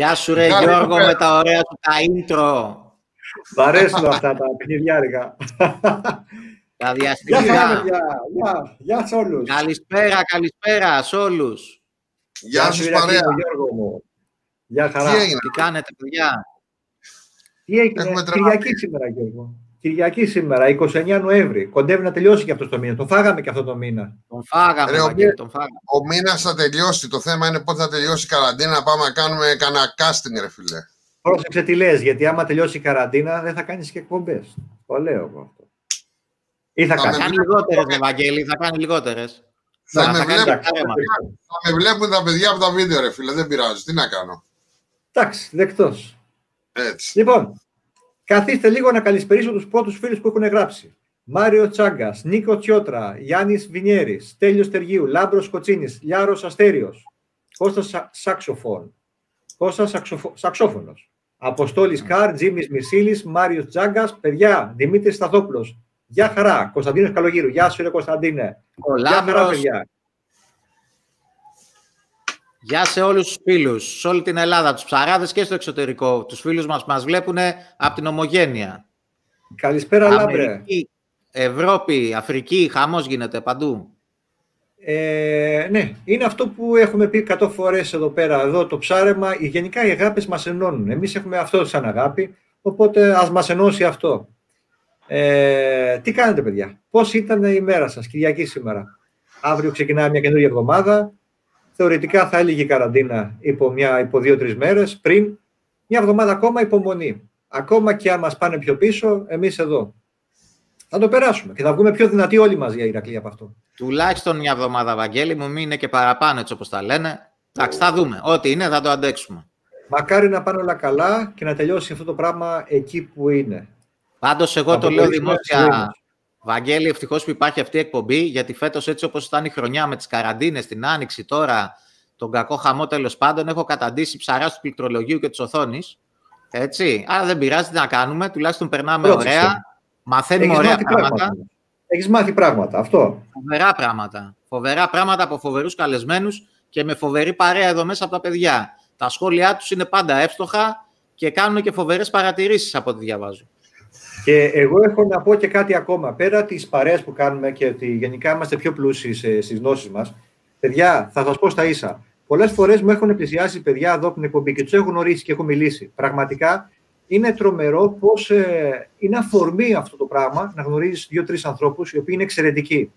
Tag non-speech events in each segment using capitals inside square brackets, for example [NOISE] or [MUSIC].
Γεια σου ρε Γιώργο με τα ωραία σου τα intro. Μ' αρέσουν αυτά τα παιχνιδιάρικα. Τα διαστημικά. Γεια, γεια, γεια σε όλους. Καλησπέρα, καλησπέρα σε όλους. Γεια σου παρέα. Γιώργο μου. Γεια χαρά. Τι έγινε; Τι κάνετε παιδιά; Τι έγινε, Έχουμε Κυριακή σήμερα Γιώργο. Κυριακή σήμερα, 29 Νοέμβρη. Κοντεύει να τελειώσει και αυτό το μήνα. Το φάγαμε και αυτό το μήνα. Τον φάγαμε, Ρε, ο Βαγγέλη, Μπι- τον φάγαμε. Ο μήνας θα τελειώσει. Το θέμα είναι πότε θα τελειώσει η καραντίνα. Να πάμε να κάνουμε κανένα casting, ρε φίλε. Πρόσεξε τι λες, γιατί άμα τελειώσει η καραντίνα δεν θα κάνεις και εκπομπές. Το λέω εγώ αυτό. Ή θα Θα κάνεις. με- Κάνει λιγότερες, ρε Βαγγέλη, θα κάνει λιγότερες. Θα, Θα με κάνει βλέπουν, τα κάρεμα. θα με βλέπουν τα παιδιά από τα βίντεο, ρε φίλε. Δεν πειράζει. Τι να κάνω. Εντάξει, δεκτός. Έτσι. Λοιπόν, καθίστε λίγο να καλησπερίσω τους πρώτους φίλους που έχουν γράψει. Μάριο Τσάγκας, Νίκο Τσιότρα, Γιάννης Βινιέρης, Τέλειο Τεργίου, Λάμπρος Κοτσίνης, Λιάρος Αστέριος, Κώστας Σα- Σάξοφων, Κώστας Σαξοφο... Σαξόφωνος, Αποστόλης Καρ, Τζίμις Μισήλης, Μάριος Τσάγκας, παιδιά, Δημήτρης Σταθόπουλος. Γεια χαρά, Κωνσταντίνος Καλογύρου. Γεια σου, ρε Κωνσταντίνε. Ο Γεια χαρά, Λάμπρος, παιδιά. Γεια σε όλους τους φίλους, σε όλη την Ελλάδα, τους ψαράδες και στο εξωτερικό, τους φίλους μας που μας βλέπουν από την Ομογένεια. Καλησπέρα, Λάμπρε. Αμερική, Ευρώπη, Αφρική, χαμός γίνεται παντού. Ε, ναι, είναι αυτό που έχουμε πει 100 φορές εδώ πέρα, εδώ το ψάρεμα. οι- Γενικά οι αγάπες μας ενώνουν. Εμείς έχουμε αυτό σαν αγάπη, οπότε ας μας ενώσει αυτό. Ε, τι κάνετε παιδιά, πώς ήταν η μέρα σας, Κυριακή σήμερα; Αύριο ξεκινάει μια καινούργια εβδομάδα. Θεωρητικά θα έλεγε η καραντίνα υπό, μια, υπό δύο-τρεις μέρες. Πριν, μια εβδομάδα ακόμα υπομονή. Ακόμα και αν μας πάνε πιο πίσω, εμείς εδώ. Θα το περάσουμε και θα βγούμε πιο δυνατοί όλοι μαζί για Ηρακλή από αυτό. Τουλάχιστον μια εβδομάδα, Βαγγέλη μου, μην είναι και παραπάνω έτσι όπως τα λένε. Εντάξει, θα δούμε. Ό,τι είναι θα το αντέξουμε. Μακάρι να πάνε όλα καλά και να τελειώσει αυτό το πράγμα εκεί που είναι. Πάντως εγώ Να το λέω προχωρήσουμε στη ζωή δημόσια, μας. Βαγγέλη, ευτυχώς που υπάρχει αυτή η εκπομπή, γιατί φέτος έτσι όπως ήταν η χρονιά με τις καραντίνες, την άνοιξη τώρα, τον κακό χαμό τέλος πάντων, έχω καταντήσει ψαρά του πληκτρολογίου και τη οθόνης. Έτσι. Άρα δεν πειράζει τι να κάνουμε, τουλάχιστον περνάμε Πρόσεξε. ωραία, μαθαίνουμε Έχεις ωραία μάθει πράγματα. πράγματα. Έχεις μάθει πράγματα. Αυτό. Φοβερά πράγματα. Φοβερά πράγματα από φοβερούς καλεσμένους και με φοβερή παρέα εδώ μέσα από τα παιδιά. Τα σχόλιά τους είναι πάντα εύστοχα και κάνουν και φοβερές παρατηρήσεις από ό,τι διαβάζω. Και εγώ έχω να πω και κάτι ακόμα. Πέρα τις παρέες που κάνουμε και ότι γενικά είμαστε πιο πλούσιοι σε- στις γνώσεις μας, παιδιά, θα σας πω στα ίσα. Πολλές φορές μου έχουν πλησιάσει παιδιά εδώ από την εκπομπή και τους έχω γνωρίσει και έχω μιλήσει. Πραγματικά είναι τρομερό πώς ε, είναι αφορμή αυτό το πράγμα να γνωρίζεις δύο-τρεις ανθρώπους οι οποίοι είναι εξαιρετικοί.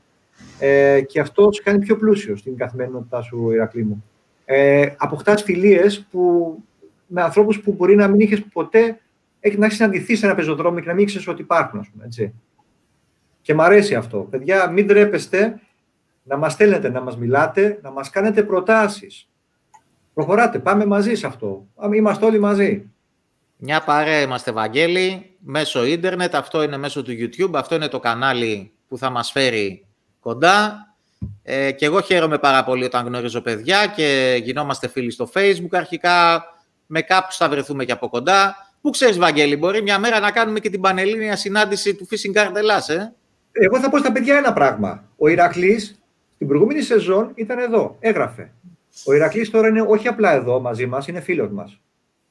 Ε, και αυτός σε κάνει πιο πλούσιο στην καθημερινότητά σου, Ηρακλή μου. Ε, αποκτάς φιλίες που, με ανθρώπους που μπορεί να μην είχες ποτέ έχει να έχει συναντηθεί σε ένα πεζοδρόμιο και να μην ξέρεις ότι υπάρχουν, ας πούμε, έτσι. Και μ' αρέσει αυτό. Παιδιά, μην τρέπεστε να μας στέλνετε, να μας μιλάτε, να μας κάνετε προτάσεις. Προχωράτε, πάμε μαζί σε αυτό. Πάμε, Είμαστε όλοι μαζί. Μια παρέα είμαστε, Βαγγέλη, μέσω ίντερνετ, αυτό είναι μέσω του YouTube, αυτό είναι το κανάλι που θα μας φέρει κοντά. Ε, και εγώ χαίρομαι πάρα πολύ όταν γνωρίζω παιδιά και γινόμαστε φίλοι στο Facebook αρχικά, με κάποιους θα βρεθούμε και από κοντά. Πού ξέρεις, Βαγγέλη, μπορεί μια μέρα να κάνουμε και την πανελλήνια συνάντηση του Fishing Card Ελλάς, ε; Εγώ θα πω στα παιδιά ένα πράγμα. Ο Ηρακλής στην προηγούμενη σεζόν ήταν εδώ, έγραφε. Ο Ηρακλής τώρα είναι όχι απλά εδώ μαζί μας, είναι φίλος μας.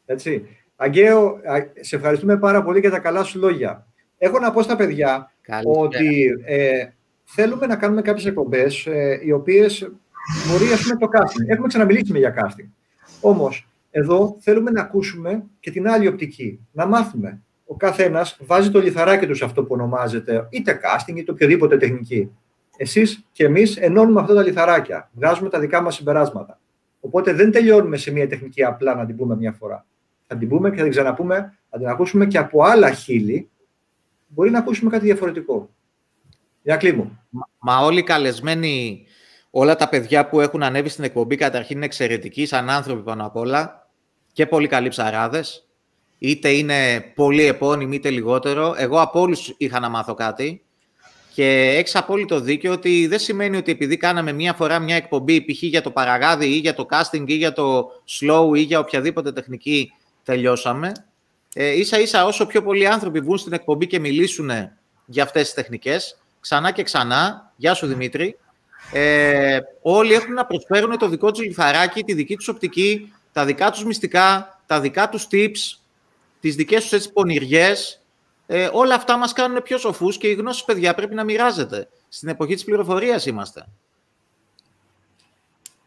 Έτσι. Αγγέο, α, σε ευχαριστούμε πάρα πολύ για τα καλά σου λόγια. Έχω να πω στα παιδιά Καλησπέρα. ότι ε, θέλουμε να κάνουμε κάποιες εκπομπές ε, οι οποίες μπορεί ας πούμε το casting. Έχουμε ξαναμιλήσει για casting. Όμως, εδώ θέλουμε να ακούσουμε και την άλλη οπτική. Να μάθουμε. Ο καθένας βάζει το λιθαράκι του σε αυτό που ονομάζεται είτε casting είτε οποιοδήποτε τεχνική. Εσείς και εμείς ενώνουμε αυτά τα λιθαράκια. Βγάζουμε τα δικά μας συμπεράσματα. Οπότε δεν τελειώνουμε σε μια τεχνική απλά να την πούμε μια φορά. Θα την πούμε και θα την ξαναπούμε, θα την ακούσουμε και από άλλα χείλη. Μπορεί να ακούσουμε κάτι διαφορετικό. Για μου. Μα όλοι οι καλεσμένοι, όλα τα παιδιά που έχουν ανέβει στην εκπομπή καταρχήν είναι εξαιρετικοί, σαν άνθρωποι πάνω απ' όλα και πολύ καλοί ψαράδες. Είτε είναι πολύ επώνυμοι είτε λιγότερο. Εγώ από όλους είχα να μάθω κάτι. Και έχεις απόλυτο δίκιο ότι δεν σημαίνει ότι επειδή κάναμε μία φορά μια εκπομπή π.χ. για το παραγάδι ή για το casting ή για το slow ή για οποιαδήποτε τεχνική τελειώσαμε. Ε, ίσα ίσα όσο πιο πολλοί άνθρωποι βγουν στην εκπομπή και μιλήσουν για αυτές τις τεχνικές, ξανά και ξανά, γεια σου Δημήτρη, ε, όλοι έχουν να προσφέρουν το δικό τους λιθαράκι, τη δική τους οπτική τα δικά τους μυστικά, τα δικά τους tips, τις δικές τους έτσι πονηριές, ε, όλα αυτά μας κάνουν πιο σοφούς και η γνώση, παιδιά, πρέπει να μοιράζεται. Στην εποχή της πληροφορίας είμαστε.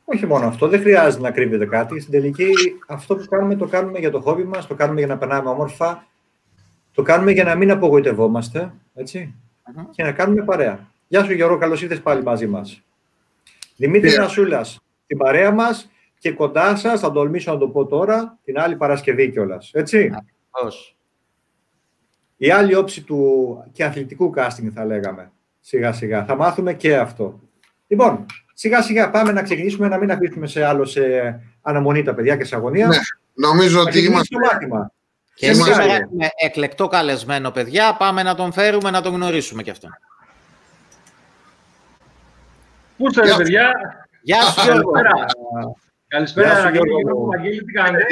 Όχι μόνο αυτό, δεν χρειάζεται να κρύβεται κάτι. Στην τελική, αυτό που κάνουμε, το κάνουμε για το χόμπι μας, το κάνουμε για να περνάμε όμορφα, το κάνουμε για να μην απογοητευόμαστε, και να κάνουμε παρέα. Γεια σου Γιώργο, καλώς ήρθες πάλι μαζί μας. Δημήτρη yeah. Νασούλας, την παρέα μας και κοντά σας, θα τολμήσω να το πω τώρα, την άλλη Παρασκευή κιόλας. έτσι. Η άλλη όψη του και αθλητικού casting θα λέγαμε, σιγά σιγά. Θα μάθουμε και αυτό. Λοιπόν, σιγά σιγά πάμε να ξεκινήσουμε, να μην αφήσουμε σε άλλο σε αναμονή τα παιδιά και σε αγωνία. Ναι, νομίζω ότι είμαστε... το μάθημα. Και σήμερα έχουμε εκλεκτό καλεσμένο, παιδιά. Πάμε να τον φέρουμε, να τον γνωρίσουμε κι αυτόν. Πού είστε, παιδιά; Γεια σου, Γιώργο. Καλησπέρα, Γιώργο. τι κάνετε.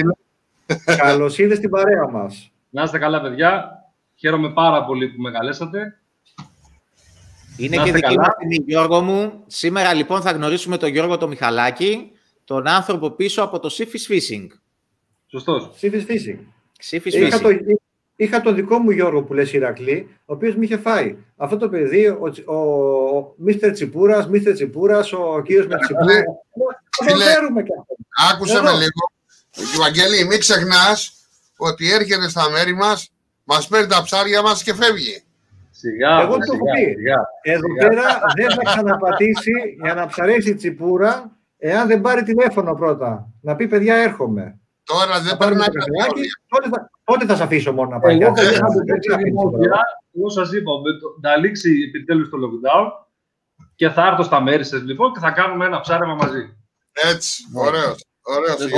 [LAUGHS] Καλώς ήρθες στην παρέα μας. Να είστε καλά, παιδιά. Χαίρομαι πάρα πολύ που με καλέσατε. Είναι και δική μου τιμή, Γιώργο μου. Σήμερα, λοιπόν, θα γνωρίσουμε τον Γιώργο το Μιχαλάκη, τον άνθρωπο πίσω από το Sifis Fishing. Σωστός. Sifis Fishing. Είχα το, είχα το δικό μου Γιώργο που λες Ηρακλή, ο οποίος με είχε φάει. Αυτό το παιδί, ο, ο Μίστερ Τσιπούρας, Μίστερ Τσιπούρας, ο κύριος με Τσιπούρα. Το φέρουμε και αυτό. Άκουσε με λίγο. Βαγγέλη, μην ξεχνάς ότι έρχεται στα μέρη μας, μας παίρνει τα ψάρια μας και φεύγει. Σιγά, Εγώ το έχω πει. Εδώ πέρα δεν θα ξαναπατήσει για να ψαρέσει τσιπούρα εάν δεν πάρει τηλέφωνο πρώτα. Να πει παιδιά έρχομαι. Τώρα δεν περνάει τότε, θα, τότε θα σε αφήσω μόνο να πάει. Εγώ, εγώ σας είπα, να λήξει επιτέλους το lockdown και θα έρθω στα μέρη σας λοιπόν και θα κάνουμε ένα ψάρεμα μαζί. Έτσι, ωραίος.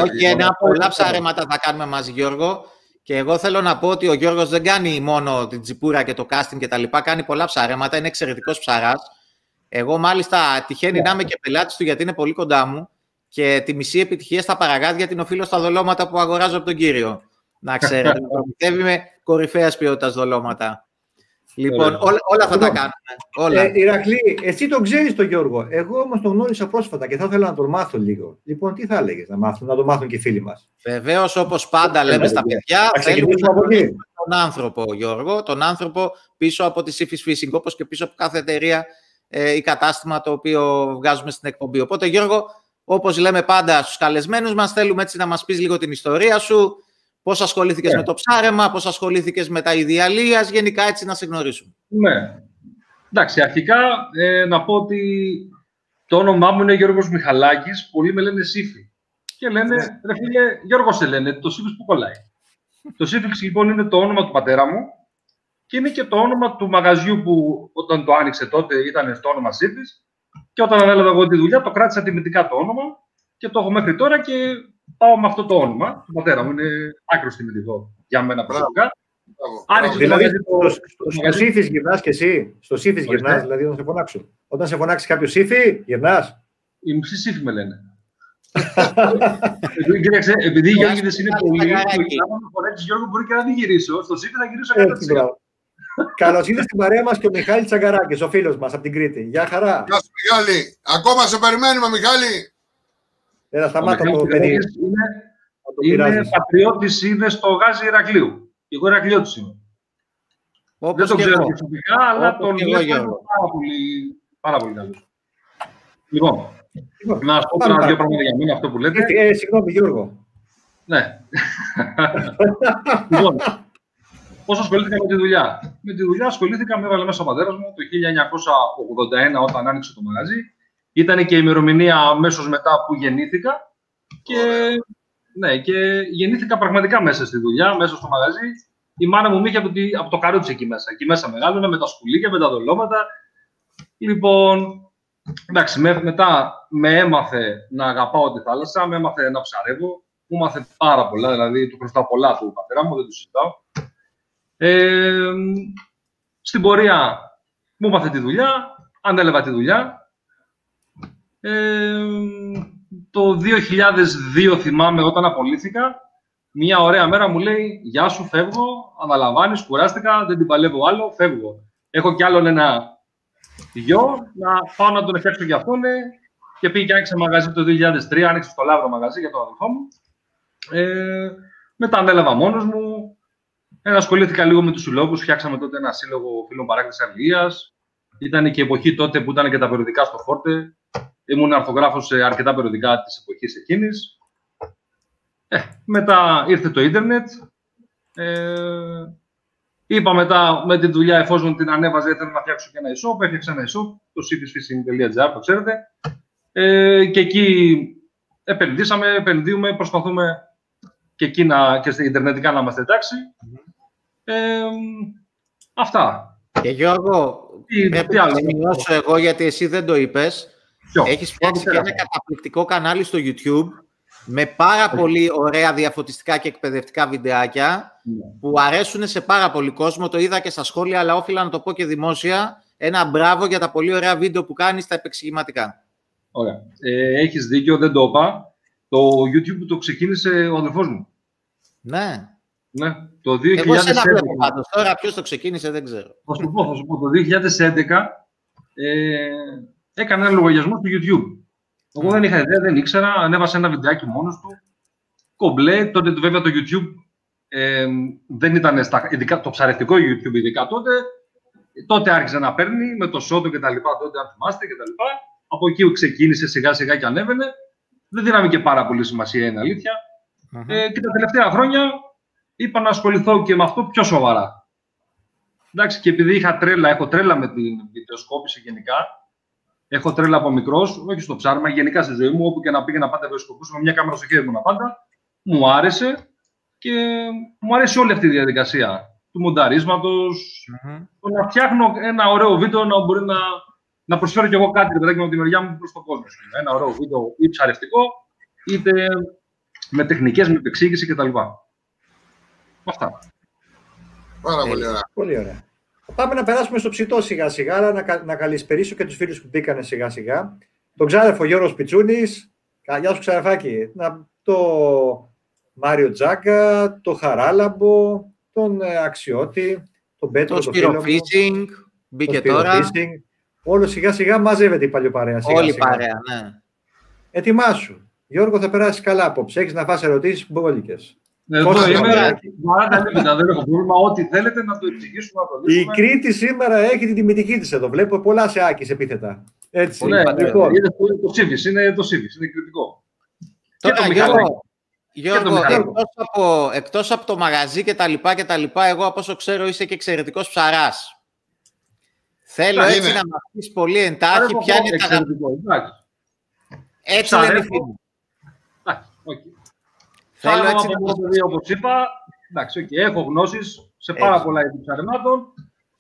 Όχι, και ένα πολλά ψάρεματα θα κάνουμε μαζί, Γιώργο. Και εγώ θέλω να πω ότι ο Γιώργος δεν κάνει μόνο την τσιπούρα και το casting και τα λοιπά, κάνει πολλά ψάρεματα, είναι εξαιρετικός ψαράς. Εγώ μάλιστα τυχαίνει να είμαι και πελάτης του γιατί είναι πολύ κοντά μου και τη μισή επιτυχία στα παραγάδια την οφείλω στα δολώματα που αγοράζω από τον κύριο. Να ξέρετε, [LAUGHS] προμηθεύει με κορυφαίας ποιότητας δολώματα. Λοιπόν, όλα, όλα θα τα κάνουμε. Όλα. Ε, Ηρακλή, εσύ τον ξέρεις τον Γιώργο. Εγώ όμως τον γνώρισα πρόσφατα και θα ήθελα να τον μάθω λίγο. Λοιπόν, τι θα έλεγες να μάθουν, να τον μάθουν και οι φίλοι μας; Βεβαίως, όπως πάντα λέμε στα παιδιά, θέλουμε να τον άνθρωπο, Γιώργο, τον άνθρωπο πίσω από τη Sifis Fishing, όπως και πίσω από κάθε εταιρεία ε, ή κατάστημα το οποίο βγάζουμε στην εκπομπή. Οπότε, Γιώργο, Όπως λέμε πάντα στους καλεσμένους μας, θέλουμε έτσι να μας πεις λίγο την ιστορία σου, πώς ασχολήθηκες ναι. με το ψάρεμα, πώς ασχολήθηκες με τα ιδεαλίας, γενικά έτσι να σε γνωρίσουμε. Ναι. Εντάξει, αρχικά ε, να πω ότι το όνομά μου είναι Γιώργος Μιχαλάκης, πολλοί με λένε Σύφη. Και λένε, ναι. ρε φίλε, Γιώργος σε λένε, το Σύφης που κολλάει. το Σύφης λοιπόν είναι το όνομα του πατέρα μου και είναι και το όνομα του μαγαζιού που όταν το άνοιξε τότε ήταν στο όνομα Σύφης και όταν ανέλαβα εγώ τη δουλειά, το κράτησα τιμητικά το όνομα και το έχω μέχρι τώρα και πάω με αυτό το όνομα. Του πατέρα μου είναι άκρος τιμητικό για μένα προσωπικά. Δηλαδή, στο ΣΥΦΙ γυρνάς και εσύ. Στο ΣΥΦΙ γυρνάς, δηλαδή όταν σε φωνάξουν. Όταν σε φωνάξει κάποιος ΣΥΦΙ, γυρνάς. Η μισή ΣΥΦΙ με λένε. Κοίταξε, επειδή οι Γιώργηδε είναι πολύ. Αν με φωνάξεις Γιώργο, μπορεί και να μην γυρίσω. Στο ΣΥΦΙ θα γυρίσω 100%. Καλώς ήρθες στην παρέα μας και ο Μιχάλης Τσαγκαράκης, ο φίλος μας από την Κρήτη. Γεια χαρά. Γεια σου, Μιχάλη. Ακόμα σε περιμένουμε, Μιχάλη. Έλα, σταμάτα το παιδί. Είναι, είναι πατριώτης, είναι στο γάζι Ηρακλείου. Εγώ Ηρακλειώτης είμαι. Όπως Δεν το ξέρω προσωπικά, αλλά τον λέω πάρα πολύ, πάρα πολύ καλό. Λοιπόν, λοιπόν, να σου πω τώρα δύο πράγματα για μένα αυτό που λέτε. Ε, ε, συγγνώμη, Γιώργο. Ναι. [LAUGHS] λοιπόν, Πώς ασχολήθηκα με τη δουλειά; Με τη δουλειά ασχολήθηκα, με έβαλε μέσα ο πατέρας μου το 1981 όταν άνοιξε το μαγαζί. Ήταν και η ημερομηνία αμέσως μετά που γεννήθηκα. Και, ναι, και γεννήθηκα πραγματικά μέσα στη δουλειά, μέσα στο μαγαζί. Η μάνα μου είχε από, τη, από το καρότσι εκεί μέσα. Εκεί μέσα μεγάλωνα με τα σκουλίκια, με τα δολώματα. Λοιπόν, εντάξει, με, μετά με έμαθε να αγαπάω τη θάλασσα, με έμαθε να ψαρεύω. Μου έμαθε πάρα πολλά, δηλαδή του χρωστάω πολλά του πατέρα μου, δεν του συζητάω. Ε, στην πορεία μου έπαθε τη δουλειά, ανέλαβα τη δουλειά. Ε, το 2002 θυμάμαι όταν απολύθηκα, μια ωραία μέρα μου λέει «Γεια σου, φεύγω, αναλαμβάνεις, κουράστηκα, δεν την παλεύω άλλο, φεύγω». Έχω κι άλλον ένα γιο, να πάω να τον φτιάξω για αυτόν. Και πήγε και άνοιξε μαγαζί το 2003, άνοιξε στο Λάβρο μαγαζί για τον αδελφό μου. Ε, μετά ανέλαβα μόνος μου. Ε, ασχολήθηκα λίγο με τους συλλόγους. Φτιάξαμε τότε ένα σύλλογο φίλων παράκτης αλληλείας. Ήταν και η εποχή τότε που ήταν και τα περιοδικά στο Φόρτε. Ήμουν αρθογράφος σε αρκετά περιοδικά της εποχής εκείνης. Ε, μετά ήρθε το ίντερνετ. Ε, είπα μετά με τη δουλειά, εφόσον την ανέβαζε, ήθελα να φτιάξω και ένα e-shop. Έφτιαξα ένα e-shop, το cpfishing.gr, το ξέρετε. Ε, και εκεί επενδύσαμε, επενδύουμε, προσπαθούμε και εκεί να, και στα Ιντερνετικά να είμαστε εντάξει. Ε, αυτά. Και Γιώργο, τι, πρέπει τι να σημειώσω εγώ, γιατί εσύ δεν το είπες. Έχεις φτιάξει και ένα καταπληκτικό κανάλι στο YouTube με πάρα πολύ ωραία διαφωτιστικά και εκπαιδευτικά βιντεάκια ναι. που αρέσουν σε πάρα πολύ κόσμο. Το είδα και στα σχόλια, αλλά όφιλα να το πω και δημόσια. Ένα μπράβο για τα πολύ ωραία βίντεο που κάνεις στα επεξηγηματικά. Ωραία. Ε, έχεις δίκιο, δεν το είπα. Το YouTube το ξεκίνησε ο αδελφός μου. Ναι. Ναι, το 2011. Εγώ σε ένα βλέπω πάντως. Τώρα ποιος το ξεκίνησε δεν ξέρω. Θα σου πω, θα σου πω. Το 2011 ε, έκανε ένα λογαριασμό στο YouTube. Εγώ δεν είχα ιδέα, δεν ήξερα. Ανέβασε ένα βιντεάκι μόνος του. Κομπλέ. Τότε βέβαια το YouTube ε, δεν ήταν στα, ειδικά, το ψαρευτικό YouTube, ειδικά τότε. Τότε άρχισε να παίρνει με το σότο και τα λοιπά. Τότε, αν θυμάστε και τα λοιπά. Από εκεί ξεκίνησε σιγά σιγά και ανέβαινε. Δεν δίναμε και πάρα πολύ σημασία, είναι αλήθεια. Ε, και τα τελευταία χρόνια είπα να ασχοληθώ και με αυτό πιο σοβαρά. Εντάξει, και επειδή είχα τρέλα, έχω τρέλα με την βιντεοσκόπηση γενικά, Έχω τρέλα από μικρός, όχι στο ψάρμα, γενικά στη ζωή μου, όπου και να πήγαινα πάντα βιοσκοπούσα με μια κάμερα στο χέρι μου να πάντα. Μου άρεσε και μου αρέσει όλη αυτή η διαδικασία του μονταρίσματος. Mm-hmm. Το να φτιάχνω ένα ωραίο βίντεο να μπορεί να, να προσφέρω κι εγώ κάτι παιδάκι με τη μεριά μου προς τον κόσμο. Ένα ωραίο βίντεο ή ψαρευτικό, είτε με τεχνικές, με επεξήγηση κτλ. Αυτά. Πάρα πολύ ωραία. Πολύ ωραία. Πάμε να περάσουμε στο ψητό σιγά σιγά, αλλά να, να καλησπερίσω και τους φίλους που μπήκανε σιγά σιγά. Τον ξάδερφο Γιώργος Πιτσούνης, γεια σου ξαδερφάκι, το Μάριο Τζάγκα, το Χαράλαμπο, τον ε, Αξιώτη, τον Πέτρο, το Σπύρο Φίσινγκ, μπήκε τώρα. Όλο σιγά σιγά μαζεύεται η παλιοπαρέα. Σιγά, Όλη σιγά. παρέα, ναι. Ετοιμάσου. Γιώργο, θα περάσεις καλά απόψε. Έχεις να φας ερωτήσεις μπόλικες. Εδώ είμαι 40 λεπτά, δεν έχω πρόβλημα. Ό,τι θέλετε να το εξηγήσουμε, να το Η Κρήτη σήμερα έχει την τιμητική της εδώ. Βλέπω πολλά σε άκης επίθετα. Έτσι. Ναι, λοιπόν. είναι το Σίβης, είναι το Σίβης, είναι κριτικό. Τώρα, και το Γιώργο, Γιώργο, εκτός από, εκτός από το μαγαζί και τα λοιπά και τα λοιπά, εγώ από όσο ξέρω είσαι και εξαιρετικός ψαράς. Θέλω έτσι είναι. να μας πεις πολύ εντάχει ποια είναι τα... Έτσι λένε οι φίλοι. Θέλω έτσι να πω παιδί, όπως είπα, εντάξει, okay, έχω γνώσεις σε πάρα πολλά είδη ψαρεμάτων,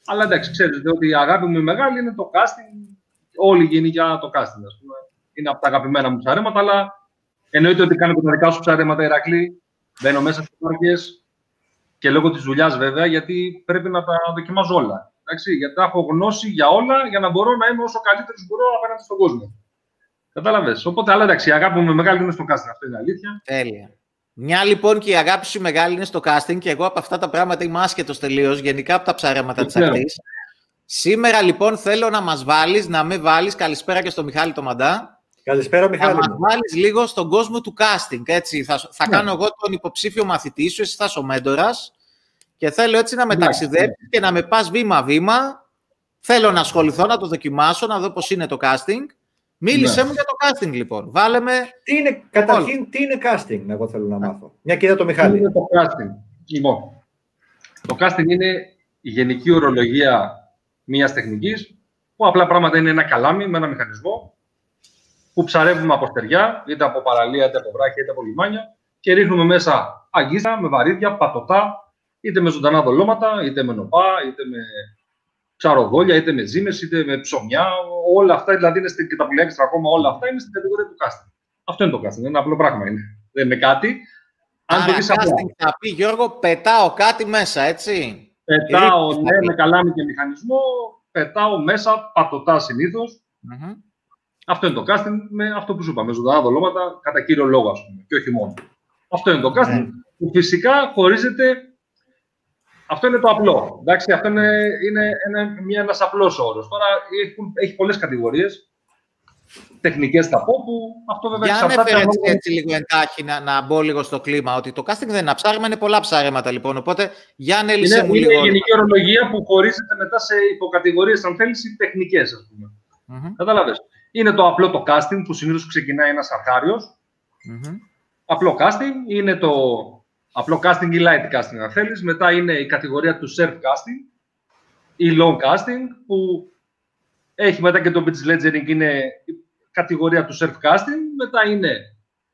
αλλά εντάξει, ξέρετε ότι η αγάπη μου η μεγάλη είναι το casting. Όλοι γενικά το casting, ας πούμε. Είναι από τα αγαπημένα μου ψαρέματα, αλλά εννοείται ότι κάνω και τα δικά σου ψαρέματα, Ηρακλή. Μπαίνω μέσα στις όρκες και λόγω της δουλειάς βέβαια, γιατί πρέπει να τα δοκιμάζω όλα. Εντάξει, γιατί έχω γνώση για όλα για να μπορώ να είμαι όσο καλύτερος μπορώ απέναντι στον κόσμο. Κατάλαβες. Οπότε, αλλά εντάξει, η αγάπη μου μεγάλη είναι στο casting. Αυτό είναι αλήθεια. Τέλεια. Μια λοιπόν και η αγάπη σου μεγάλη είναι στο casting και εγώ από αυτά τα πράγματα είμαι άσχετος τελείως, γενικά από τα ψάρεματα της ακτής. Σήμερα λοιπόν θέλω να μας βάλεις, να με βάλεις. Καλησπέρα και στο Μιχάλη το Μαντά. Καλησπέρα, Μιχάλη. Να μα βάλεις λίγο στον κόσμο του casting. Έτσι. Θα, θα ναι. κάνω εγώ τον υποψήφιο μαθητή σου, εσύ θα είσαι ο μέντορας. Και θέλω έτσι να με ναι. ταξιδέψεις και να με πας βήμα-βήμα. Θέλω να ασχοληθώ, να το δοκιμάσω, να δω πώς είναι το casting. Μίλησέ ναι. μου για το casting, λοιπόν. Βάλε με... Τι είναι, καταρχήν, τι είναι casting, εγώ θέλω να μάθω. Μια και το Μιχάλη. Τι είναι το casting; Λοιπόν, το casting είναι η γενική ορολογία μιας τεχνικής, που απλά πράγματα είναι ένα καλάμι με ένα μηχανισμό, που ψαρεύουμε από στεριά, είτε από παραλία, είτε από βράχια, είτε από λιμάνια, και ρίχνουμε μέσα αγγίστα με βαρύδια, πατωτά, είτε με ζωντανά δολώματα, είτε με νοπά, είτε με ψαροδόλια, είτε με ζύμε, είτε με ψωμιά. Όλα αυτά, δηλαδή είναι στην, και τα πουλιά ακόμα, όλα αυτά είναι στην κατηγορία του casting. Αυτό είναι το casting. Είναι ένα απλό πράγμα. Είναι. Δεν είναι κάτι. Αν Άρα, το δεις casting θα πει, Γιώργο, πετάω κάτι μέσα, έτσι. Πετάω, ναι, με καλάμι και μηχανισμό, πετάω μέσα, πατωτά συνήθως. Mm-hmm. Αυτό είναι το casting με αυτό που σου είπα, με ζωντανά δολώματα, κατά κύριο λόγο, ας πούμε, και όχι μόνο. Αυτό είναι το casting. Mm. Που φυσικά χωρίζεται αυτό είναι το απλό. Εντάξει, αυτό είναι, είναι, είναι μια, ένας απλός όρος. Τώρα έχει, έχει πολλές κατηγορίες. τεχνικές θα πω που αυτό βέβαια Για εξαρτάται ανέφερε από- έτσι, έτσι λίγο εντάχει να, να μπω λίγο στο κλίμα, ότι το casting δεν είναι ένα ψάρεμα, είναι πολλά ψάρεματα λοιπόν. Οπότε για ανέλησε Είναι, μου είναι λίγο. η γενική ορολογία που χωρίζεται μετά σε υποκατηγορίες, αν θέλεις, ή τεχνικές, ας πούμε. Μμμ, Κατάλαβες. Είναι το απλό το casting που συνήθως ξεκινάει ένας αρχάριος. μμμ. Απλό casting είναι το απλό casting ή light casting, αν θέλεις. Μετά είναι η κατηγορία του surf casting ή long casting, που έχει μετά και το beach ledgering, είναι η κατηγορία του surf casting. Μετά είναι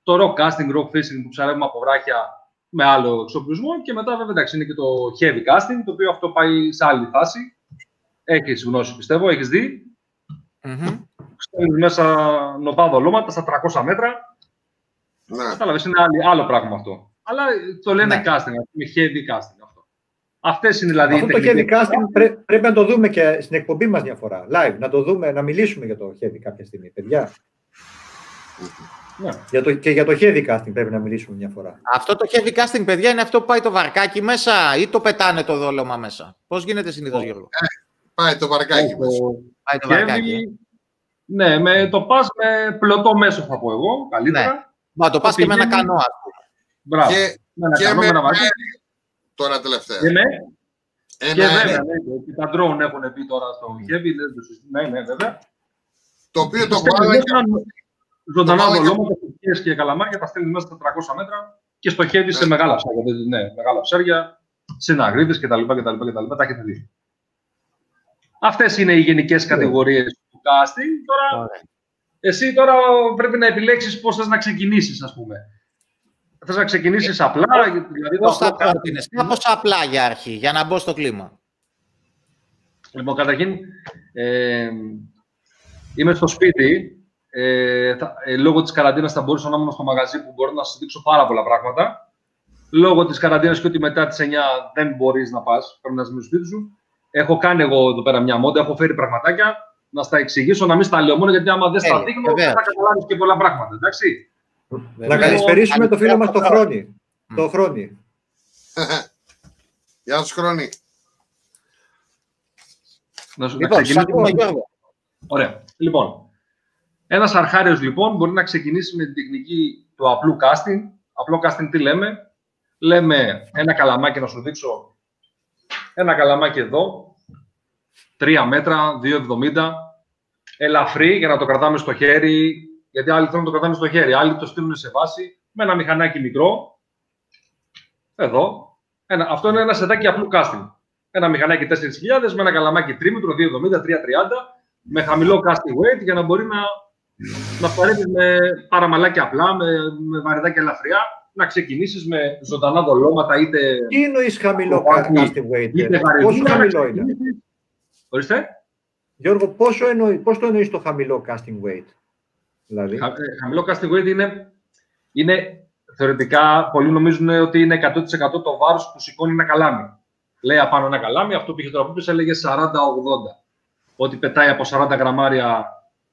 το rock casting, rock fishing που ψαρεύουμε από βράχια με άλλο εξοπλισμό και μετά βέβαια εντάξει, είναι και το heavy casting, το οποίο αυτό πάει σε άλλη φάση. Έχεις γνώση πιστεύω, έχεις δει. Μμμ. Στέλνεις μέσα νοπά δολώματα στα 300 μέτρα Ναι. Κατάλαβες, είναι άλλο, άλλο πράγμα αυτό. Αλλά το λένε Ναι. casting, ας πούμε, heavy casting αυτό. Αυτές είναι δηλαδή Αυτό οι το heavy τεχνικές. casting πρέ- πρέπει να το δούμε και στην εκπομπή μας μια φορά. Live, να το δούμε, να μιλήσουμε για το heavy κάποια στιγμή, παιδιά. Ναι. Για το, και για το heavy casting πρέπει να μιλήσουμε μια φορά. Αυτό το heavy casting, παιδιά, είναι αυτό που πάει το βαρκάκι μέσα ή το πετάνε το δόλωμα μέσα; Πώς γίνεται συνήθως, Oh. Γιώργο; Πάει το βαρκάκι μας. Το Πάει το βαρκάκι. ε. heavy, ναι, με το πας με πλωτό μέσο θα πω εγώ, καλύτερα. Μα το πας και με ένα πηγαίνει- κανό, ας πούμε. Μπράβο. Και, με ένα και κανό, με με ένα βαρκάκι. αέρι. Τώρα τελευταία. Και με, Ένα και αέρι. βέβαια, ναι, και τα drone έχουν πει τώρα στο heavy, δεν το συζητώ. ναι, ναι, βέβαια. Το οποίο το στέλνεις βάλα μέσα Ζωντανά το βάλα και- δολώματα, κουκκιές και καλαμάκια, τα στέλνει μέσα στα 300 μέτρα και στο heavy σε μεγάλα ψάρια. δηλαδή, Ναι, μεγάλα ψάρια, συναγρίδες κτλ. κτλ, κτλ. Τα έχετε δει. Αυτές είναι οι γενικές κατηγορίες του casting. Τώρα, Ωραία. εσύ τώρα πρέπει να επιλέξεις πώς θες να ξεκινήσεις, ας πούμε. Θες να ξεκινήσεις απλά, δηλαδή το Πώ θα απλό casting. πρότεινε, κάπως απλά για αρχή, για να μπω στο κλίμα. Λοιπόν, καταρχήν, ε, είμαι στο σπίτι. Ε, θα, ε, λόγω της καραντίνας θα μπορούσα να ήμουν στο μαγαζί που μπορώ να σας δείξω πάρα πολλά πράγματα. Λόγω της καραντίνας και ότι μετά τις 9 δεν μπορείς να πας, πρέπει να είσαι στο σπίτι σου. Έχω κάνει εγώ εδώ πέρα μια μόντα, έχω φέρει πραγματάκια να στα εξηγήσω, να μην στα λέω μόνο, γιατί άμα δεν στα Τέλεια, δείχνω, δεν βεβαίως. θα καταλάβεις και πολλά πράγματα, εντάξει. Να Βέβαια. καλησπερίσουμε το φίλο μας το Καλησπέρα. Χρόνι. Το Χρόνι. [LAUGHS] Γεια σου Χρόνη. Να, σου- να Λοιπόν, σ' ακούμε, ξεκινήσουμε. Γιώργο. Ωραία. Λοιπόν, ένας αρχάριος λοιπόν μπορεί να ξεκινήσει με την τεχνική του απλού casting. Απλό casting τι λέμε; Λέμε ένα καλαμάκι να σου δείξω. Ένα καλαμάκι εδώ. 3 μέτρα, 2,70. Ελαφρύ για να το κρατάμε στο χέρι. Γιατί άλλοι θέλουν να το κρατάνε στο χέρι. Άλλοι το στείλουν σε βάση με ένα μηχανάκι μικρό. Εδώ. Ένα, αυτό είναι ένα σετάκι απλού casting. Ένα μηχανάκι 4.000 με ένα καλαμάκι τρίμετρο 2,70, 3,30 με χαμηλό casting weight για να μπορεί να, να βαρύνεις με παραμαλάκια απλά, με, με βαρεδάκια ελαφριά, να ξεκινήσεις με ζωντανά δολώματα είτε, Τι εννοείς χαμηλό Κομμάτι, casting weight. είτε ε; Πόσο βαρεδούλα, να χαμηλό είναι; ξεκινήσεις. Ορίστε. Γιώργο, πόσο εννοεί, πώς το εννοείς το χαμηλό casting weight; Δηλαδή, Χα, ε, χαμηλό casting weight είναι, είναι θεωρητικά, πολλοί νομίζουν ότι είναι 100% το βάρος που σηκώνει ένα καλάμι. Λέει απάνω ένα καλάμι, αυτό που είχε τώρα που είπες, έλεγε 40-80. Ότι πετάει από 40 γραμμάρια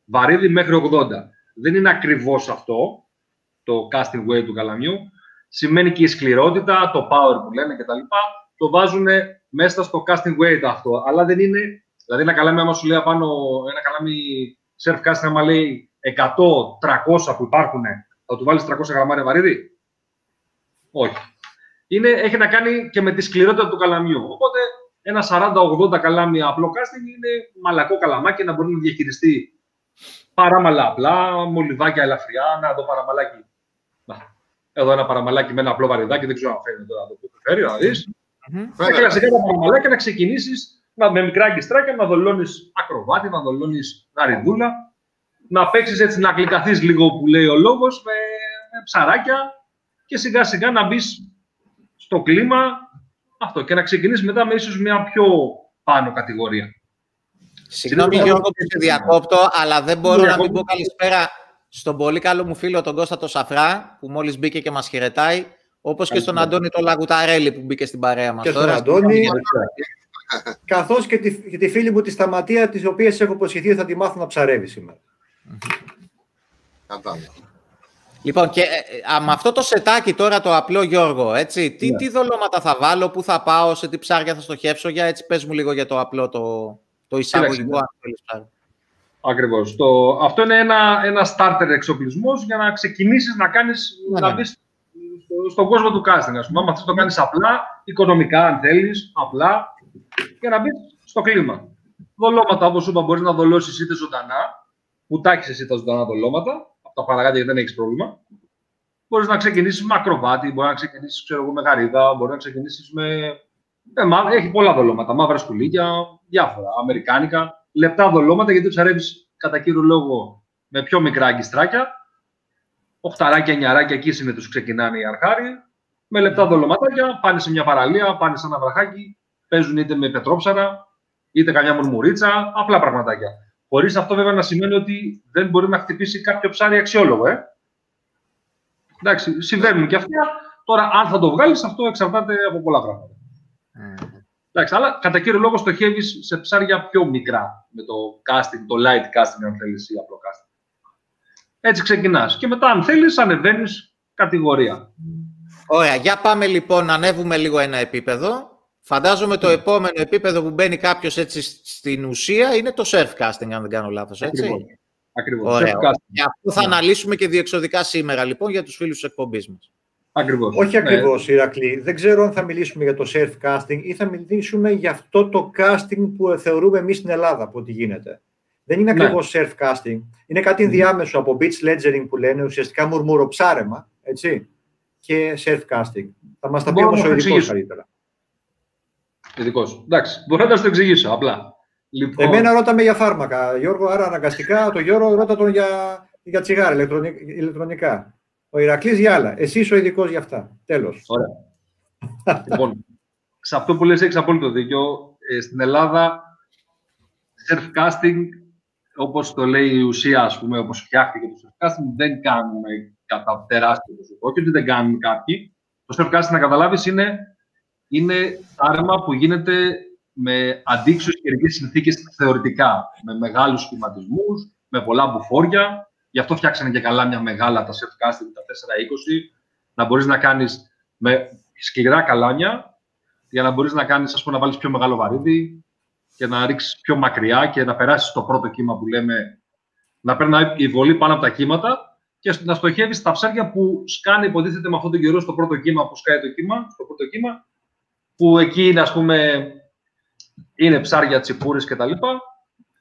βαρύδι μέχρι 80. Δεν είναι ακριβώς αυτό το casting weight του καλαμιού. Σημαίνει και η σκληρότητα, το power που λένε κτλ. Το βάζουν μέσα στο casting weight αυτό. Αλλά δεν είναι. Δηλαδή, ένα καλάμι, άμα σου λέει απάνω ένα καλάμι surf casting, άμα λέει 100-300 που υπάρχουν, θα του βάλεις 300 γραμμάρια βαρύδι; Όχι. Είναι, έχει να κάνει και με τη σκληρότητα του καλαμιού. Οπότε ένα 40-80 καλάμι απλό casting είναι μαλακό καλαμάκι να μπορεί να διαχειριστεί παράμαλα απλά, μολυβάκια ελαφριά. Να δω παραμαλάκι. Να. Εδώ ένα παραμαλάκι με ένα απλό βαρυδάκι, δεν ξέρω αν φαίνεται τώρα το που φέρει, να δεις. Μμμ. Τα Φαίνεται. κλασικά τα παραμαλάκια να ξεκινήσεις με μικρά αγκιστράκια, να δολώνεις ακροβάτι, να δολώνεις γαριδούλα, να παίξεις έτσι να γλυκαθείς λίγο που λέει ο λόγος με, με ψαράκια και σιγά σιγά να μπεις στο κλίμα αυτό και να ξεκινήσεις μετά με ίσως μια πιο πάνω κατηγορία. Συγγνώμη Συνήθως- Γιώργο που σε διακόπτω, αλλά δεν μπορώ να μην Διακόπτω. πω καλησπέρα στον πολύ καλό μου φίλο τον Κώστα το Σαφρά, που μόλις μπήκε και μας χαιρετάει, όπως και στον Καλησπέρα. Αντώνη το Λαγουταρέλη που μπήκε στην παρέα μας Και στον τώρα. Αντώνη, καθώς και τη, και τη φίλη μου τη Σταματία, τις οποίες έχω υποσχεθεί ότι θα τη μάθω να ψαρεύει σήμερα. Κατάλαβα. Λοιπόν, και ε, ε, με αυτό το σετάκι τώρα το απλό Γιώργο, έτσι, τι, Ναι. τι δολώματα θα βάλω, πού θα πάω, σε τι ψάρια θα στοχεύσω, για έτσι πες μου λίγο για το απλό το, το εισαγωγικό. Κοίταξε, αν θέλεις, ψάρι. Ακριβώς. Το, αυτό είναι ένα, ένα starter εξοπλισμός για να ξεκινήσεις να κάνεις, Ναι, να ναι. μπεις στο- στον κόσμο του casting, ας πούμε. Αν θες να το κάνεις απλά, οικονομικά αν θέλεις, απλά, για να μπεις στο κλίμα. Δολώματα, όπως είπα, μπορείς να δολώσεις είτε ζωντανά, που τα έχεις εσύ τα ζωντανά δολώματα, από τα παραγάτια γιατί δεν έχεις πρόβλημα. Μπορείς να ξεκινήσεις με ακροβάτη, μπορεί να ξεκινήσεις ξέρω εγώ, με γαρίδα, μπορεί να ξεκινήσεις με... με μαύ- έχει πολλά δολώματα, μαύρα σκουλίκια, διάφορα, αμερικάνικα. Λεπτά δολώματα γιατί ψαρεύεις κατά κύριο λόγο με πιο μικρά αγκιστράκια. Οχταράκια, εννιαράκια, εκεί είναι τους ξεκινάνε οι αρχάροι. Με λεπτά δολωματάκια, πάνε σε μια παραλία, πάνε σε ένα βραχάκι, παίζουν είτε με πετρόψαρα, είτε καμιά μουρμουρίτσα, απλά πραγματάκια. Χωρίς αυτό βέβαια να σημαίνει ότι δεν μπορεί να χτυπήσει κάποιο ψάρι αξιόλογο, ε. Εντάξει, συμβαίνουν και αυτά. Τώρα, αν θα το βγάλεις, αυτό εξαρτάται από πολλά πράγματα. Εντάξει, αλλά κατά κύριο λόγο στοχεύει σε ψάρια πιο μικρά με το casting, το light casting, αν θέλεις, ή απλό casting. Έτσι ξεκινάς. Και μετά, αν θέλεις, ανεβαίνεις κατηγορία. Ωραία, για πάμε λοιπόν να ανέβουμε λίγο ένα επίπεδο. Φαντάζομαι το επόμενο επίπεδο που μπαίνει κάποιος έτσι στην ουσία είναι το surf casting, αν δεν κάνω λάθος, έτσι. Ακριβώς. Ακριβώς. Ωραία. Surf casting. Γι' αυτό θα Ναι. αναλύσουμε και διεξοδικά σήμερα λοιπόν για τους φίλους της εκπομπής μας. Ακριβώς. Όχι Ναι. ακριβώς, Ηρακλή. Δεν ξέρω αν θα μιλήσουμε για το self casting ή θα μιλήσουμε για αυτό το casting που θεωρούμε εμείς στην Ελλάδα που ότι γίνεται. Δεν είναι Ναι. ακριβώς self casting. Είναι κάτι ενδιάμεσο από beach ledgering που λένε ουσιαστικά μουρμουροψάρεμα έτσι, και self casting. Θα μας τα πει Μπορώ όμως να ο το ειδικός εξηγήσω. καλύτερα. Ειδικός. Εντάξει, μπορώ να σου το εξηγήσω απλά. Λοιπόν, Εμένα ρώταμε για φάρμακα, Γιώργο, άρα αναγκαστικά το Γιώργο ρώτα τον για, για τσιγάρα ηλεκτρονι- ηλεκτρονικά. Ο Ηρακλής για άλλα. Εσύ ο ειδικός για αυτά. Τέλος. λοιπόν, σε αυτό που λες έχεις απόλυτο δίκιο. Ε, στην Ελλάδα, self-casting, όπως το λέει η ουσία, ας πούμε, όπως φτιάχτηκε το self-casting, δεν κάνουμε κατά τεράστιο ποσοστό. Όχι ότι δεν κάνουν κάποιοι. Το self-casting, να καταλάβεις, είναι, είναι άρμα που γίνεται με αντίξωες καιρικές συνθήκες θεωρητικά, με μεγάλους σχηματισμούς, με πολλά μπουφόρια. Γι' αυτό φτιάξανε και καλά μια μεγάλα τα self-casting, τα 420, να μπορείς να κάνεις με σκληρά καλάμια για να μπορείς να κάνεις, ας πούμε, να βάλεις πιο μεγάλο βαρύδι και να ρίξεις πιο μακριά και να περάσεις το πρώτο κύμα που λέμε, να περνάει η βολή πάνω από τα κύματα και να στοχεύεις τα ψάρια που σκάνε, υποτίθεται με αυτόν τον καιρό, στο πρώτο κύμα που σκάει το κύμα, στο πρώτο κύμα, που εκεί είναι, ας πούμε, είναι ψάρια, τσιπούρες κτλ.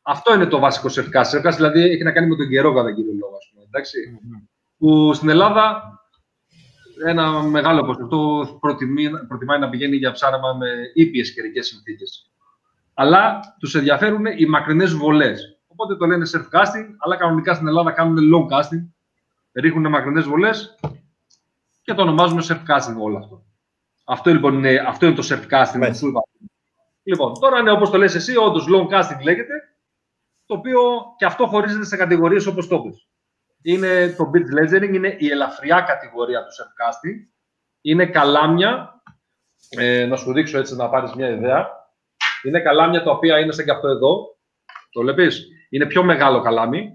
Αυτό είναι το βασικό σερκάς. Σερκάς δηλαδή έχει να κάνει με τον καιρό κατά κύριο λόγο, ας πούμε, εντάξει. Που στην Ελλάδα ένα μεγάλο ποσοστό προτιμεί, προτιμάει να πηγαίνει για ψάρεμα με ήπιες καιρικές συνθήκες. Αλλά τους ενδιαφέρουν οι μακρινές βολές. Οπότε το λένε surf casting, αλλά κανονικά στην Ελλάδα κάνουν long casting. Ρίχνουν μακρινές βολές και το ονομάζουμε surf casting όλο αυτό. Αυτό λοιπόν είναι, αυτό είναι το surf casting που Μάλιστα. σου είπα. Λοιπόν, τώρα είναι όπως το λες εσύ, όντως long casting λέγεται, το οποίο και αυτό χωρίζεται σε κατηγορίες όπως το πες. Είναι το beach ledgering, είναι η ελαφριά κατηγορία του surf casting. Είναι καλάμια, ε, να σου δείξω έτσι να πάρεις μια ιδέα. Είναι καλάμια τα οποία είναι σαν και αυτό εδώ. Το βλέπεις; Είναι πιο μεγάλο καλάμι.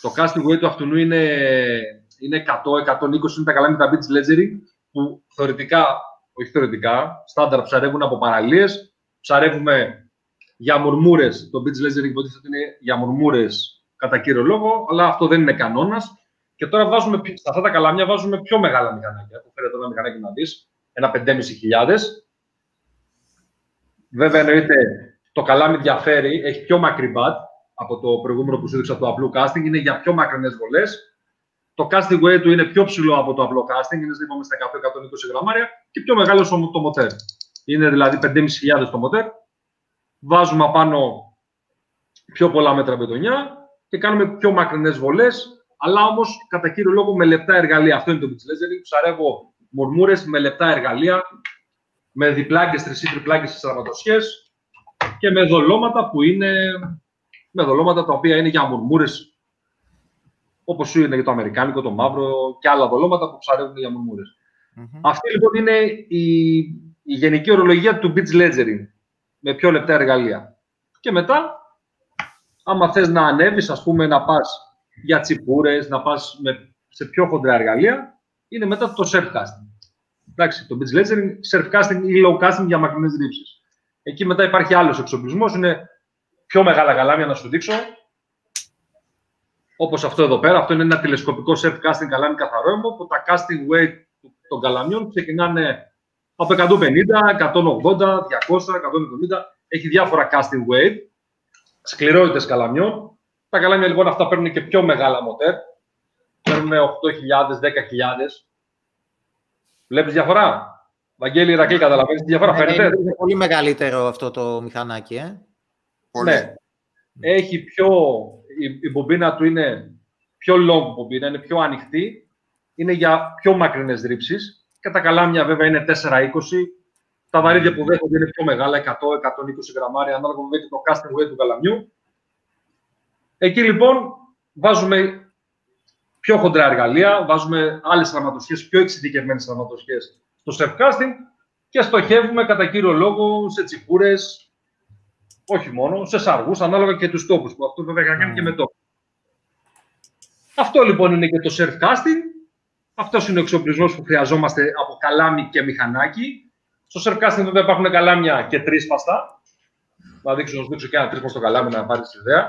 Το casting weight του αυτού είναι, είναι 100-120, είναι τα καλάμια τα beach ledgering, που θεωρητικά, όχι θεωρητικά, στάνταρ ψαρεύουν από παραλίες. Ψαρεύουμε για μουρμούρες. Το beach ledgering υποτίθεται ότι είναι για μουρμούρες κατά κύριο λόγο, αλλά αυτό δεν είναι κανόνας. Και τώρα βάζουμε, πι- σε αυτά τα καλάμια βάζουμε πιο μεγάλα μηχανάκια. Που φέρετε ένα μηχανάκι να δεις, ένα 5.500. Βέβαια εννοείται το καλάμι διαφέρει, έχει πιο μακρύ μπατ από το προηγούμενο που σου έδειξα το απλό casting, είναι για πιο μακρινές βολές. Το casting weight του είναι πιο ψηλό από το απλό casting, είναι είπαμε, στα 100-120 γραμμάρια και πιο μεγάλο στο- το μοτέρ. Είναι δηλαδή 5.500 το μοτέρ. Βάζουμε απάνω πιο πολλά μέτρα μπετονιά και κάνουμε πιο μακρινές βολές, αλλά όμως κατά κύριο λόγο με λεπτά εργαλεία. Αυτό είναι το beach ledgering. Ψαρεύω μουρμούρες με λεπτά εργαλεία, με διπλάκες, τρισί τριπλάκες στις τραυματοσιές και με δολώματα που είναι με δολώματα τα οποία είναι για μουρμούρες όπως σου είναι για το αμερικάνικο, το μαύρο και άλλα δολώματα που ψαρεύουν για μουρμούρες. Αυτή λοιπόν είναι η, η γενική ορολογία του beach ledgering με πιο λεπτά εργαλεία. Και μετά, άμα θες να ανέβεις, ας πούμε να πας για τσιπούρες, να πας με, σε πιο χοντρά εργαλεία, είναι μετά το surf casting. Εντάξει, το beach ledgering, surf casting ή low casting για μακρινές ρήψεις. Εκεί μετά υπάρχει άλλος εξοπλισμός, είναι πιο μεγάλα γαλάμια να σου δείξω. Όπως αυτό εδώ πέρα. Αυτό είναι ένα τηλεσκοπικό surf casting καλάμι καθαρό αίμο, που τα casting weight των καλαμιών ξεκινάνε από 150, 180, 200, 170. Έχει διάφορα casting weight, σκληρότητες καλαμιών. Τα καλάμια λοιπόν αυτά παίρνουν και πιο μεγάλα μοτέρ. Παίρνουν 8.000, 10.000. Βλέπεις διαφορά; Βαγγέλη Ρακλή, καταλαβαίνεις τη διαφορά. Ναι, Φαίνεται; είναι πολύ μεγαλύτερο αυτό το μηχανάκι, ε. Πολύ. Ναι. Έχει πιο... Η, η μπομπίνα του είναι πιο long μπομπίνα, είναι πιο ανοιχτή. Είναι για πιο μακρινές ρήψεις. Και τα καλάμια βέβαια είναι 4-20. Τα βαρύδια που δέχονται είναι πιο μεγάλα, 100-120 γραμμάρια, ανάλογα με το casting weight του καλαμιού. Εκεί λοιπόν βάζουμε πιο χοντρά εργαλεία, βάζουμε άλλες αρματοσχές, πιο εξειδικευμένες αρματοσχές στο surf casting και στοχεύουμε κατά κύριο λόγο σε τσιπούρες, όχι μόνο, σε σαργούς, ανάλογα και τους τόπους που αυτό βέβαια έχει να κάνει και με τόπο. Αυτό λοιπόν είναι και το surf casting. Αυτός είναι ο εξοπλισμός που χρειαζόμαστε από καλάμι και μηχανάκι. Στο surf casting βέβαια υπάρχουν καλάμια και τρίσπαστα. Θα δείξω, να σου δείξω και ένα τρίσπαστο καλάμι να πάρεις ιδέα.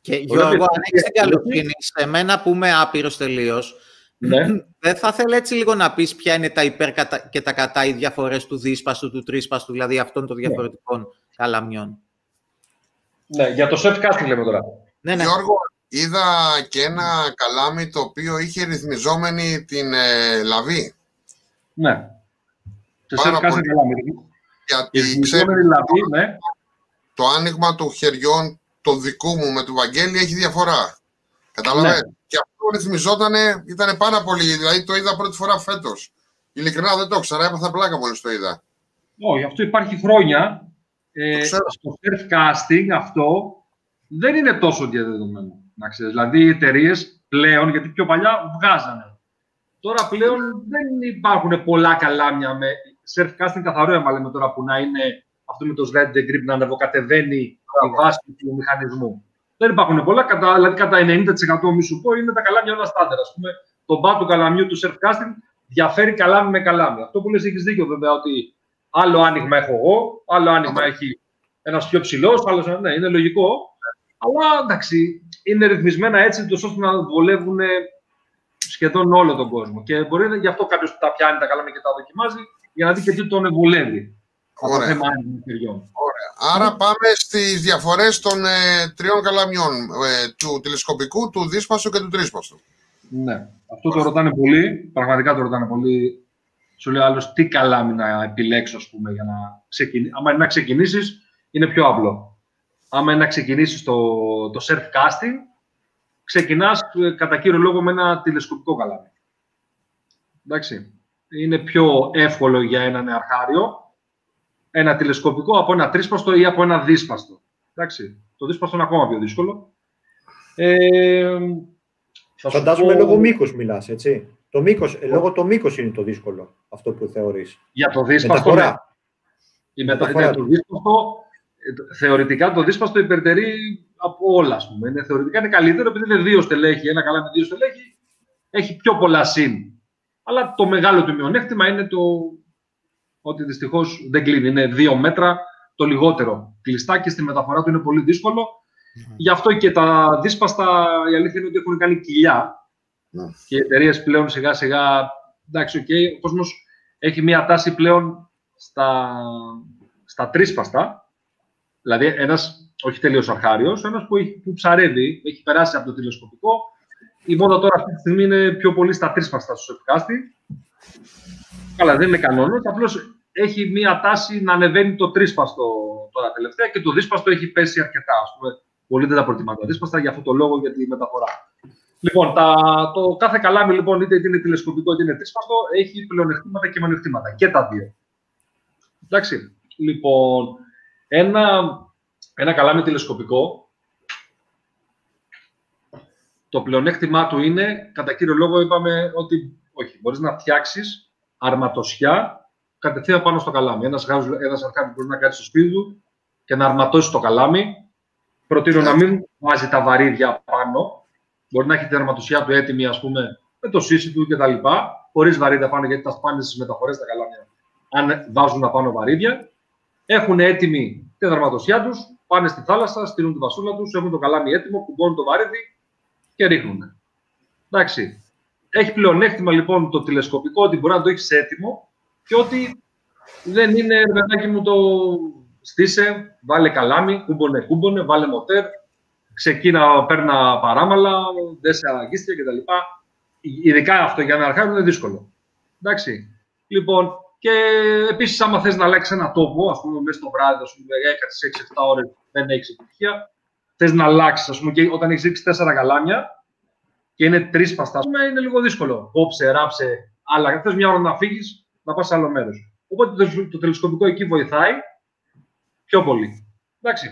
Και Γιώργο, αν έχεις την καλοσύνη, σε μένα που είμαι άπειρος τελείως, Ναι. δεν θα ήθελα έτσι λίγο να πεις ποια είναι τα υπέρ κατα- και τα κατά οι διαφορές του δύσπαστου, του τρίσπαστου, δηλαδή αυτών των διαφορετικών καλαμιών. ναι, για το surf casting λέμε τώρα. Ναι, ναι. Γιώργο, είδα και ένα καλάμι το οποίο είχε ρυθμιζόμενη την ε, λαβή. Ναι. Σε Πάρα surf casting πολύ. καλάμι. Γιατί Η ξέρω, ρυθμιζόμενη λαβή, ναι. το άνοιγμα των χεριών το δικού μου με του Βαγγέλη έχει διαφορά. Καταλαβαίνετε. Ναι. Και αυτό ρυθμιζόταν, ήταν πάρα πολύ. Δηλαδή το είδα πρώτη φορά φέτος. Ειλικρινά δεν το ήξερα, έπαθα πλάκα μόλις το είδα. Όχι, αυτό υπάρχει χρόνια. Ε, Το ξέρω. στο surf casting αυτό δεν είναι τόσο διαδεδομένο. Να ξέρεις. Δηλαδή οι εταιρείες πλέον, γιατί πιο παλιά βγάζανε. Τώρα πλέον δεν υπάρχουν πολλά καλάμια με surf casting καθαρό αίμα λέμε τώρα που να είναι αυτό με το slide grip να ανεβοκατεβαίνει η βάση του μηχανισμού. Δεν υπάρχουν πολλά, κατά, δηλαδή κατά 90% μη σου πω είναι τα καλάμια όλα στάνταρ. Ας πούμε, το μπα του καλαμιού του surf casting διαφέρει καλάμι με καλάμι. Αυτό που λες έχεις δίκιο βέβαια ότι άλλο άνοιγμα έχω εγώ, άλλο άνοιγμα έχει ένας πιο ψηλός, άλλος. Ναι, είναι λογικό. Αλλά εντάξει, είναι ρυθμισμένα έτσι, τόσο ώστε να βολεύουν σχεδόν όλο τον κόσμο. Και μπορεί να γι' αυτό κάποιος τα πιάνει τα καλάμια και τα δοκιμάζει, για να δει και τι τον βολεύει. Από Ωραία. θέμα άνοιγμα χεριών. Άρα πάμε στις διαφορές των ε, τριών καλαμιών. ε, του τηλεσκοπικού, του δύσπαστου και του τρίσπαστου. Ναι. Αυτό το ρωτάνε πολύ. Πραγματικά το ρωτάνε πολύ. Σου λέει άλλος τι καλάμι να επιλέξω, ας πούμε, για να ξεκινήσει. Άμα είναι να ξεκινήσεις, είναι πιο απλό. Άμα είναι να ξεκινήσεις το, το surf casting, ξεκινά κατά κύριο λόγο με ένα τηλεσκοπικό καλάμι. Εντάξει. Είναι πιο εύκολο για έναν αρχάριο ένα τηλεσκοπικό από ένα τρίσπαστο ή από ένα δύσπαστο. Εντάξει. Το δύσπαστο είναι ακόμα πιο δύσκολο. Ε, θα σου Φαντάζομαι πω- λόγω μήκο μιλάς, έτσι. Το μήκος, ε, λόγω το μήκος είναι το δύσκολο, αυτό που θεωρείς. Για το δύσπαστο, ναι. Μεταφορά. Η μετα... Μεταφορά ναι, του. το δύσπαστο, ε, θεωρητικά το δύσπαστο υπερτερεί από όλα, ας πούμε. Είναι, θεωρητικά είναι καλύτερο επειδή είναι δύο στελέχη, ένα καλά με δύο στελέχη, έχει πιο πολλά συν. Αλλά το μεγάλο του μειονέκτημα είναι το ότι δυστυχώς δεν κλείνει. Είναι δύο μέτρα το λιγότερο. Κλειστά και στη μεταφορά του είναι πολύ δύσκολο. Γι' αυτό και τα δύσπαστα η αλήθεια είναι ότι έχουν κάνει κοιλιά. Ναι. Και οι εταιρείες πλέον σιγά σιγά. Εντάξει, οκ, ο κόσμος έχει μία τάση πλέον στα, στα τρίσπαστα. Δηλαδή, ένας όχι τελείως αρχάριος, ένας που, έχει- που ψαρεύει, έχει περάσει από το τηλεσκοπικό. Η μόδα τώρα αυτή τη στιγμή είναι πιο πολύ στα τρίσπαστα στο surf casting. Καλά, δεν είναι κανόνας. Απλώς έχει μία τάση να ανεβαίνει το τρίσπαστο τώρα τελευταία και το δύσπαστο έχει πέσει αρκετά. Ας πούμε, πολλοί δεν τα προτιμάνε τα δύσπαστα για αυτό το λόγο, για τη μεταφορά. Λοιπόν, τα, το κάθε καλάμι, λοιπόν, είτε είναι τηλεσκοπικό είτε είναι τρίσπαστο, έχει πλεονεκτήματα και μειονεκτήματα. Και τα δύο. Εντάξει. Λοιπόν, ένα, ένα καλάμι τηλεσκοπικό, το πλεονέκτημά του είναι, κατά κύριο λόγο, είπαμε ότι όχι, μπορείς να φτιάξεις αρματοσιά κατευθείαν πάνω στο καλάμι. Ένας, γάζος- ένας αρχάρης μπορεί να κάνει στο σπίτι του και να αρματώσει το καλάμι. Προτείνω να μην βάζει τα βαρύδια πάνω. Μπορεί να έχει την αρματοσιά του έτοιμη, ας πούμε, με το σύσι του κτλ. Χωρίς βαρύδια πάνω, γιατί τα σπάνε στις μεταφορές τα καλάμια. Αν βάζουν απάνω βαρύδια, έχουν έτοιμη την αρματοσιά τους, πάνε στη θάλασσα, στείλουν τη βασούλα τους, έχουν το καλάμι έτοιμο, κουμπώνουν το βαρύδι και ρίχνουν. Εντάξει. Έχει πλεονέκτημα λοιπόν το τηλεσκοπικό ότι μπορεί να το έχεις έτοιμο και ότι δεν είναι ρε μου το στήσε, βάλε καλάμι, κούμπονε, κούμπονε, βάλε μοτέρ, ξεκίνα, παίρνα παράμαλα, δέσε αγίστια κτλ. Ειδικά αυτό για να αρχάρουν είναι δύσκολο. Εντάξει. Λοιπόν, και επίσης, άμα θες να αλλάξεις ένα τόπο, ας πούμε, μέσα στο βράδυ, ας πούμε, έκατσε 6-7 ώρες, δεν έχεις επιτυχία. Θες να αλλάξεις, ας πούμε, και όταν έχεις ρίξει 4 γαλάμια και είναι τρεις παστά, είναι λίγο δύσκολο. Κόψε, ράψε, αλλά θες μια ώρα να φύγεις, να πας σε άλλο μέρος. Οπότε το, το τηλεσκοπικό εκεί βοηθάει πιο πολύ. Εντάξει.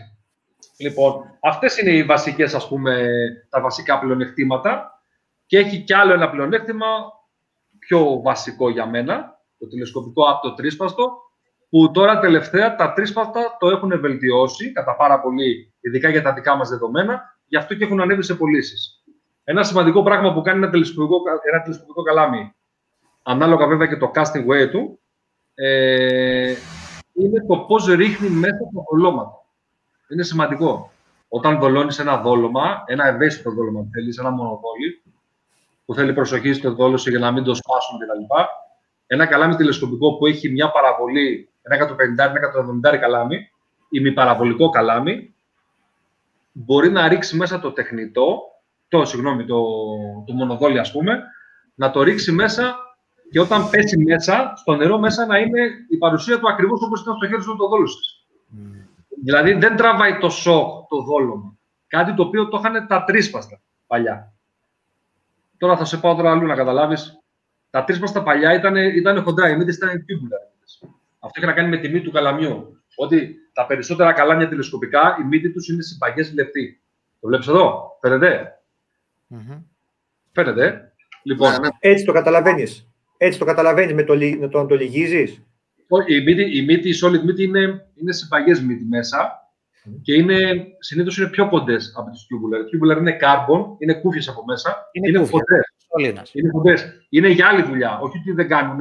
Λοιπόν, αυτές είναι οι βασικές, ας πούμε, τα βασικά πλεονεκτήματα και έχει κι άλλο ένα πλεονέκτημα πιο βασικό για μένα, το τηλεσκοπικό από το τρίσπαστο, που τώρα τελευταία τα τρίσπαστα το έχουν βελτιώσει κατά πάρα πολύ, ειδικά για τα δικά μας δεδομένα, γι' αυτό και έχουν ανέβει σε πωλήσεις. Ένα σημαντικό πράγμα που κάνει ένα τηλεσκοπικό, ένα τηλεσκοπικό καλάμι, ανάλογα βέβαια και το casting way του, ε, είναι το πώς ρίχνει μέσα τα δολώματα. Είναι σημαντικό. Όταν δολώνεις ένα δόλωμα, ένα ευαίσθητο δόλωμα, θέλεις ένα μονοδόλι, που θέλει προσοχή στο δόλωση για να μην το σπάσουν κτλ. Ένα καλάμι τηλεσκοπικό που έχει μια παραβολή, ένα 150-170 καλάμι, ημιπαραβολικό καλάμι, μπορεί να ρίξει μέσα το τεχνητό, το, συγγνώμη, το, το μονοδόλι ας πούμε, να το ρίξει μέσα και όταν πέσει μέσα, στο νερό μέσα να είναι η παρουσία του ακριβώς όπως ήταν στο χέρι σου το δόλο Mm. Δηλαδή δεν τραβάει το σοκ το δόλωμα. Κάτι το οποίο το είχαν τα τρίσπαστα παλιά. Τώρα θα σε πάω τώρα αλλού να καταλάβεις. Τα τρίσπαστα παλιά ήταν, ήταν χοντρά, οι μύτες ήταν tubular. Αυτό είχε να κάνει με τη μύτη του καλαμιού. Ότι τα περισσότερα καλάμια τηλεσκοπικά, η μύτη τους είναι συμπαγές λεπτή. Το βλέπεις εδώ, φαίνεται; Mm-hmm. Φαίνεται. Λοιπόν, ναι, ναι. Έτσι το καταλαβαίνεις. Έτσι το καταλαβαίνεις με το, με το να το λυγίζεις. Η μύτη, η μύτη, η solid μύτη είναι, είναι συμπαγέ μύτη μέσα και είναι, συνήθως είναι πιο κοντές από τις tubular. Οι tubular είναι carbon, είναι κούφιες από μέσα, είναι, είναι Είναι κοντές. Είναι για άλλη δουλειά. Όχι ότι δεν κάνουν,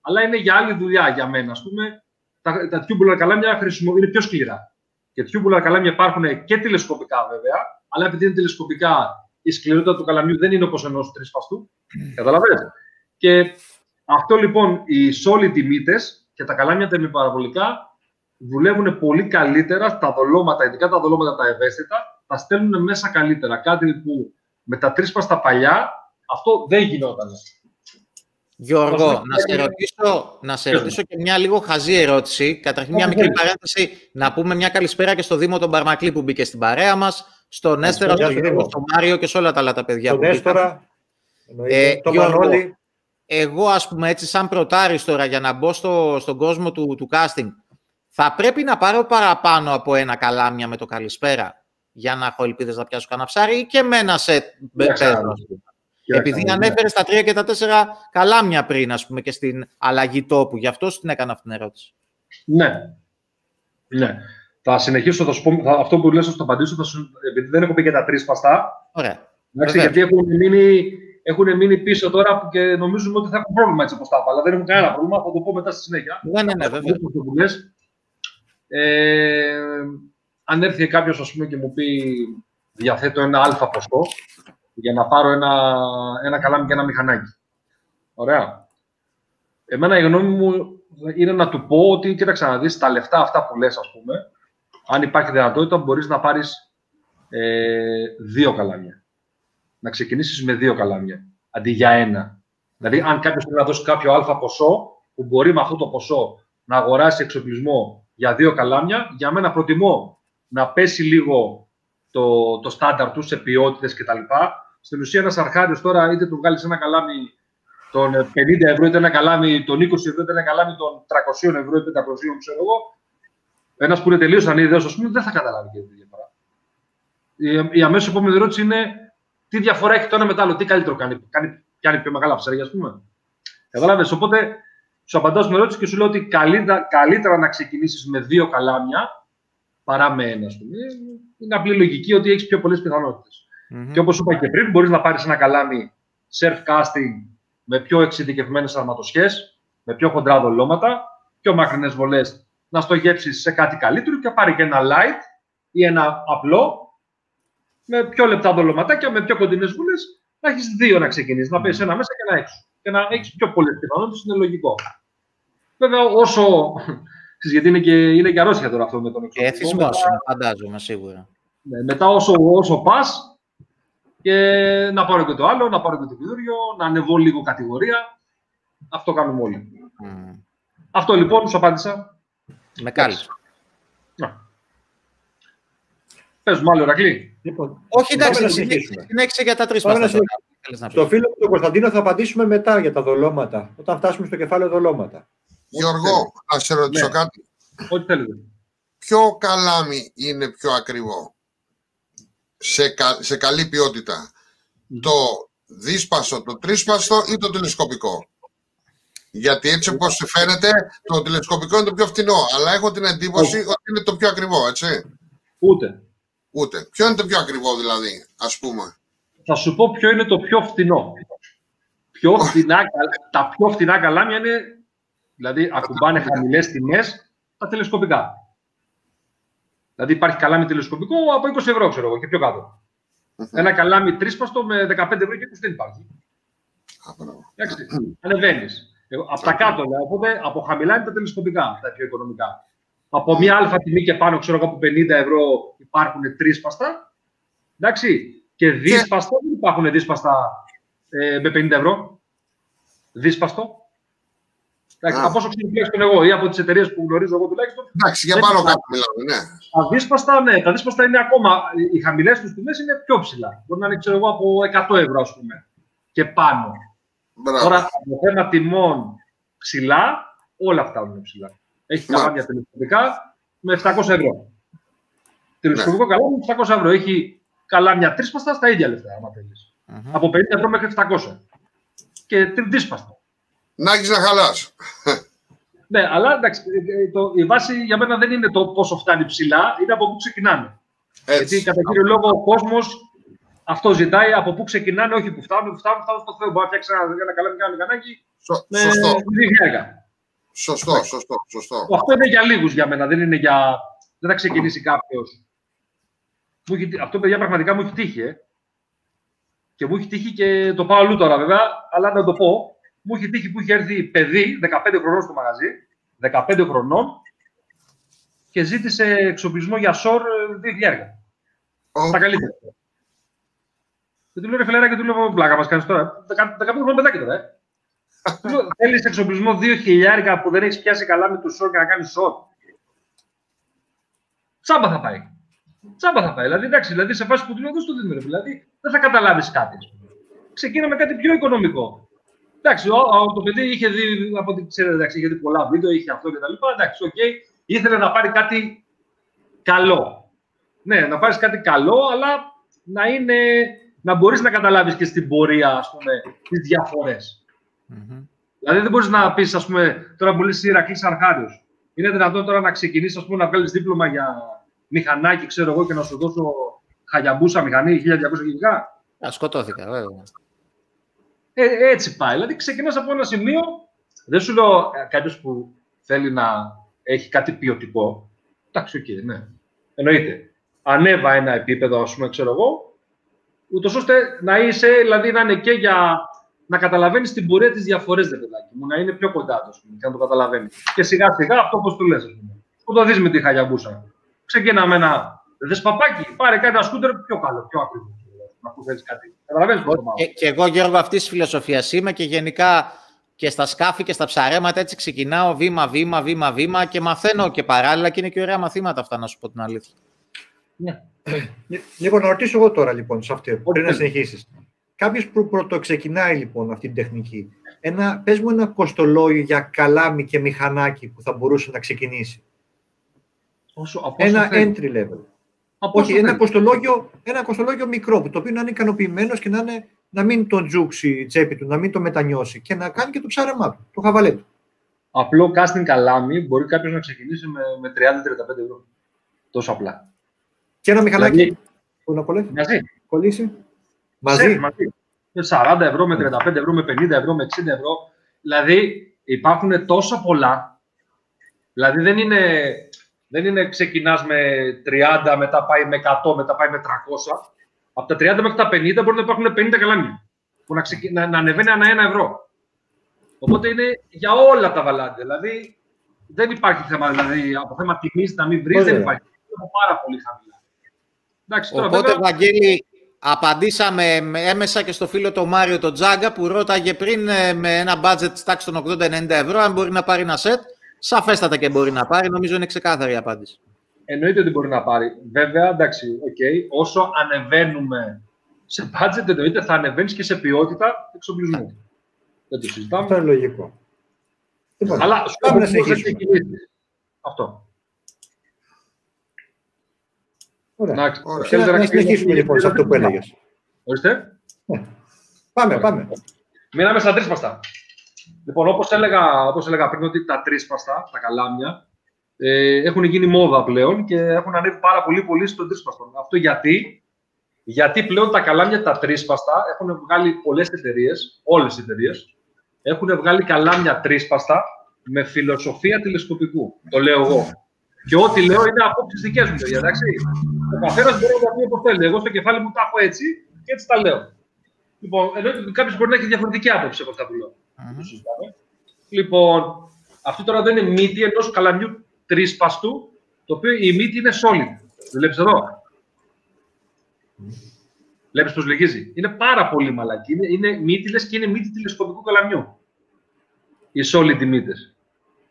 αλλά είναι για άλλη δουλειά για μένα. Ας πούμε, τα, τα tubular καλάμια είναι πιο σκληρά. Και tubular καλάμια υπάρχουν και τηλεσκοπικά βέβαια, αλλά επειδή είναι τηλεσκοπικά, η σκληρότητα του καλαμιού δεν είναι όπως ενός τρισπαστού. Καταλαβαίνετε. Και αυτό λοιπόν, οι solid μύτες και τα καλάμια τα ημιπαραβολικά δουλεύουν πολύ καλύτερα στα δολώματα, ειδικά τα δολώματα τα ευαίσθητα, τα στέλνουν μέσα καλύτερα. Κάτι που με τα τρίσπαστα παλιά αυτό δεν γινόταν. Γιώργο, να σε, ρωτήσω, να σε ρωτήσω και μια λίγο χαζή ερώτηση. Καταρχήν, μια μικρή παρένθεση. Να πούμε μια καλησπέρα και στο Δήμο τον Παρμακλή που μπήκε στην παρέα μας, στον Νέστερα, στον Μάριο και σε όλα τα άλλα τα παιδιά που Νέστορα, ε, το Μανώλη εγώ, ας πούμε, έτσι, σαν προτάρης τώρα, για να μπω στο, στον κόσμο του, του casting, θα πρέπει να πάρω παραπάνω από ένα καλάμια με το καλησπέρα για να έχω ελπίδες να πιάσω κανένα ψάρι ή και με ένα σετ πέδρο, Επειδή ανέφερες τα τρία και τα τέσσερα καλάμια πριν, ας πούμε, και στην αλλαγή τόπου. Γι' αυτό την έκανα αυτή την ερώτηση. Ναι. Ναι. Θα συνεχίσω, θα σου πω, θα, αυτό που λες θα το απαντήσω, θα σου, επειδή δεν έχω πει και τα τρεις παστά. Ωραία. Εντάξει, γιατί έχουν μείνει έχουν μείνει πίσω τώρα που και νομίζουμε ότι θα έχουν πρόβλημα έτσι όπως τα αλλά δεν έχουν κανένα πρόβλημα. Θα το πω μετά στη συνέχεια. Ναι, ναι, ναι, βέβαια. Ε, αν έρθει κάποιος και μου πει διαθέτω ένα αλφα ποσό για να πάρω ένα, ένα καλάμι και ένα μηχανάκι. Ωραία. Εμένα η γνώμη μου είναι να του πω ότι, κοίταξε να δεις, τα λεφτά αυτά που λες, ας πούμε, αν υπάρχει δυνατότητα, μπορείς να πάρεις ε, δύο καλάμια να ξεκινήσεις με δύο καλάμια αντί για ένα. Δηλαδή, αν κάποιος θέλει να δώσει κάποιο αλφα ποσό, που μπορεί με αυτό το ποσό να αγοράσει εξοπλισμό για δύο καλάμια, για μένα προτιμώ να πέσει λίγο το, το στάνταρ του σε ποιότητες κτλ. Στην ουσία, ένας αρχάριος τώρα είτε του βγάλεις ένα καλάμι των 50 ευρώ, είτε ένα καλάμι των 20 ευρώ, είτε ένα καλάμι των 300 ευρώ ή 500, ξέρω εγώ. Ένας που είναι τελείως ανίδεος, ας πούμε, δεν θα καταλάβει και τη διαφορά. Η, η αμέσως επόμενη ερώτηση είναι τι διαφορά έχει το ένα με άλλο, τι καλύτερο κάνει, κάνει κάνει πιο μεγάλα ψάρια, ας πούμε. Κατάλαβε. Οπότε σου απαντάω στην ερώτηση και σου λέω ότι καλύτερα, καλύτερα να ξεκινήσεις με δύο καλάμια παρά με ένα. Ας πούμε. Είναι απλή λογική ότι έχεις πιο πολλές πιθανότητες. Mm-hmm. Και όπως είπα και πριν, μπορείς να πάρεις ένα καλάμι surf casting με πιο εξειδικευμένες αρματοσχές, με πιο χοντρά δολώματα, πιο μακρινές βολές, να στοχεύσεις σε κάτι καλύτερο και πάρει και ένα light ή ένα απλό με πιο λεπτά δολωματάκια, με πιο κοντινές βούλες, να έχεις δύο να ξεκινήσεις. Να πέσεις ένα μέσα και ένα έξω. Και να έχεις πιο πολλές πιθανότητες, είναι λογικό. Βέβαια, όσο. [LAUGHS] γιατί είναι και, είναι και αρρώστια τώρα αυτό με τον εξωτερικό. Και εθισμό, φαντάζομαι σίγουρα. Ναι, μετά, όσο, όσο πας, και να πάρω και το άλλο, να πάρω και το καινούριο, να ανεβώ λίγο κατηγορία. Αυτό κάνουμε όλοι. Mm. Αυτό λοιπόν, σου απάντησα. Με κάλυψε. Πες μου άλλο, Ρακλή. Λοιπόν, Όχι, εντάξει, συνέχισε για τα τρεις μας. Στο φίλο του Κωνσταντίνο θα απαντήσουμε μετά για τα δολώματα, όταν φτάσουμε στο κεφάλαιο δολώματα. Γιώργο, να σε ρωτήσω ναι. κάτι. Ό,τι θέλετε. Ποιο καλάμι είναι πιο ακριβό; Σε, σε καλή ποιότητα. Το δύσπαστο, το τρίσπαστο ή το τηλεσκοπικό; Γιατί έτσι όπως φαίνεται, το τηλεσκοπικό είναι το πιο φθηνό. Αλλά έχω την εντύπωση ότι είναι το πιο ακριβό, έτσι. Ούτε. Ούτε. Ποιο είναι το πιο ακριβό δηλαδή, ας πούμε; Θα σου πω ποιο είναι το πιο φθηνό. Πιο φθηνά, τα πιο φθηνά καλάμια είναι, δηλαδή ακουμπάνε χαμηλές τιμές, τα τηλεσκοπικά. Δηλαδή υπάρχει καλάμι τηλεσκοπικό από 20 ευρώ, ξέρω εγώ, και πιο κάτω. Ένα καλάμι τρίσπαστο με 15 ευρώ και 20 δεν υπάρχει. Εντάξει, ανεβαίνεις. Από τα κάτω, δηλαδή, οπότε από χαμηλά είναι τα τηλεσκοπικά, τα πιο οικονομικά. Από μια αλφα τιμή και πάνω, ξέρω εγώ, από 50 ευρώ υπάρχουν τρίσπαστα. Εντάξει. Και δύσπαστα, δεν υπάρχουν δύσπαστα ε, με 50 ευρώ. Δύσπαστο. Εντάξει, από όσο ξέρω τουλάχιστον εγώ ή από τις εταιρείες που γνωρίζω εγώ τουλάχιστον. Εντάξει, για πάνω κάτω μιλάμε, ναι. Τα δύσπαστα, ναι, τα δύσπαστα είναι ακόμα. Οι χαμηλές τους τιμές είναι πιο ψηλά. Μπορεί να είναι, ξέρω εγώ, από 100 ευρώ, ας πούμε. Και πάνω. Μπράβο. Τώρα, το θέμα τιμών ψηλά, όλα αυτά είναι ψηλά. Έχει καλάμια τηλεσκοπικά με 700 ευρώ. Τηλεσκοπικό ναι. καλάμι με 700 ευρώ. Έχει καλάμια τρίσπαστα στα ίδια λεφτά, άμα θέλεις. Mm-hmm. Από 50 ευρώ μέχρι 700. Και τριτίσπαστα. Να έχεις να χαλάς. [LAUGHS] ναι, αλλά εντάξει, το, η βάση για μένα δεν είναι το πόσο φτάνει ψηλά, είναι από πού ξεκινάνε. Έτσι. Γιατί κατά κύριο λόγο ο κόσμος αυτό ζητάει από πού ξεκινάνε, όχι που φτάνουν. Φτάνουν, φτάνουν στο Θεό. Μπορεί να φτιάξει ένα καλάμι, ένα μηχανάκι Σω, με σωστό. Σωστό, σωστό, σωστό. Αυτό είναι για λίγους για μένα. Δεν είναι για. Δεν θα ξεκινήσει κάποιος. Αυτό, παιδιά, πραγματικά μου έχει τύχει. Ε. Και μου έχει τύχει και το πάω αλλού τώρα, βέβαια, αλλά να το πω. Μου έχει τύχει που είχε έρθει παιδί 15 χρονών στο μαγαζί, 15 χρονών, και ζήτησε εξοπλισμό για σορ 2.000. Oh. Τα καλύτερα. Και του λέω ρε φιλέρα και του λέω πλάκα μας κάνεις τώρα. 15 χρονών παιδάκι τώρα, ε. Θέλεις εξοπλισμό 2.000 που δεν έχεις πιάσει καλά με του σορ και να κάνεις σορ. Τσάμπα θα πάει. Τσάμπα θα πάει. Δηλαδή, εντάξει, δηλαδή σε φάση που του λέω δεν στο δίνουμε. Δηλαδή δεν θα καταλάβεις κάτι. Ξεκίνα με κάτι πιο οικονομικό. Εντάξει, ο, ο, το παιδί είχε δει, από ό,τι ξέρετε, εντάξει, είχε δει πολλά βίντεο, είχε αυτό και τα λοιπά. Εντάξει, OK. Okay. Ήθελε να πάρει κάτι καλό. Ναι, να πάρεις κάτι καλό, αλλά να είναι, να μπορείς να καταλάβεις και στην πορεία, ας πούμε, τις διαφορές. Mm-hmm. Δηλαδή δεν μπορείς να πεις, ας πούμε, τώρα που λες Ηρακλή Αρχάριος. Είναι δυνατόν τώρα να ξεκινήσεις να βγάλεις δίπλωμα για μηχανάκι, ξέρω εγώ, και να σου δώσω Hayabusa μηχανή 1200 κυβικά. Α, σκοτώθηκα, βέβαια. Ε, έτσι πάει. Δηλαδή ξεκινάς από ένα σημείο. Δεν σου λέω ε, κάποιος που θέλει να έχει κάτι ποιοτικό. Εντάξει, OK, okay, ναι. Εννοείται. Ανέβα ένα επίπεδο, ας πούμε, ξέρω εγώ, ούτως ώστε να είσαι, δηλαδή να είναι και για να καταλαβαίνεις στην πορεία τις διαφορές, ρε παιδάκι μου, να είναι πιο κοντά του και να το καταλαβαίνεις. Και σιγά σιγά αυτό όπω το λες, που το δεις με τη χαλιαμπούσα. Ξεκινά με ένα δεσπαπάκι, πάρε κάτι ένα σκούτερ πιο καλό, πιο ακριβό. Να που θέλεις κάτι. Καταλαβαίνεις και, και εγώ, Γιώργο, αυτής της φιλοσοφίας είμαι και γενικά και στα σκάφη και στα ψαρέματα έτσι ξεκινάω βήμα, βήμα, βήμα, βήμα και μαθαίνω και παράλληλα και είναι και ωραία μαθήματα αυτά, να σου πω την αλήθεια. Ναι. Λοιπόν, να ρωτήσω εγώ τώρα λοιπόν σε αυτό, πριν να συνεχίσεις. Κάποιος που πρωτοξεκινάει λοιπόν αυτή την τεχνική, ένα, πες μου ένα κοστολόγιο για καλάμι και μηχανάκι που θα μπορούσε να ξεκινήσει. Όσο, ένα entry level. Όχι, ένα κοστολόγιο, ένα κοστολόγιο μικρό, που το οποίο να είναι ικανοποιημένος και να, είναι, να μην τον τζούξει η τσέπη του, να μην το μετανιώσει και να κάνει και το ψάρεμά του, το χαβαλέ του. Απλό casting καλάμι μπορεί κάποιος να ξεκινήσει με, με 30-35 ευρώ. Τόσο απλά. Και ένα μηχανάκι δηλαδή, που να κολλήσει. Μαζί. μαζί. Με 40 ευρώ, με 35 ευρώ, με 50 ευρώ, με 60 ευρώ. Δηλαδή υπάρχουν τόσα πολλά. Δηλαδή δεν είναι, δεν είναι ξεκινάς με 30, μετά πάει με 100, μετά πάει με 300. Από τα 30 μέχρι τα 50 μπορεί να υπάρχουν 50 καλάμια. Που να, ξεκι... να, να ανεβαίνει ανά ένα ευρώ. Οπότε είναι για όλα τα βαλάντια. Δηλαδή δεν υπάρχει θέμα, δηλαδή από θέμα τιμής να μην βρεις, δεν υπάρχει. Είναι πάρα πολύ χαμηλά. Εντάξει, τώρα, Οπότε, βέβαια... Βαγγέλη, απαντήσαμε έμεσα και στο φίλο το Μάριο τον Τζάγκα που ρώταγε πριν ε, με ένα budget τάξη των 80-90 ευρώ αν μπορεί να πάρει ένα σετ. Σαφέστατα και μπορεί να πάρει. Νομίζω είναι ξεκάθαρη η απάντηση. Εννοείται ότι μπορεί να πάρει. Βέβαια, εντάξει, okay, όσο ανεβαίνουμε σε budget, εννοείται θα ανεβαίνεις και σε ποιότητα εξοπλισμού. Δεν το συζητάμε. Αυτό είναι λογικό. Αλλά σου να συνεχίσουμε. Αυτό. Ωραία. Να, Ωραία. να, να συνεχίσουμε λοιπόν σε αυτό που έλεγες. Ορίστε. Ναι. Πάμε, πάμε. Μείναμε στα τρίσπαστα. Λοιπόν, όπως έλεγα, όπως έλεγα πριν, ότι τα τρίσπαστα, τα καλάμια, ε, έχουν γίνει μόδα πλέον και έχουν ανέβει πάρα πολύ πολύ στον τρίσπαστο. Αυτό γιατί, γιατί πλέον τα καλάμια, τα τρίσπαστα, έχουν βγάλει πολλές εταιρείες, όλες οι εταιρείες, έχουν βγάλει καλάμια τρίσπαστα με φιλοσοφία τηλεσκοπικού. Το λέω εγώ. Και ό,τι λέω είναι απόψεις δικές μου, παιδιά, εντάξει. Ο καθένας μπορεί να τα πει όπως θέλει. Εγώ στο κεφάλι μου τα έχω έτσι και έτσι τα λέω. Λοιπόν, εννοείται ότι κάποιος μπορεί να έχει διαφορετική άποψη από αυτά που λέω. Mm-hmm. Λοιπόν, αυτό τώρα δεν είναι μύτη ενός καλαμιού τρίσπαστου, το οποίο η μύτη είναι solid. Βλέπεις εδώ; Βλέπεις πώς λυγίζει; Είναι πάρα πολύ μαλακή. Είναι, είναι μύτη, και είναι μύτη τηλεσκοπικού καλαμιού. Οι solid μύτες.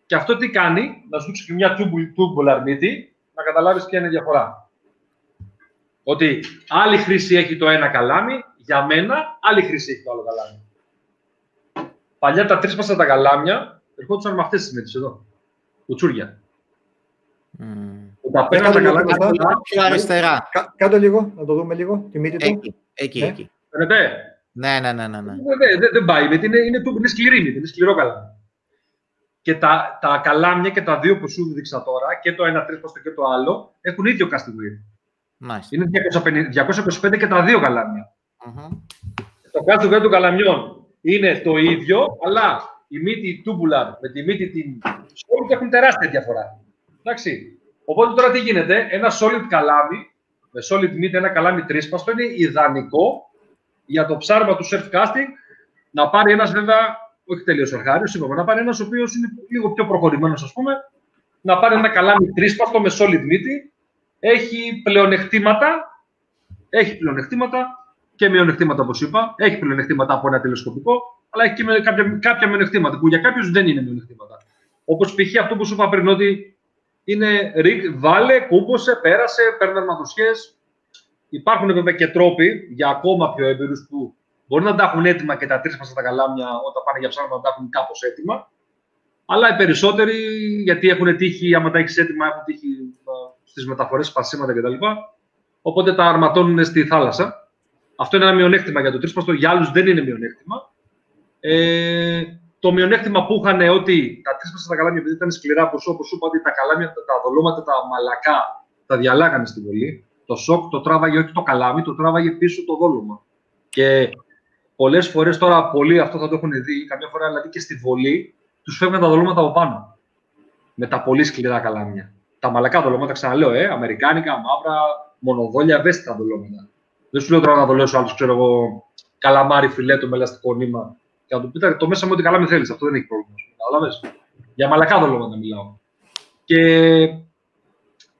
Και αυτό τι κάνει, να σου δείξω και μια tubular μύτη, να καταλάβεις ποια είναι η διαφορά. Ότι άλλη χρήση έχει το ένα καλάμι, για μένα άλλη χρήση έχει το άλλο καλάμι. Παλιά τα τρίσπασα τα καλάμια, ερχόντουσαν με αυτές τις μύτες εδώ. Κουτσούρια. Mm. Τα πέρα τα καλάμια πιο αριστερά. Κάτω λίγο, να το δούμε λίγο, τη μύτη του. Εκεί, εκεί. Ναι. εκεί. Ναι, ναι, ναι. ναι, ναι. Δεν, δεν, πάει, είναι, είναι, είναι σκληρή μύτη, είναι σκληρό καλάμι. Και τα, τα καλάμια και τα δύο που σου δείξα τώρα, και το ένα τρίσπαστο και το άλλο, έχουν ίδιο casting weight. Nice. Είναι 225 και τα δύο καλάμια. Mm-hmm. Το casting weight των καλαμιών είναι το ίδιο, αλλά η μύτη tubular με τη μύτη την solid έχουν τεράστια διαφορά. Εντάξει. Οπότε τώρα τι γίνεται, ένα solid καλάμι, με solid μύτη, ένα καλάμι τρίσπαστο, είναι ιδανικό για το ψάρμα του surf casting να πάρει ένας βέβαια όχι τελείω αρχάριο, είπαμε, να πάρει ένας ο οποίος είναι λίγο πιο προχωρημένος, ας πούμε, να πάρει ένα καλάμι τρίσπαστο με solid μύτη. Έχει πλεονεκτήματα, έχει πλεονεκτήματα και μειονεκτήματα, όπως είπα. Έχει πλεονεκτήματα από ένα τηλεσκοπικό, αλλά έχει και κάποια, κάποια μειονεκτήματα που για κάποιους δεν είναι μειονεκτήματα. Όπως π.χ. αυτό που σου είπα πριν, ότι είναι ρικ, βάλε, κούμποσε, πέρασε, παίρνει ματοσιέ. Υπάρχουν βέβαια και τρόποι για ακόμα πιο έμπειρους που Μπορεί να τα έχουν έτοιμα και τα τρίσπαστα τα καλάμια όταν πάνε για ψάρμα να τα έχουν κάπως έτοιμα. Αλλά οι περισσότεροι, γιατί έχουν τύχει, άμα τα έχεις έτοιμα, έχουν τύχει στις μεταφορές, σπασίματα κτλ. Οπότε τα αρματώνουν στη θάλασσα. Αυτό είναι ένα μειονέκτημα για το τρίσπαστο, για άλλους δεν είναι μειονέκτημα. Ε, το μειονέκτημα που είχαν ότι τα τρίσπαστα τα καλάμια, επειδή ήταν σκληρά, όπως σου είπα, ότι τα καλάμια, τα δολώματα, τα μαλακά, τα διαλάγανε στην βολή. Το σοκ το τράβαγε όχι το καλάμι, το τράβαγε πίσω το δόλωμα. Και Πολλές φορές τώρα πολλοί αυτό θα το έχουν δει, καμιά φορά δηλαδή και στη βολή, τους φεύγουν τα δολώματα από πάνω. Με τα πολύ σκληρά καλάμια. Τα μαλακά δολώματα, ξαναλέω, ε, αμερικάνικα, μαύρα, μονοδόλια, ευαίσθητα δολώματα. Δεν σου λέω τώρα να δολώσω άλλο, ξέρω εγώ, καλαμάρι φιλέτο με ελαστικό νήμα. Και να του πείτε το μέσα μου ό,τι καλάμι θέλεις. Αυτό δεν έχει πρόβλημα. Κατάλαβε. Για μαλακά δολώματα μιλάω. Και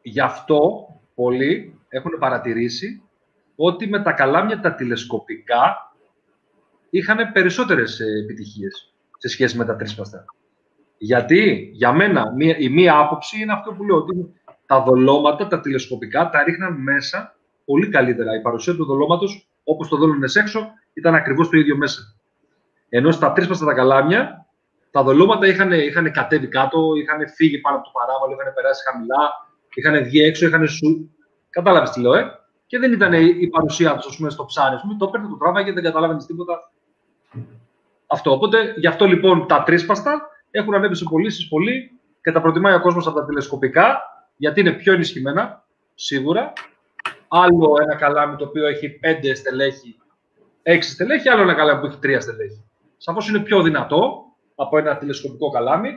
γι' αυτό πολλοί έχουν παρατηρήσει ότι με τα καλάμια τα τηλεσκοπικά είχαν περισσότερες επιτυχίες σε σχέση με τα τρίσπαστα. Γιατί για μένα μία, η μία άποψη είναι αυτό που λέω, ότι τα δολώματα, τα τηλεσκοπικά, τα ρίχναν μέσα πολύ καλύτερα. Η παρουσία του δολώματος, όπως το δόλωνες έξω, ήταν ακριβώς το ίδιο μέσα. Ενώ στα τρίσπαστα τα καλάμια, τα δολώματα είχαν, είχαν κατέβει κάτω, είχαν φύγει πάνω από το παράβαλο, είχαν περάσει χαμηλά, είχαν βγει έξω, είχαν σου. Κατάλαβες τι λέω, ε; Και δεν ήταν η παρουσία τους, ας πούμε, στο ψάρι. Το έπαιρνε, το τράβαγε, δεν καταλάβαινες τίποτα. Αυτό. Οπότε γι' αυτό λοιπόν τα τρίσπαστα έχουν ανέβει σε πωλήσεις πολύ και τα προτιμάει ο κόσμος από τα τηλεσκοπικά, γιατί είναι πιο ενισχυμένα, σίγουρα. Άλλο ένα καλάμι το οποίο έχει 5 στελέχη, 6 στελέχη, άλλο ένα καλάμι που έχει 3 στελέχη. Σαφώς είναι πιο δυνατό από ένα τηλεσκοπικό καλάμι.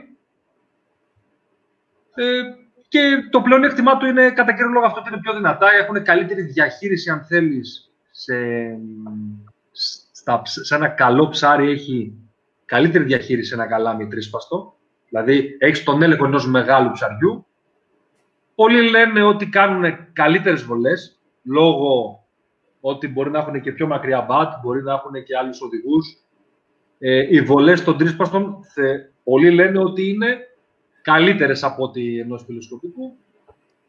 Ε, και το πλεονέκτημά του είναι κατά κύριο λόγο αυτό ότι είναι πιο δυνατά, έχουν καλύτερη διαχείριση, αν θέλεις, σε, στα, σε ένα καλό ψάρι έχει καλύτερη διαχείριση ένα καλάμι τρίσπαστο. Δηλαδή, έχεις τον έλεγχο ενός μεγάλου ψαριού. Πολλοί λένε ότι κάνουν καλύτερες βολές λόγω ότι μπορεί να έχουν και πιο μακριά μπατ, μπορεί να έχουν και άλλους οδηγούς. Ε, οι βολές των τρίσπαστων, πολλοί λένε ότι είναι καλύτερες από ότι ενός τηλεσκοπικού.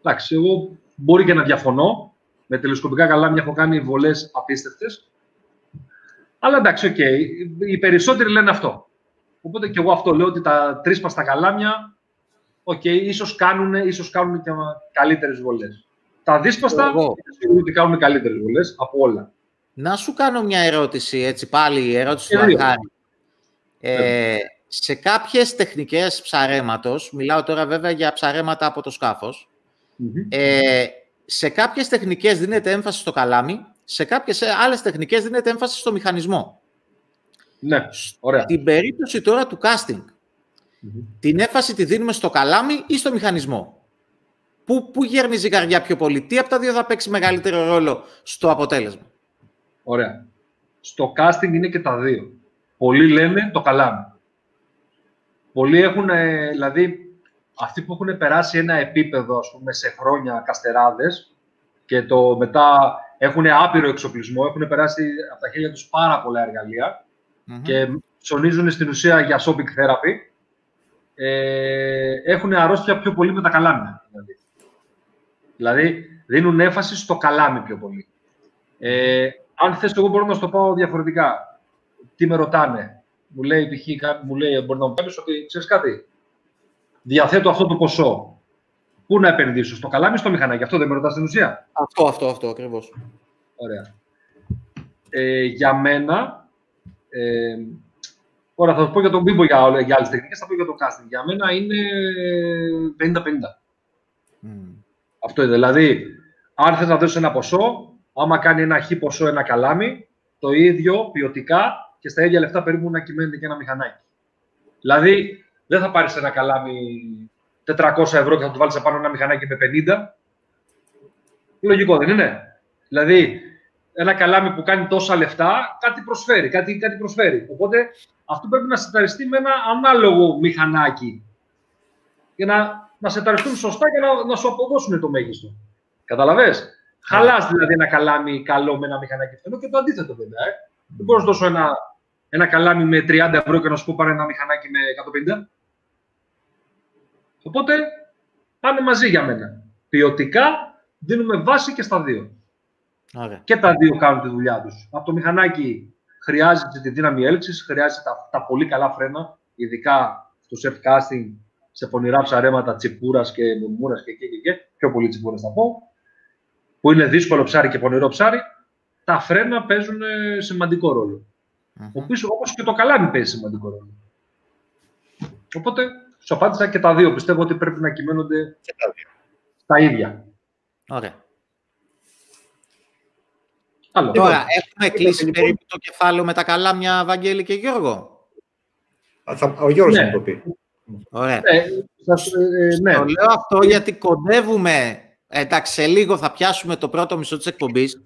Εντάξει, εγώ μπορεί και να διαφωνώ. Με τηλεσκοπικά καλάμια έχω κάνει βολές απίστευτες. Αλλά εντάξει, OK. Okay. Οι περισσότεροι λένε αυτό. Οπότε και εγώ αυτό λέω ότι τα τρίσπαστα καλάμια, OK, okay, ίσως, κάνουν, ίσως κάνουν και καλύτερες βολές. Τα δύσπαστα, εγώ. ότι κάνουν καλύτερες βολές από όλα. Να σου κάνω μια ερώτηση, έτσι πάλι η ερώτηση του αρχάριου. Ε, σε κάποιες τεχνικές ψαρέματος, μιλάω τώρα βέβαια για ψαρέματα από το σκαφος ε, σε κάποιες τεχνικές δίνεται έμφαση στο καλάμι, σε κάποιες άλλες τεχνικές δίνεται έμφαση στο μηχανισμό. Ναι, ωραία. Την περίπτωση τώρα του casting, την έμφαση τη δίνουμε στο καλάμι ή στο μηχανισμό; Πού, πού γέρνει η καρδιά πιο πολύ, τι από τα δύο θα παίξει μεγαλύτερο ρόλο στο αποτέλεσμα; Ωραία. Στο casting είναι και τα δύο. Πολλοί λένε το καλάμι. Πολλοί έχουν, ε, δηλαδή, αυτοί που έχουν περάσει ένα επίπεδο, ας πούμε, σε χρόνια καστεράδες και το μετά έχουν άπειρο εξοπλισμό, έχουν περάσει από τα χέρια τους πάρα πολλά εργαλεία και ψωνίζουν στην ουσία για shopping therapy, ε, έχουν αρρώστια πιο πολύ με τα καλάμια. Δηλαδή. δηλαδή, δίνουν έμφαση στο καλάμι πιο πολύ. Ε, αν θες, εγώ μπορώ να σου το πω διαφορετικά. Τι με ρωτάνε. Μου λέει, π.χ. μου λέει, μπορεί να μου πεις ότι, ξέρεις κάτι, διαθέτω αυτό το ποσό. Πού να επενδύσω, στο καλάμι ή στο μηχανάκι; Αυτό δεν με ρωτάς στην ουσία. Αυτό, αυτό, αυτό ακριβώς. Ωραία. Ε, για μένα, ε, τώρα θα σα πω για τον Μπίμπο για, για άλλες τεχνικές, θα πω για το casting. Για μένα είναι 50-50. Mm. Αυτό είναι. Δηλαδή, αν θες να δώσεις ένα ποσό, άμα κάνει ένα χι ποσό ένα καλάμι, το ίδιο ποιοτικά και στα ίδια λεφτά περίπου να κυμαίνεται και ένα μηχανάκι. Δηλαδή, δεν θα πάρεις ένα καλάμι 400 ευρώ και θα του βάλεις απάνω ένα μηχανάκι με 50. Λογικό δεν είναι; Δηλαδή, ένα καλάμι που κάνει τόσα λεφτά, κάτι προσφέρει, κάτι, κάτι προσφέρει. Οπότε αυτό πρέπει να σεταριστεί με ένα ανάλογο μηχανάκι για να, να σεταριστούν σωστά και να, να σου αποδώσουν το μέγιστο. Καταλαβες; Yeah. Χαλάς δηλαδή ένα καλάμι καλό με ένα μηχανάκι φθηνό και το αντίθετο βέβαια. Ε. Mm. Δεν μπορώ να δώσω ένα, ένα καλάμι με 30 ευρώ και να σου πω πάρε ένα μηχανάκι με 150. Οπότε πάνε μαζί για μένα. Ποιοτικά δίνουμε βάση και στα δύο. Και τα δύο κάνουν τη δουλειά τους. Από το μηχανάκι χρειάζεται τη δύναμη έλξης, χρειάζεται τα, τα, πολύ καλά φρένα, ειδικά στο surf casting, σε πονηρά ψαρέματα τσιπούρας και μουρμούρας και, και, και, και, πιο πολύ τσιπούρα θα πω, που είναι δύσκολο ψάρι και πονηρό ψάρι, τα φρένα παίζουν ε, σημαντικό ρόλο. Mm-hmm. Όπως και το καλάμι παίζει σημαντικό ρόλο. Οπότε, σου απάντησα και τα δύο. Πιστεύω ότι πρέπει να κυμαίνονται και τα, δύο. τα ίδια. Ωραία. Άλλο. Τώρα, έχουμε κλείσει περίπου το κεφάλαιο με τα καλάμια, Βαγγέλη και Γιώργο. Ο Γιώργος ναι. θα το πει. Ωραία. Ε, ε, ναι. Το λέω αυτό γιατί κοντεύουμε, εντάξει, σε λίγο θα πιάσουμε το πρώτο μισό της εκπομπής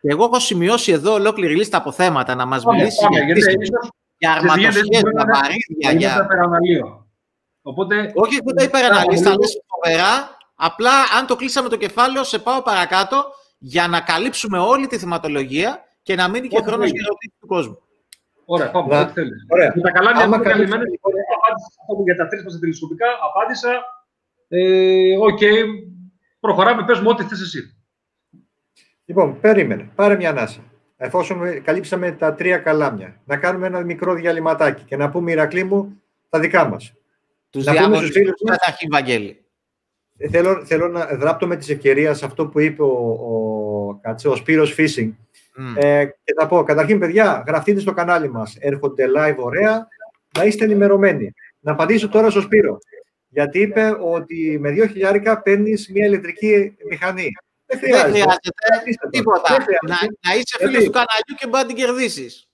και εγώ έχω σημειώσει εδώ ολόκληρη λίστα από θέματα να μας μιλήσει για, για, για αρματοσχέδια, για βαρύδια, για... Οπότε, Όχι, δεν τα υπεραναλύσεις, τα λες φοβερά. Απλά, αν το κλείσαμε το κεφάλαιο, σε πάω παρακάτω για να καλύψουμε όλη τη θεματολογία και να μείνει και χρόνος για ερωτήσεις του κόσμου. Ωραία, πάμε. Ό,τι θέλεις. Με τα καλάμια καλυμμένα. Απάντησα για τα τρίσπαστα, τηλεσκοπικά. Απάντησα. Ε, OK, okay, προχωράμε. Πες μου ό,τι θες εσύ. Λοιπόν, περίμενε. Πάρε μια ανάσα. Εφόσον καλύψαμε τα τρία καλάμια, να κάνουμε ένα μικρό διαλειμματάκι και να πούμε, Ηρακλή μου, τα δικά μας. Τους διάβολους καταρχήν, Βαγγέλη. Ε, θέλω, θέλω να δράπτω με τις ευκαιρίες αυτό που είπε ο, ο, ο Σπύρος Fishing. Mm. Ε, και θα πω, καταρχήν, παιδιά, γραφτείτε στο κανάλι μας. Έρχονται live ωραία, να είστε ενημερωμένοι. Να απαντήσω τώρα στο Σπύρο. Γιατί είπε ότι με δύο χιλιάρικα παίρνεις μια ηλεκτρική μηχανή. Δεν χρειάζεται, Δεν χρειάζεται τίποτα. Να, να είσαι φίλος του καναλιού και μπορεί να την κερδίσεις.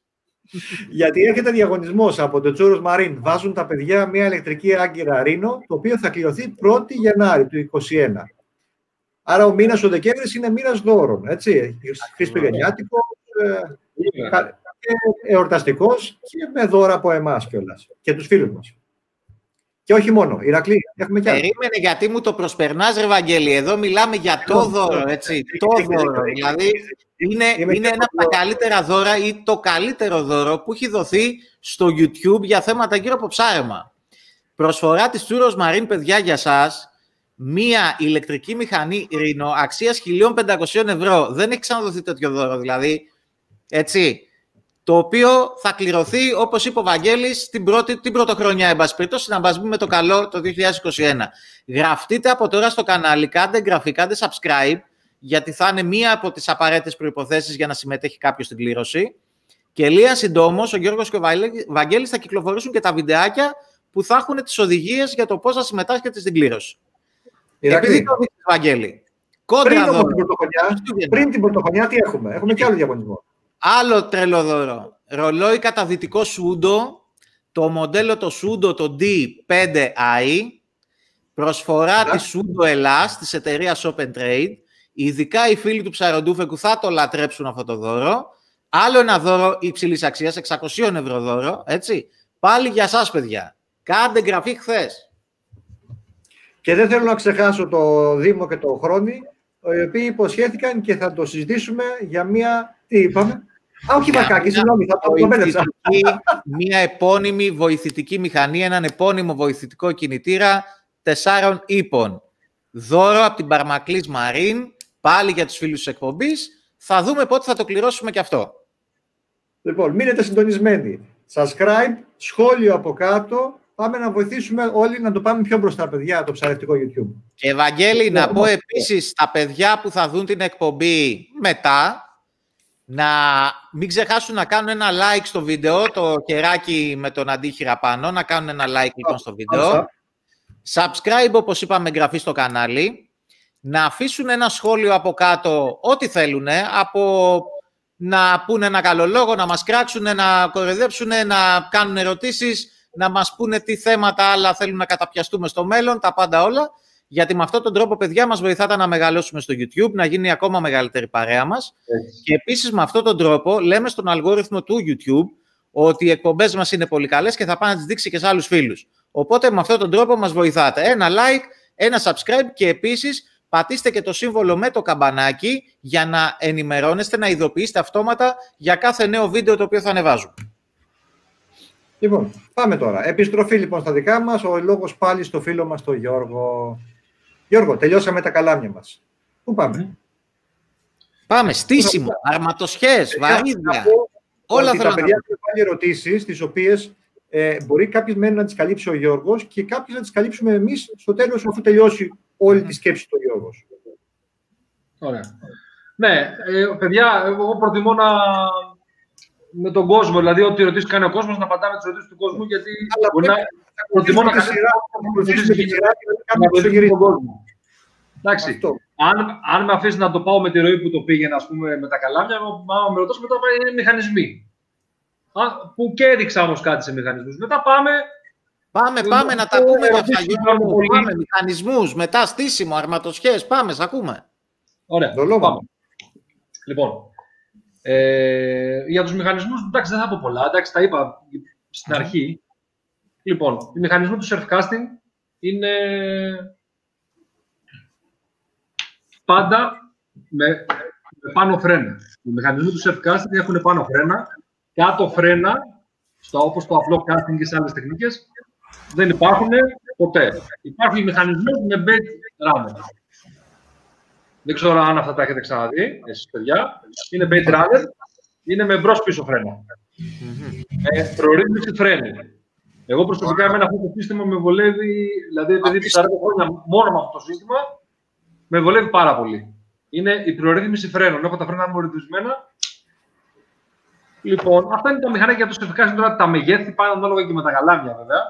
Γιατί έρχεται διαγωνισμός από το Τσούρο Μαρίν. Βάζουν τα παιδιά μια ηλεκτρική άγκυρα Ρήνο, το οποίο θα κληρωθεί 1η Γενάρη του 2021. Άρα ο μήνας ο Δεκέμβρης είναι μήνας δώρων. Έτσι. Χριστουγεννιάτικο, ε, και εορταστικός και με δώρα από εμάς κιόλας και τους φίλους μας. Και όχι μόνο, Ηρακλή, έχουμε κι άλλα. Περίμενε γιατί μου το προσπερνάς, ρε Βαγγέλη. Εδώ μιλάμε για το δώρο, έτσι. Το δώρο. Δηλαδή, είναι, είναι ένα από τα καλύτερα δώρα ή το καλύτερο δώρο που έχει δοθεί στο YouTube για θέματα γύρω από ψάρεμα. Προσφορά της Τσούρος Μαρίν, παιδιά, για σας, μία ηλεκτρική μηχανή Ρήνο αξίας 1.500 ευρώ. Δεν έχει ξαναδοθεί τέτοιο δώρο, δηλαδή, έτσι το οποίο θα κληρωθεί, όπως είπε ο Βαγγέλης, την, πρώτη, την πρωτοχρονιά, εν πάση να μας με το καλό το 2021. Γραφτείτε από τώρα στο κανάλι, κάντε εγγραφή, κάντε subscribe, γιατί θα είναι μία από τις απαραίτητες προϋποθέσεις για να συμμετέχει κάποιος στην κλήρωση. Και λίγα συντόμως, ο Γιώργος και ο Βαγγέλης θα κυκλοφορήσουν και τα βιντεάκια που θα έχουν τις οδηγίες για το πώς θα συμμετάσχετε στην κλήρωση. Επειδή το δείχνει, Βαγγέλη. Κόντρα πριν, την πρωτοχρονιά, πριν την πρωτοχρονιά τι έχουμε; Έχουμε και άλλο διαγωνισμό. Άλλο τρελό δώρο. Ρολόι καταδυτικό Σούντο, το μοντέλο το Σούντο το D5i, προσφορά της Σούντο Ελλάς, της εταιρείας Open Trade, ειδικά οι φίλοι του Ψαροντούφεκου θα το λατρέψουν αυτό το δώρο. Άλλο ένα δώρο υψηλής αξίας, 600 ευρώ δώρο, έτσι. Πάλι για σας, παιδιά. Κάντε εγγραφή χθες. Και δεν θέλω να ξεχάσω το Δήμο και το Χρόνι, οι οποίοι υποσχέθηκαν και θα το συζητήσουμε για μία... Τι είπαμε; Α, όχι βακάκι, συγγνώμη, θα το Μία επώνυμη βοηθητική μηχανή, έναν επώνυμο βοηθητικό κινητήρα τεσσάρων ύπων. Δώρο από την Παρμακλής Μαρίν, πάλι για τους φίλους της εκπομπής. Θα δούμε πότε θα το κληρώσουμε και αυτό. Λοιπόν, μείνετε συντονισμένοι. Subscribe, σχόλιο από κάτω. Πάμε να βοηθήσουμε όλοι να το πάμε πιο μπροστά, παιδιά, το ψαρευτικό YouTube. Και Ευαγγέλη, να πω επίσης στα παιδιά που θα δουν την εκπομπή μετά, να μην ξεχάσουν να κάνουν ένα like στο βίντεο, το κεράκι με τον αντίχειρα πάνω, να κάνουν ένα like λοιπόν στο βίντεο. Subscribe, όπως είπαμε, εγγραφή στο κανάλι. Να αφήσουν ένα σχόλιο από κάτω, ό,τι θέλουν, από να πούνε ένα καλό λόγο, να μας κράξουν, να κοροϊδέψουν, να κάνουν ερωτήσεις, να μας πούνε τι θέματα άλλα θέλουν να καταπιαστούμε στο μέλλον, τα πάντα όλα γιατί με αυτόν τον τρόπο, παιδιά, μας βοηθάτε να μεγαλώσουμε στο YouTube, να γίνει ακόμα μεγαλύτερη παρέα μας. Και επίσης με αυτόν τον τρόπο λέμε στον αλγόριθμο του YouTube ότι οι εκπομπές μας είναι πολύ καλές και θα πάνε να τις δείξει και σε άλλους φίλους. Οπότε με αυτόν τον τρόπο μας βοηθάτε. Ένα like, ένα subscribe και επίσης πατήστε και το σύμβολο με το καμπανάκι για να ενημερώνεστε, να ειδοποιήσετε αυτόματα για κάθε νέο βίντεο το οποίο θα ανεβάζουμε. Λοιπόν, πάμε τώρα. Επιστροφή λοιπόν στα δικά μας, ο λόγος πάλι στο φίλο μας τον Γιώργο. Γιώργο, τελειώσαμε τα καλάμια μας. Πού πάμε; Πάμε, στήσιμο, αρματοσχές, βαρύδια. Όλα αυτά. Τα παιδιά έχουν πάλι ερωτήσεις, τις οποίες ε, μπορεί κάποιο μένει να τις καλύψει ο Γιώργος και κάποιες να τις καλύψουμε εμείς στο τέλος, αφού τελειώσει όλη τη σκέψη του Γιώργος. Ωραία. Ναι, ε, παιδιά, εγώ προτιμώ να, με τον κόσμο. Δηλαδή, ό,τι ερωτήσει κάνει ο κόσμος, να απαντάμε τις ερωτήσεις του κόσμου, γιατί Αλλά μπορεί να προτιμώ να ακολουθήσουμε τη σειρά και να τον κόσμο. Εντάξει, αν, αν με αφήσεις να το πάω με τη ροή που το πήγαινε, ας πούμε, με τα καλάμια, άμα με ρωτάς, μετά είναι μηχανισμοί. Α, που και έδειξα όμως κάτι σε μηχανισμούς. Μετά πάμε. Πάμε, πάμε να τα πούμε για αυτά. Πάμε, μηχανισμούς, μετά στήσιμο, αρματοσχές. Πάμε, σ' ακούμε. Ωραία. Πάμε. Λοιπόν, ε, για τους μηχανισμούς, εντάξει, δεν θα πω πολλά, εντάξει, τα είπα στην αρχή. Λοιπόν, οι μηχανισμοί του surfcasting είναι πάντα με, πάνω φρένα. Οι μηχανισμοί του surfcasting έχουν πάνω φρένα, κάτω φρένα, στο, όπως το απλό casting και σε άλλες τεχνικές, δεν υπάρχουν ποτέ. Υπάρχουν οι μηχανισμοί με bait runner. Δεν ξέρω αν αυτά τα έχετε ξαναδεί, εσείς παιδιά. Είναι bait runner, είναι με μπρος-πίσω φρένα. Με προρύθμιση φρένου. Εγώ προσωπικά εμένα αυτό το σύστημα με βολεύει, δηλαδή επειδή 40 χρόνια μόνο με αυτό το σύστημα, με βολεύει πάρα πολύ. Είναι η προρύθμιση φρένων. Έχω τα φρένα μου ρυθμισμένα. Λοιπόν, αυτά είναι τα μηχανάκια του σεφικά. Τώρα τα μεγέθη πάνε ανάλογα και με τα καλάμια βέβαια.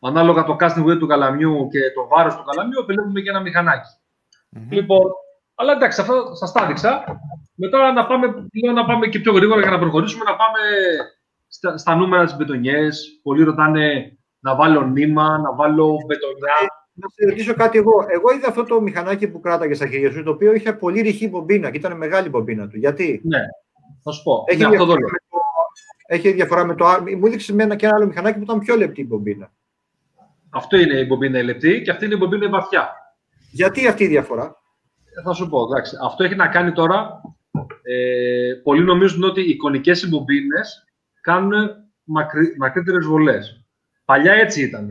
Ανάλογα το casting weight του καλαμιού και το βάρος του καλαμιού, επιλέγουμε και ένα μηχανάκι. Λοιπόν, αλλά εντάξει, αυτό σας τα έδειξα. Μετά να πάμε, να πάμε και πιο γρήγορα για να προχωρήσουμε, να πάμε στα, στα νούμερα της μπετονιές. Πολλοί ρωτάνε να βάλω νήμα, να βάλω μπετονιά. Ε, να σε ρωτήσω κάτι εγώ. Εγώ είδα αυτό το μηχανάκι που κράταγε στα χέρια σου, το οποίο είχε πολύ ρηχή μπομπίνα και ήταν μεγάλη μπομπίνα του. Γιατί; Ναι. Θα σου πω. Έχει, Ναι, αυτό διαφορά το λέω. με το, έχει διαφορά με το άλλο. Μου έδειξε με ένα και ένα άλλο μηχανάκι που ήταν πιο λεπτή η μπομπίνα. Αυτό είναι η μπομπίνα η λεπτή και αυτή είναι η μπομπίνα η βαθιά. Γιατί αυτή η διαφορά; Ε, Θα σου πω, εντάξει. Αυτό έχει να κάνει τώρα. Ε, πολλοί νομίζουν ότι οι εικονικές συμπομποίνε κάνουν μακρύ, μακρύτερες βολές. Παλιά έτσι ήταν.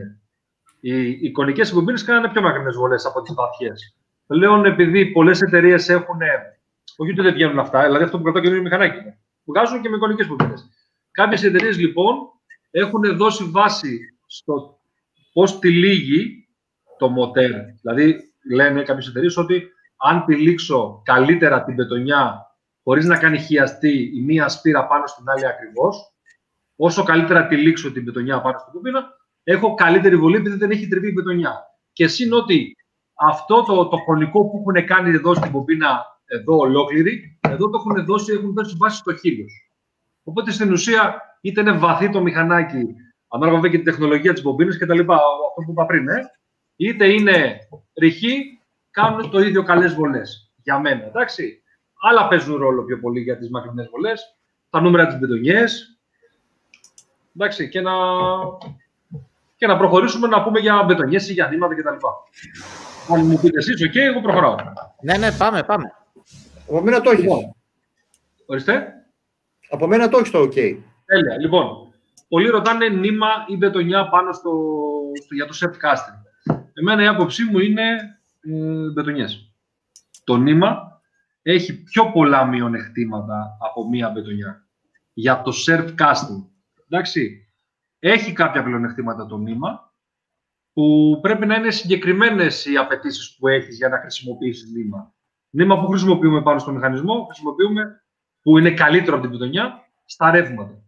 Οι εικονικές συμπομποίνε κάνανε πιο μακρινές βολές από τις βαθιές. Πλέον, επειδή πολλές εταιρείες έχουν. Όχι ότι δεν βγαίνουν αυτά, δηλαδή αυτό που κρατάω καινούριο μηχανάκι είναι. Βγάζουν και με εικονικές συμπομποίνε. Κάποιες εταιρείες λοιπόν έχουν δώσει βάση στο πώς τυλίγει το μοτέρ. Δηλαδή, λένε κάποιες εταιρείες ότι αν τυλίξω καλύτερα την πετονιά χωρίς να κάνει χιαστή η μία σπήρα πάνω στην άλλη ακριβώς, όσο καλύτερα τυλίξω την πετονιά πάνω στην κουμπίνα, έχω καλύτερη βολή επειδή δεν έχει τριβεί η πετονιά. Και συν ότι αυτό το, το χρονικό που έχουν κάνει εδώ στην κουμπίνα, εδώ ολόκληρη, εδώ το έχουν δώσει, έχουν δώσει βάση στο χείλος. Οπότε στην ουσία είτε είναι βαθύ το μηχανάκι, ανάλογα βέβαια και την τεχνολογία της μπομπίνης και τα λοιπά, αυτό που είπα πριν, ε, είτε είναι ρηχή, κάνουν το ίδιο καλές βολές. Για μένα, εντάξει. Άλλα παίζουν ρόλο πιο πολύ για τις μακρινές βολές. Τα νούμερα της μπετονιές. Εντάξει, και να, και να προχωρήσουμε να πούμε για μπετονιές ή για νήματα κτλ. Αν μου πείτε εσείς, οκ, εγώ προχωράω. Ναι, ναι, πάμε, πάμε. Από μένα το έχεις. Λοιπόν, ορίστε. Από μένα το έχεις το OK. Τέλεια. Λοιπόν, πολλοί ρωτάνε νήμα ή μπετονιά πάνω στο, στο, για το surf casting. Εμένα η άποψή μου είναι ε, μπετονιές. Το νήμα έχει πιο πολλά μειονεκτήματα από μία μπετονιά για το surf casting. Εντάξει, έχει κάποια πλεονεκτήματα το νήμα που πρέπει να είναι συγκεκριμένες οι απαιτήσεις που έχεις για να χρησιμοποιήσεις νήμα. Νήμα που χρησιμοποιούμε πάνω στο μηχανισμό, χρησιμοποιούμε που είναι καλύτερο από την πιτονιά στα ρεύματα.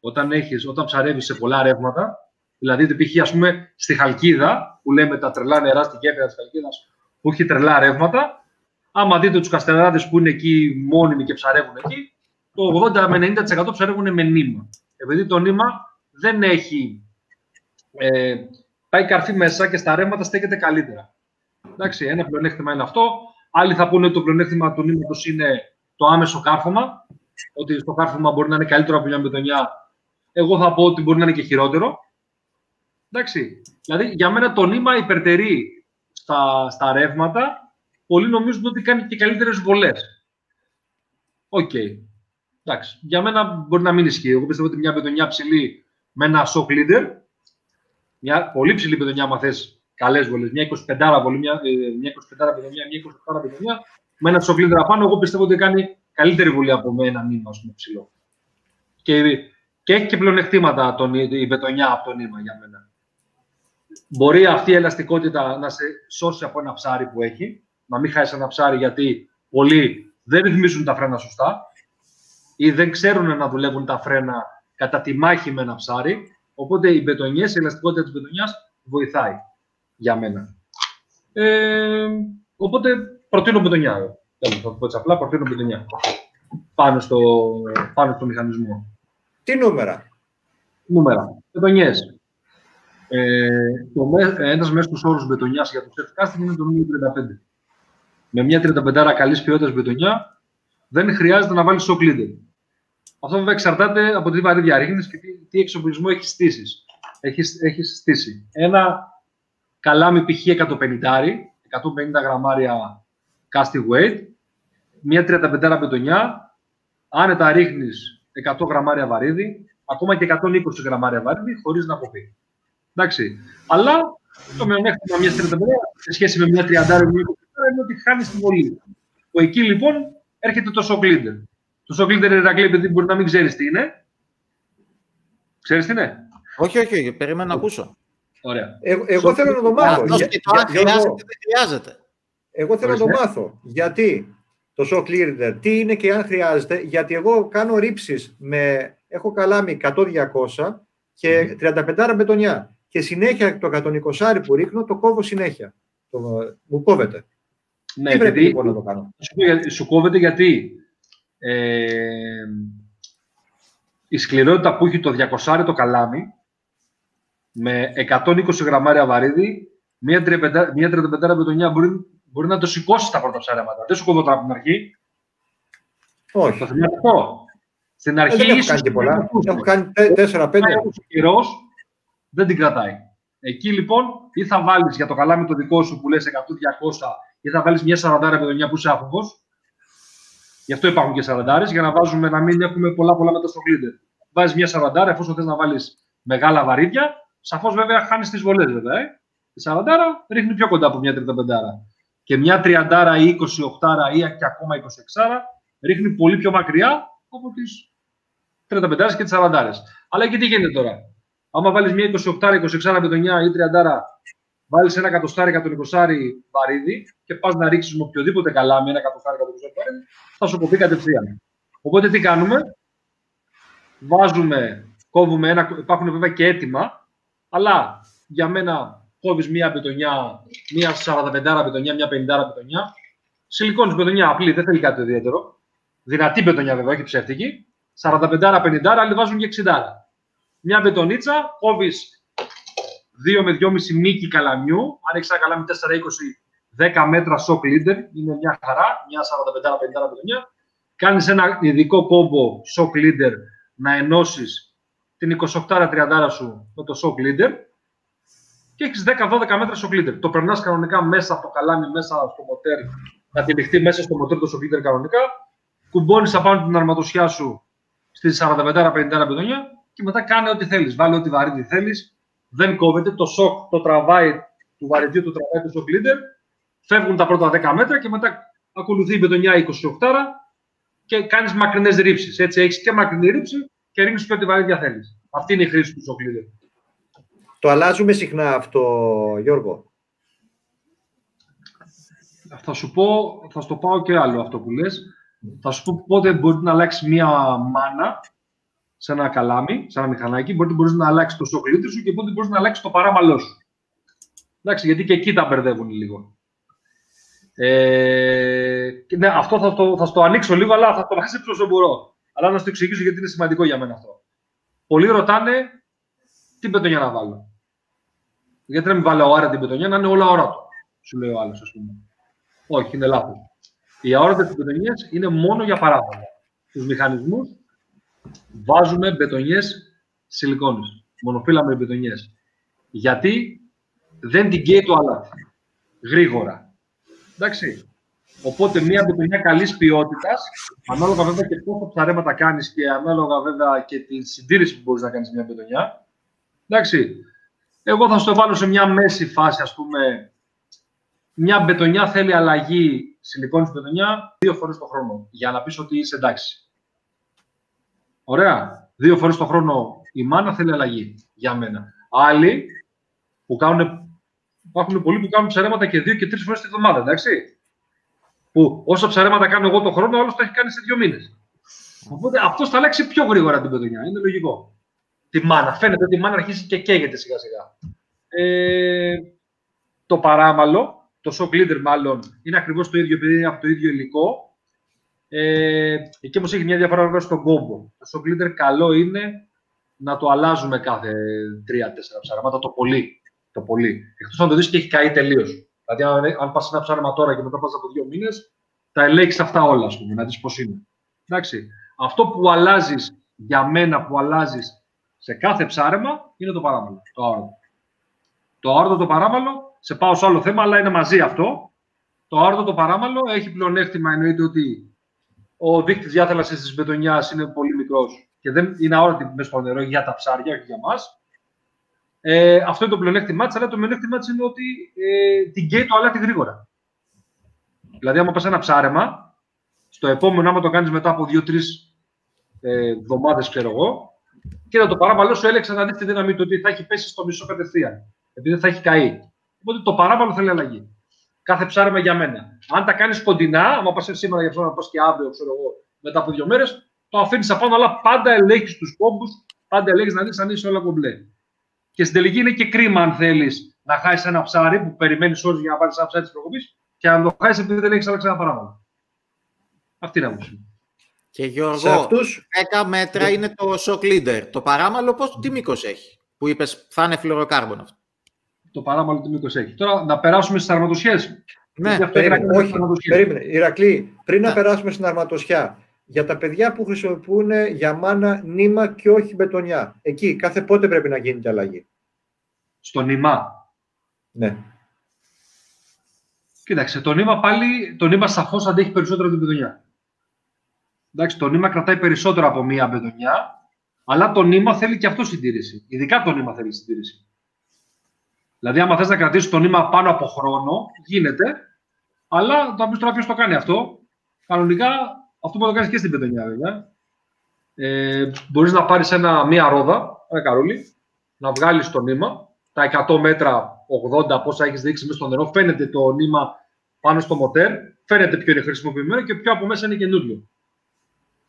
Όταν, έχεις, όταν ψαρεύεις σε πολλά ρεύματα, δηλαδή π.χ. ας πούμε στη Χαλκίδα, που λέμε τα τρελά νερά στη γέφυρα της Χαλκίδας, που έχει τρελά ρεύματα, άμα δείτε τους καστεράδες που είναι εκεί μόνιμοι και ψαρεύουν εκεί, το 80 με 90% ψαρεύουν με νήμα. Επειδή το νήμα δεν έχει... Ε, πάει καρφί μέσα και στα ρεύματα στέκεται καλύτερα. Εντάξει, ένα πλεονέκτημα είναι αυτό. Άλλοι θα πούνε ότι το πλεονέκτημα του νήματος είναι το άμεσο κάρφωμα. Ότι στο κάρφωμα μπορεί να είναι καλύτερο από μια μπετονιά. Εγώ θα πω ότι μπορεί να είναι και χειρότερο. Εντάξει. Δηλαδή, για μένα το νήμα υπερτερεί στα, στα ρεύματα. Πολλοί νομίζουν ότι κάνει και καλύτερες βολές. Οκ. Εντάξει. Για μένα μπορεί να μην ισχύει. Εγώ πιστεύω ότι μια μπετονιά ψιλή με ένα shock leader, μια πολύ ψιλή μπετονιά, άμα θες καλές βολές, μια 25 βολή, μια, ε, μια 25 μπετονιά, μια 28 μπετονιά, με ένα shock leader απάνω, εγώ πιστεύω ότι κάνει καλύτερη βολή από με ένα νήμα, ας πούμε, ψιλό. Και, και έχει και πλεονεκτήματα τον, η μπετονιά από το νήμα για μένα. Μπορεί αυτή η ελαστικότητα να σε σώσει από ένα ψάρι που έχει, να μην χάσεις ένα ψάρι γιατί πολλοί δεν ρυθμίζουν τα φρένα σωστά ή δεν ξέρουν να δουλεύουν τα φρένα κατά τη μάχη με ένα ψάρι. Οπότε οι μπετονιές, η ελαστικότητα της μπετονιάς βοηθάει για μένα. Ε, οπότε προτείνω μπετονιά. εγώ. Τέλος, θα το πω έτσι απλά, προτείνω μπετονιά. Πάνω στο, πάνω στο μηχανισμό. Τι νούμερα; Νούμερα. Μπετονιές. Ε, το, μέ- ένας μέσος όρος μπετονιάς για το self casting είναι το νούμερο 35. Με μια 35 καλής ποιότητας μπετονιά δεν χρειάζεται να βάλεις shock leader. Αυτό βέβαια εξαρτάται από τι βαρύδια ρίχνεις και τι, τι εξοπλισμό έχεις στήσεις. Έχεις, έχεις στήσει. Ένα καλάμι π.χ. 150, 150 γραμμάρια casting weight, μια 35 μπετονιά, άνετα ρίχνεις 100 γραμμάρια βαρύδι, ακόμα και 120 γραμμάρια βαρύδι, χωρίς να κοπεί. Εντάξει. Αλλά το μειονέκτημα μιας 35 σε σχέση με μια 30 ή μια 20 είναι ότι χάνεις τη βολή. Το εκεί λοιπόν έρχεται το shock leader. Το shock leader Ηρακλή, επειδή μπορεί να μην ξέρεις τι είναι. Ξέρεις τι είναι; Όχι, όχι, όχι, περίμενα να ακούσω. Ωραία. Ε, εγώ Shock θέλω να το leader. μάθω. Αυτός Για- και το για- αν Γιώργο, χρειάζεται, δεν χρειάζεται. Εγώ θέλω να το Ορίστε. μάθω. Γιατί το shock leader, τι είναι και αν χρειάζεται, γιατί εγώ κάνω ρήψεις με, έχω καλάμι 100-200 και 35 μπετονιά. Και συνέχεια το 120 που ρίχνω το κόβω συνέχεια. Το, μου κόβεται. Ναι, τι πρέπει επειδή λοιπόν να το κάνω; σου, πω για- σου κόβεται γιατί ε, η σκληρότητα που έχει το 200 το καλάμι με 120 γραμμάρια βαρύδι, μία 35 μία 35 μπετονιά μπορεί, μπορεί να το σηκώσει στα πρώτα ψάρεματα. Δεν σου κόβω τώρα από την αρχή. Όχι. Το θυμάται αυτό. Στην Ε, αρχή δεν έχω ίσως κάνει και είναι πολλά. αυτό. Έχω κάνει 4-5. ο καιρός δεν την κρατάει. Εκεί λοιπόν ή θα βάλεις για το καλάμι το δικό σου που λες 100-200 ή θα βάλεις μια 40 παιδονιά που είσαι άφοβος. Γι' αυτό υπάρχουν και 40 για να βάζουμε να μην έχουμε πολλά πολλά μετά στο γκλίντερ. Βάζεις μια 40 εφόσον θες να βάλεις μεγάλα βαρύδια. Σαφώς βέβαια χάνεις τις βολές βέβαια. Ε. Η 40 ρίχνει πιο κοντά από μια 35. Και μια 30 ή 28 ή και ακόμα 26 ρίχνει πολύ πιο μακριά από τις 35 και τις 40. Αλλά και τι γίνεται τώρα; Άμα βάλεις μια 28, 26 μπετονιά ή 30, βάλεις ένα εκατοστάρι, 120 βαρύδι και πας να ρίξεις με οποιοδήποτε καλάμι ένα εκατοστάρι, 120 βαρύδι, θα σου κοπεί κατευθείαν. Οπότε τι κάνουμε, βάζουμε, κόβουμε ένα, υπάρχουν βέβαια και έτοιμα, αλλά για μένα κόβεις μία μπετονιά, μία 45 μπετονιά, μία 50 μπετονιά. Σιλικόνη μπετονιά απλή, δεν θέλει κάτι ιδιαίτερο. Δυνατή μπετονιά βέβαια, όχι ψεύτικη. 45-50, άλλοι βάζουν και 60. Μια μπετονίτσα, κόβεις 2 με 2,5 μήκη καλαμιού. Αν έχεις ένα καλάμι 4-20, 10 μέτρα shock leader, είναι μια χαρά, μια 45-50 μπετονιά. Κάνεις ένα ειδικό κόμπο shock leader να ενώσεις την 28-30 σου με το shock leader και έχεις 10-12 μέτρα shock leader. Το περνάς κανονικά μέσα από το καλάμι, μέσα στο μοτέρ, να τυλιχτεί μέσα στο μοτέρ το shock leader κανονικά. Κουμπώνεις απάνω την αρματοσιά σου στη 45-50 μπετονιά και μετά κάνε ό,τι θέλεις. Βάλει ό,τι βαρύδι θέλεις. Δεν κόβεται. Το σοκ το τραβάει του βαριδιού, το τραβάει το shock leader. Φεύγουν τα πρώτα 10 μέτρα και μετά ακολουθεί η μπετονιά 28 και κάνεις μακρινές ρήψεις. Έτσι έχεις και μακρινή ρήψη και ρίχνει και ό,τι βαρύδια θέλει. Αυτή είναι η χρήση του shock leader. Το αλλάζουμε συχνά αυτό, Γιώργο; Θα σου πω, θα στο πάω και άλλο αυτό που λες. Θα σου πω πότε μπορεί να αλλάξει μία μάνα σε ένα καλάμι, σε ένα μηχανάκι, μπορεί μπορείς να αλλάξει το σοκλίτι σου και πότε μπορείς να αλλάξει το παράμαλό σου. Εντάξει, γιατί και εκεί τα μπερδεύουν λίγο. Ε, ναι, αυτό θα το, θα το ανοίξω λίγο, αλλά θα το μαζέψω όσο μπορώ. Αλλά να σου το εξηγήσω γιατί είναι σημαντικό για μένα αυτό. Πολλοί ρωτάνε τι μπετονιά να βάλω. Γιατί να μην βάλω ώρα την μπετονιά, να είναι όλα όρατο. Σου λέει ο άλλος, ας πούμε. Όχι, είναι λάθος. Οι αόρατες μπετονιές είναι μόνο για παράδειγμα. Στου μηχανισμούς βάζουμε μπετονιές σιλικόνης. Μονοφύλλα με μπετονιές. Γιατί δεν την καίει το αλάτι. Γρήγορα. Εντάξει. Οπότε μια μπετονιά καλής ποιότητας, ανάλογα βέβαια και πόσα ψαρέματα κάνεις και ανάλογα βέβαια και τη συντήρηση που μπορείς να κάνεις μια μπετονιά. Εντάξει. Εγώ θα στο βάλω σε μια μέση φάση, ας πούμε, μια μπετονιά θέλει αλλαγή σιλικόνης μπετονιά δύο φορές το χρόνο, για να πεις ότι είσαι εντάξει. Ωραία. Δύο φορές το χρόνο η μάνα θέλει αλλαγή, για μένα. Άλλοι που κάνουν, υπάρχουν πολλοί που κάνουν ψαρέματα και δύο και τρεις φορές τη εβδομάδα, εντάξει. Που όσα ψαρέματα κάνω εγώ το χρόνο, ο άλλος το έχει κάνει σε δύο μήνες. Οπότε αυτός θα αλλάξει πιο γρήγορα την μπετονιά, είναι λογικό. Τη μάνα. Φαίνεται ότι η μάνα αρχίζει και καίγεται σιγά σιγά. Ε, το παράμαλο, το shock leader μάλλον, είναι ακριβώς το ίδιο επειδή είναι από το ίδιο υλικό. Ε, εκεί όμως έχει μια διαφορά βέβαια στον κόμπο. Το shock leader καλό είναι να το αλλάζουμε κάθε 3-4 ψάρεματα, το πολύ. Το πολύ. Εκτός αν το δεις και έχει καεί τελείως. Δηλαδή, αν, αν πας ένα ψάρεμα τώρα και μετά πας από δύο μήνες, τα ελέγχεις αυτά όλα, ας πούμε, να δεις πώς είναι. Εντάξει. Αυτό που αλλάζεις, για μένα που αλλάζεις σε κάθε ψάρεμα, είναι το παράμαλο, το άορτο. Το άορτο το παράμαλο, σε πάω σε άλλο θέμα, αλλά είναι μαζί αυτό. Το άορτο το παράμαλο έχει πλεονέκτημα, εννοείται ότι ο δείκτης διάθαλασση της μπετονιάς είναι πολύ μικρός και δεν είναι αόρατη μέσα στο νερό για τα ψάρια, όχι για μας. Ε, αυτό είναι το πλεονέκτημά της, αλλά το μειονέκτημά της είναι ότι ε, την καίει το αλάτι γρήγορα. Δηλαδή, άμα πας ένα ψάρεμα, στο επόμενο, άμα το κάνεις μετά από δύο-τρεις ε, εβδομάδες, ξέρω εγώ, και το παράμαλο σου έλεξε να δεις τη δύναμη του ότι θα έχει πέσει στο μισό κατευθείαν. Επειδή θα έχει καεί. Οπότε το παράμαλο θέλει αλλαγή. Κάθε ψάρεμα για μένα. Αν τα κάνεις κοντινά, άμα πας σήμερα για ψάρεμα, πας και αύριο, ξέρω εγώ, μετά από δύο μέρες, το αφήνεις απάνω, αλλά πάντα ελέγχεις τους κόμπους, πάντα ελέγχεις να δεις αν είσαι όλα κομπλέ. Και στην τελική είναι και κρίμα αν θέλεις να χάσεις ένα ψάρι που περιμένεις ώρε για να πάρει ένα ψάρι της προκοπής και αν το χάσεις επειδή δεν έχεις αλλάξει ένα παράμαλο. Αυτή είναι η άποψη. Και Γιώργο, Σε αυτούς- 10 μέτρα είναι το shock leader. Το παράμαλο πώς, τι μήκος έχει, που είπες θα είναι φλωροκάρμπον αυτό; Το παράμαλο τι μήκος έχει. Τώρα να περάσουμε στις αρματοσχέσεις. Ναι, Περίμενε, όχι, περίμενε. Ηρακλή, πριν να Ναι. περάσουμε στην αρματοσιά, για τα παιδιά που χρησιμοποιούν για μάνα νήμα και όχι μπετονιά. Εκεί κάθε πότε πρέπει να γίνει αλλαγή; Στο νήμα. Ναι. Κοίταξε, το νήμα πάλι, το νήμα σαφώς αντέχει περισσότερο την μπετονιά. Εντάξει, το νήμα κρατάει περισσότερο από μία μπετονιά, αλλά το νήμα θέλει και αυτό συντήρηση. Ειδικά το νήμα θέλει συντήρηση. Δηλαδή, άμα θες να κρατήσεις το νήμα πάνω από χρόνο, γίνεται, αλλά το πεις τώρα ποιος το κάνει αυτό. Κανονικά αυτό μπορεί να το κάνεις και στην πεντονιά, βέβαια. Ε, Μπορείς να πάρεις μία ρόδα, ένα καρούλι, να βγάλεις το νήμα, τα 100 μέτρα, 80 πόσα έχεις δείξει μέσα στο νερό, φαίνεται το νήμα πάνω στο μοτέρ, φαίνεται ποιο είναι χρησιμοποιημένο και ποιο από μέσα είναι καινούριο.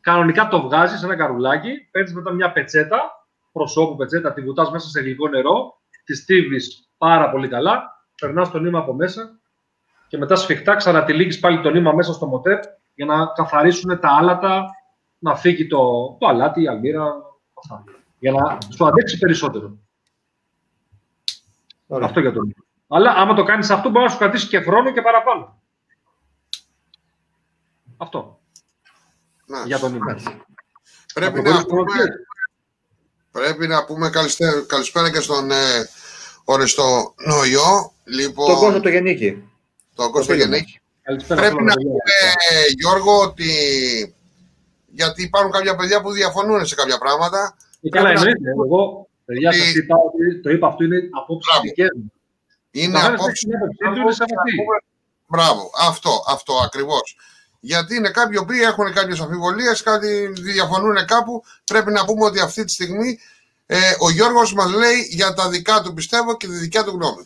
Κανονικά το βγάζεις σε ένα καρουλάκι, παίρνεις μετά μια πετσέτα, προσώπου πετσέτα, τη βουτάς μέσα σε γλυκό νερό, τη στίβεις πάρα πολύ καλά, περνάς το νήμα από μέσα και μετά σφιχτά ξανατυλίγεις πάλι το νήμα μέσα στο μοτέρ για να καθαρίσουν τα άλατα, να φύγει το, το αλάτι, η αλμύρα, αυτά. Για να σου αντέξει περισσότερο. Ωραία. Αυτό για το νήμα. Αλλά άμα το κάνεις αυτό, μπορεί να σου κρατήσει και χρόνο και παραπάνω. Αυτό. Να, για το νήμα. Πρέπει να, πούμε, πρέπει να πούμε καλησπέρα και στον ε, οριστό Νοϊό. Λοιπόν, τον Κώστα το Γενίκη. Τον Κώστα το Γενίκη. Πρέπει να πούμε, Γιώργο, ότι γιατί υπάρχουν κάποια παιδιά που διαφωνούν σε κάποια πράγματα. Και καλά, εννοείται. Εγώ, παιδιά, ότι... σας είπα ότι το είπα αυτό είναι απόψεις δικές μου. Είναι απόψεις Μπράβο, αυτό, αυτό ακριβώς. Γιατί είναι κάποιοι που έχουν κάποιες αμφιβολίες, κάτι διαφωνούν κάπου. Πρέπει να πούμε ότι αυτή τη στιγμή ε, ο Γιώργος μας λέει για τα δικά του πιστεύω και τη δικιά του γνώμη.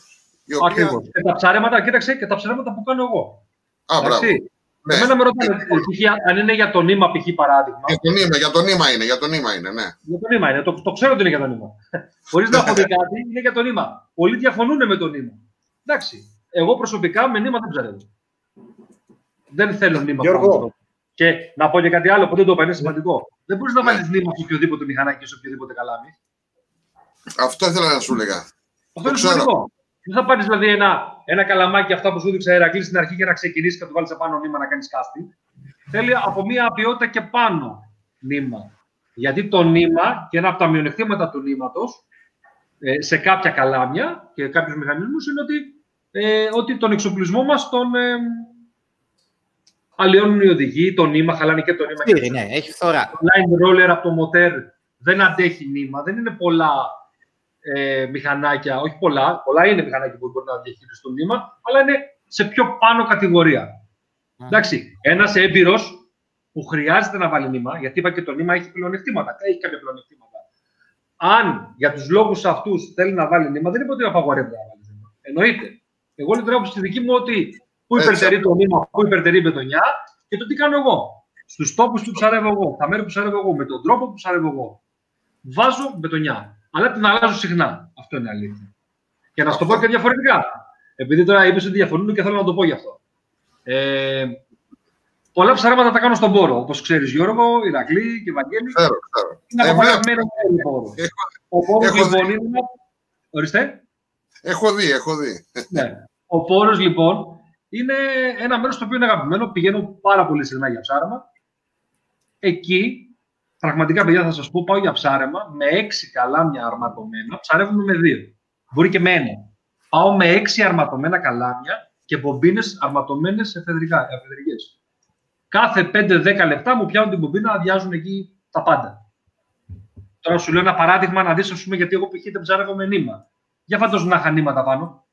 Οποία... Και τα ψαρέματα, κοίταξε, και τα ψαρέματα που κάνω εγώ. Α, μπράβο. Ναι. Εμένα με ρωτάνε αν είναι για το νήμα, π.χ. παράδειγμα. Για το νήμα, για το νήμα είναι, για το νήμα είναι, ναι. Για το νήμα είναι, το, το ξέρω ότι είναι για το νήμα. [LAUGHS] Χωρί να πω κάτι, είναι για το νήμα. Πολλοί διαφωνούν με το νήμα. Εντάξει, εγώ προσωπικά με νήμα δεν ψαρεύω. Δεν θέλω νήμα. Γιώργο. Και να πω και κάτι άλλο που δεν το είπα, είναι σημαντικό. Δεν μπορείς να βάλεις νήμα σε οποιοδήποτε μηχανάκι, σε οποιοδήποτε καλάμι. Αυτό ήθελα να σου λέγα. Αυτό είναι σημαντικό. Δεν θα πάρεις δηλαδή ένα, ένα καλαμάκι αυτά που σου έδειξα Ερακλής στην αρχή για να ξεκινήσεις και το βάλεις απάνω νήμα να κάνεις κάστη. Θέλει από μία ποιότητα και πάνω νήμα. Γιατί το νήμα και ένα από τα μειονεκτήματα του νήματος ε, σε κάποια καλάμια και κάποιους μηχανισμούς είναι ότι, ε, ότι τον εξοπλισμό μας τον, ε, αλλοιώνουν οι οδηγοί, το νήμα, χαλάνε και το νήμα. Κύριε, ναι, έχει φθορά. Το line roller από το μοτέρ δεν αντέχει νήμα, δεν είναι πολλά ε, μηχανάκια, όχι πολλά, πολλά είναι μηχανάκια που μπορεί να διαχειριστούν νήμα, αλλά είναι σε πιο πάνω κατηγορία. Mm. Εντάξει, ένας έμπειρος που χρειάζεται να βάλει νήμα, γιατί είπα και το νήμα έχει πλεονεκτήματα, έχει κάποια πλεονεκτήματα. Αν για τους λόγους αυτούς θέλει να βάλει νήμα, δεν είπα ότι απαγορεύεται να βάλει νήμα. Εννοείται. Εγώ λέω στη δική μου ότι Πού υπερτερεί το νήμα, πού υπερτερεί η μπετονιά και το τι κάνω εγώ. Στους τόπους που ψαρεύω εγώ, τα μέρη που ψαρεύω εγώ, με τον τρόπο που ψαρεύω εγώ. Βάζω μπετονιά. Αλλά την αλλάζω συχνά. Αυτό είναι αλήθεια. Και να σου το πω και διαφορετικά. Επειδή τώρα είπες ότι διαφωνούν και θέλω να το πω γι' αυτό. Ε, πολλά ψαρέματα τα κάνω στον πόρο. Όπως ξέρεις, Γιώργο, Ηρακλή και Βαγγέλη. Ξέρω, ξέρω. Είναι απαγορευμένο ε, πόρος. Ο πόρος λοιπόν είναι. Ορίστε. Έχω δει, έχω δει. Ναι. Ο πόρος λοιπόν είναι ένα μέρος το οποίο είναι αγαπημένο. Πηγαίνω πάρα πολύ συχνά για ψάρεμα. Εκεί, πραγματικά, παιδιά, θα σας πω, πάω για ψάρεμα με έξι καλάμια αρματωμένα. Ψαρεύουμε με δύο. Μπορεί και με ένα. Πάω με έξι αρματωμένα καλάμια και μπομπίνες αρματωμένες εφεδρικέ. Κάθε 5-10 λεπτά μου πιάνουν την μπομπίνα, αδειάζουν εκεί τα πάντα. Τώρα σου λέω ένα παράδειγμα να δεις, ας πούμε, γιατί εγώ π.χ. δεν ψάρευω με νήμα. Για φαντάζομαι να είχα νήματα πάνω.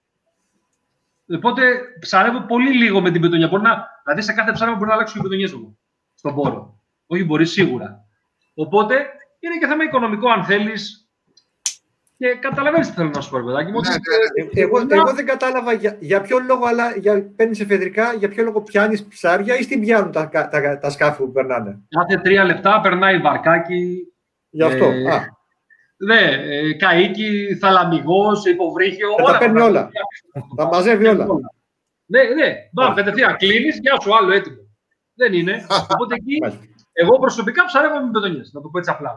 Οπότε ψαρεύω πολύ λίγο με την πετονιά. Μπορεί να, δηλαδή σε κάθε ψάρεμα μπορεί να αλλάξω και πετονιές μου στον πόρο. Όχι, μπορεί σίγουρα. Οπότε είναι και θέμα οικονομικό αν θέλεις. Και καταλαβαίνεις τι θέλω να σου πω, παιδάκι μου. Ναι, ναι, ναι. Εγώ, εγώ δεν κατάλαβα για, για ποιο λόγο αλλά, για, παίρνεις εφεδρικά, για ποιο λόγο πιάνεις ψάρια ή στην πιάνουν τα, τα, τα, τα σκάφη που περνάνε; Κάθε τρία λεπτά περνάει βαρκάκι. Γι' αυτό. Ε, Α. Ναι, ε, καίκι, θαλαμιγός, υποβρύχιο. όλα. τα παίρνει όλα. τα μαζεύει όλα. Ναι, ναι. Μπα, κατευθείαν κλείνεις, γεια σου, άλλο έτοιμο. Δεν είναι. [LAUGHS] Οπότε εκεί, εγώ προσωπικά ψαρεύω με μπετονιές, να το πω έτσι απλά.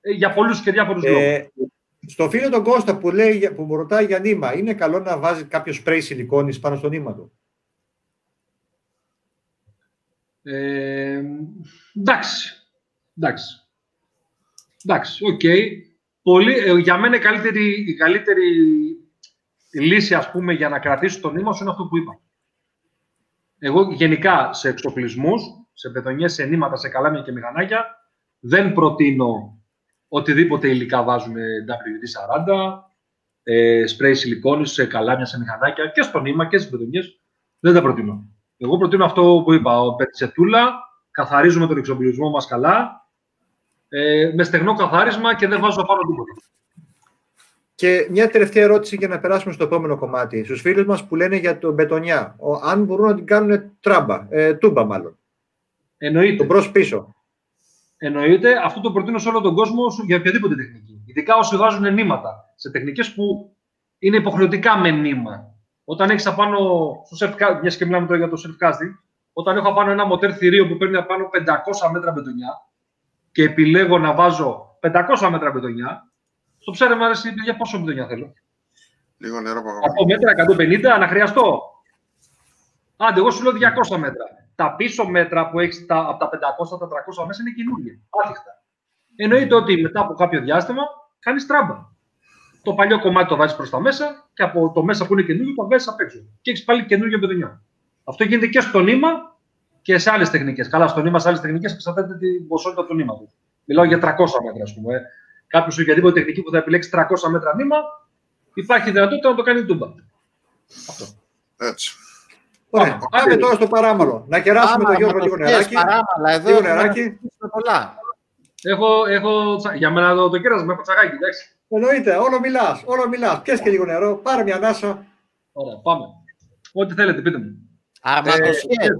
Ε, για πολλούς και διάφορους ε, λόγους. Στο φίλο τον Κώστα που, λέει, που μου ρωτάει για νήμα, είναι καλό να βάζει κάποιο σπρέι σιλικόνης πάνω στο νήμα του; Ε, εντάξει. Εντάξει. Εντάξει, οκ. Πολύ, ε, για μένα η καλύτερη, η καλύτερη λύση, ας πούμε, για να κρατήσω το νήμα σου είναι αυτό που είπα. Εγώ γενικά σε εξοπλισμούς, σε πετονιές, σε νήματα, σε καλάμια και μηχανάκια, δεν προτείνω οτιδήποτε υλικά βάζουν WD-40, ε, σπρέι σιλικόνης σε καλάμια, σε μηχανάκια και στο νήμα και στις πετονιές. Δεν τα προτείνω. Εγώ προτείνω αυτό που είπα, πετσετούλα, καθαρίζουμε τον εξοπλισμό μας καλά, ε, με στεγνό καθάρισμα και δεν βάζω πάνω τίποτα. Και μια τελευταία ερώτηση για να περάσουμε στο επόμενο κομμάτι. Στους φίλους μας που λένε για τον μπετονιά, ο, αν μπορούν να την κάνουν τράμπα, ε, τούμπα μάλλον. Εννοείται. Το μπρος πίσω. Εννοείται. Αυτό το προτείνω σε όλο τον κόσμο για οποιαδήποτε τεχνική. Ειδικά όσοι βάζουν νήματα σε τεχνικές που είναι υποχρεωτικά με νήμα. Όταν έχεις απάνω στο self μιας και μιλάμε τώρα για το self casting, όταν έχω απάνω ένα μοτέρ θηρίο που παίρνει απάνω 500 μέτρα μπετονιά και επιλέγω να βάζω 500 μέτρα μπετονιά, στο ψάρεμα αρέσει για πόσο μπετονιά θέλω; Λίγο νερό Από μέτρα 150 να χρειαστώ. Άντε, εγώ σου λέω 200 μέτρα. Τα πίσω μέτρα που έχεις από τα 500 τα 300 μέσα είναι καινούργια. Άθιχτα. Εννοείται ότι μετά από κάποιο διάστημα κάνεις τράμπα. Το παλιό κομμάτι το βάζεις προς τα μέσα και από το μέσα που είναι καινούργιο το βγάζεις απ' έξω. Και έχεις πάλι καινούργιο μπετονιά. Αυτό γίνεται και στο νήμα και σε άλλες τεχνικές. Καλά, στο νήμα, σε άλλες τεχνικές εξαρτάται την ποσότητα του νήματος. Μιλάω για 300 μέτρα, ας πούμε. Κάποιος οποιαδήποτε τεχνική που θα επιλέξει 300 μέτρα νήμα, υπάρχει δυνατότητα να το κάνει τούμπα. Αυτό. Έτσι. Ωραία. Πάμε τώρα στο παράμαλο. Να κεράσουμε τον Γιώργο λίγο νεράκι. Παράμαλα, εδώ Λίγο νεράκι. πολλά. Έχω, έχω, τσα- για μένα το, το κέρασμα, έχω τσαγάκι, εντάξει. Εννοείται, όλο μιλάς. Όλο μιλάς. Πιες και λίγο νερό. Πάρε μια ανάσα. Ωραία, πάμε. Ό,τι θέλετε, πείτε μου. Αρματοσχέδ.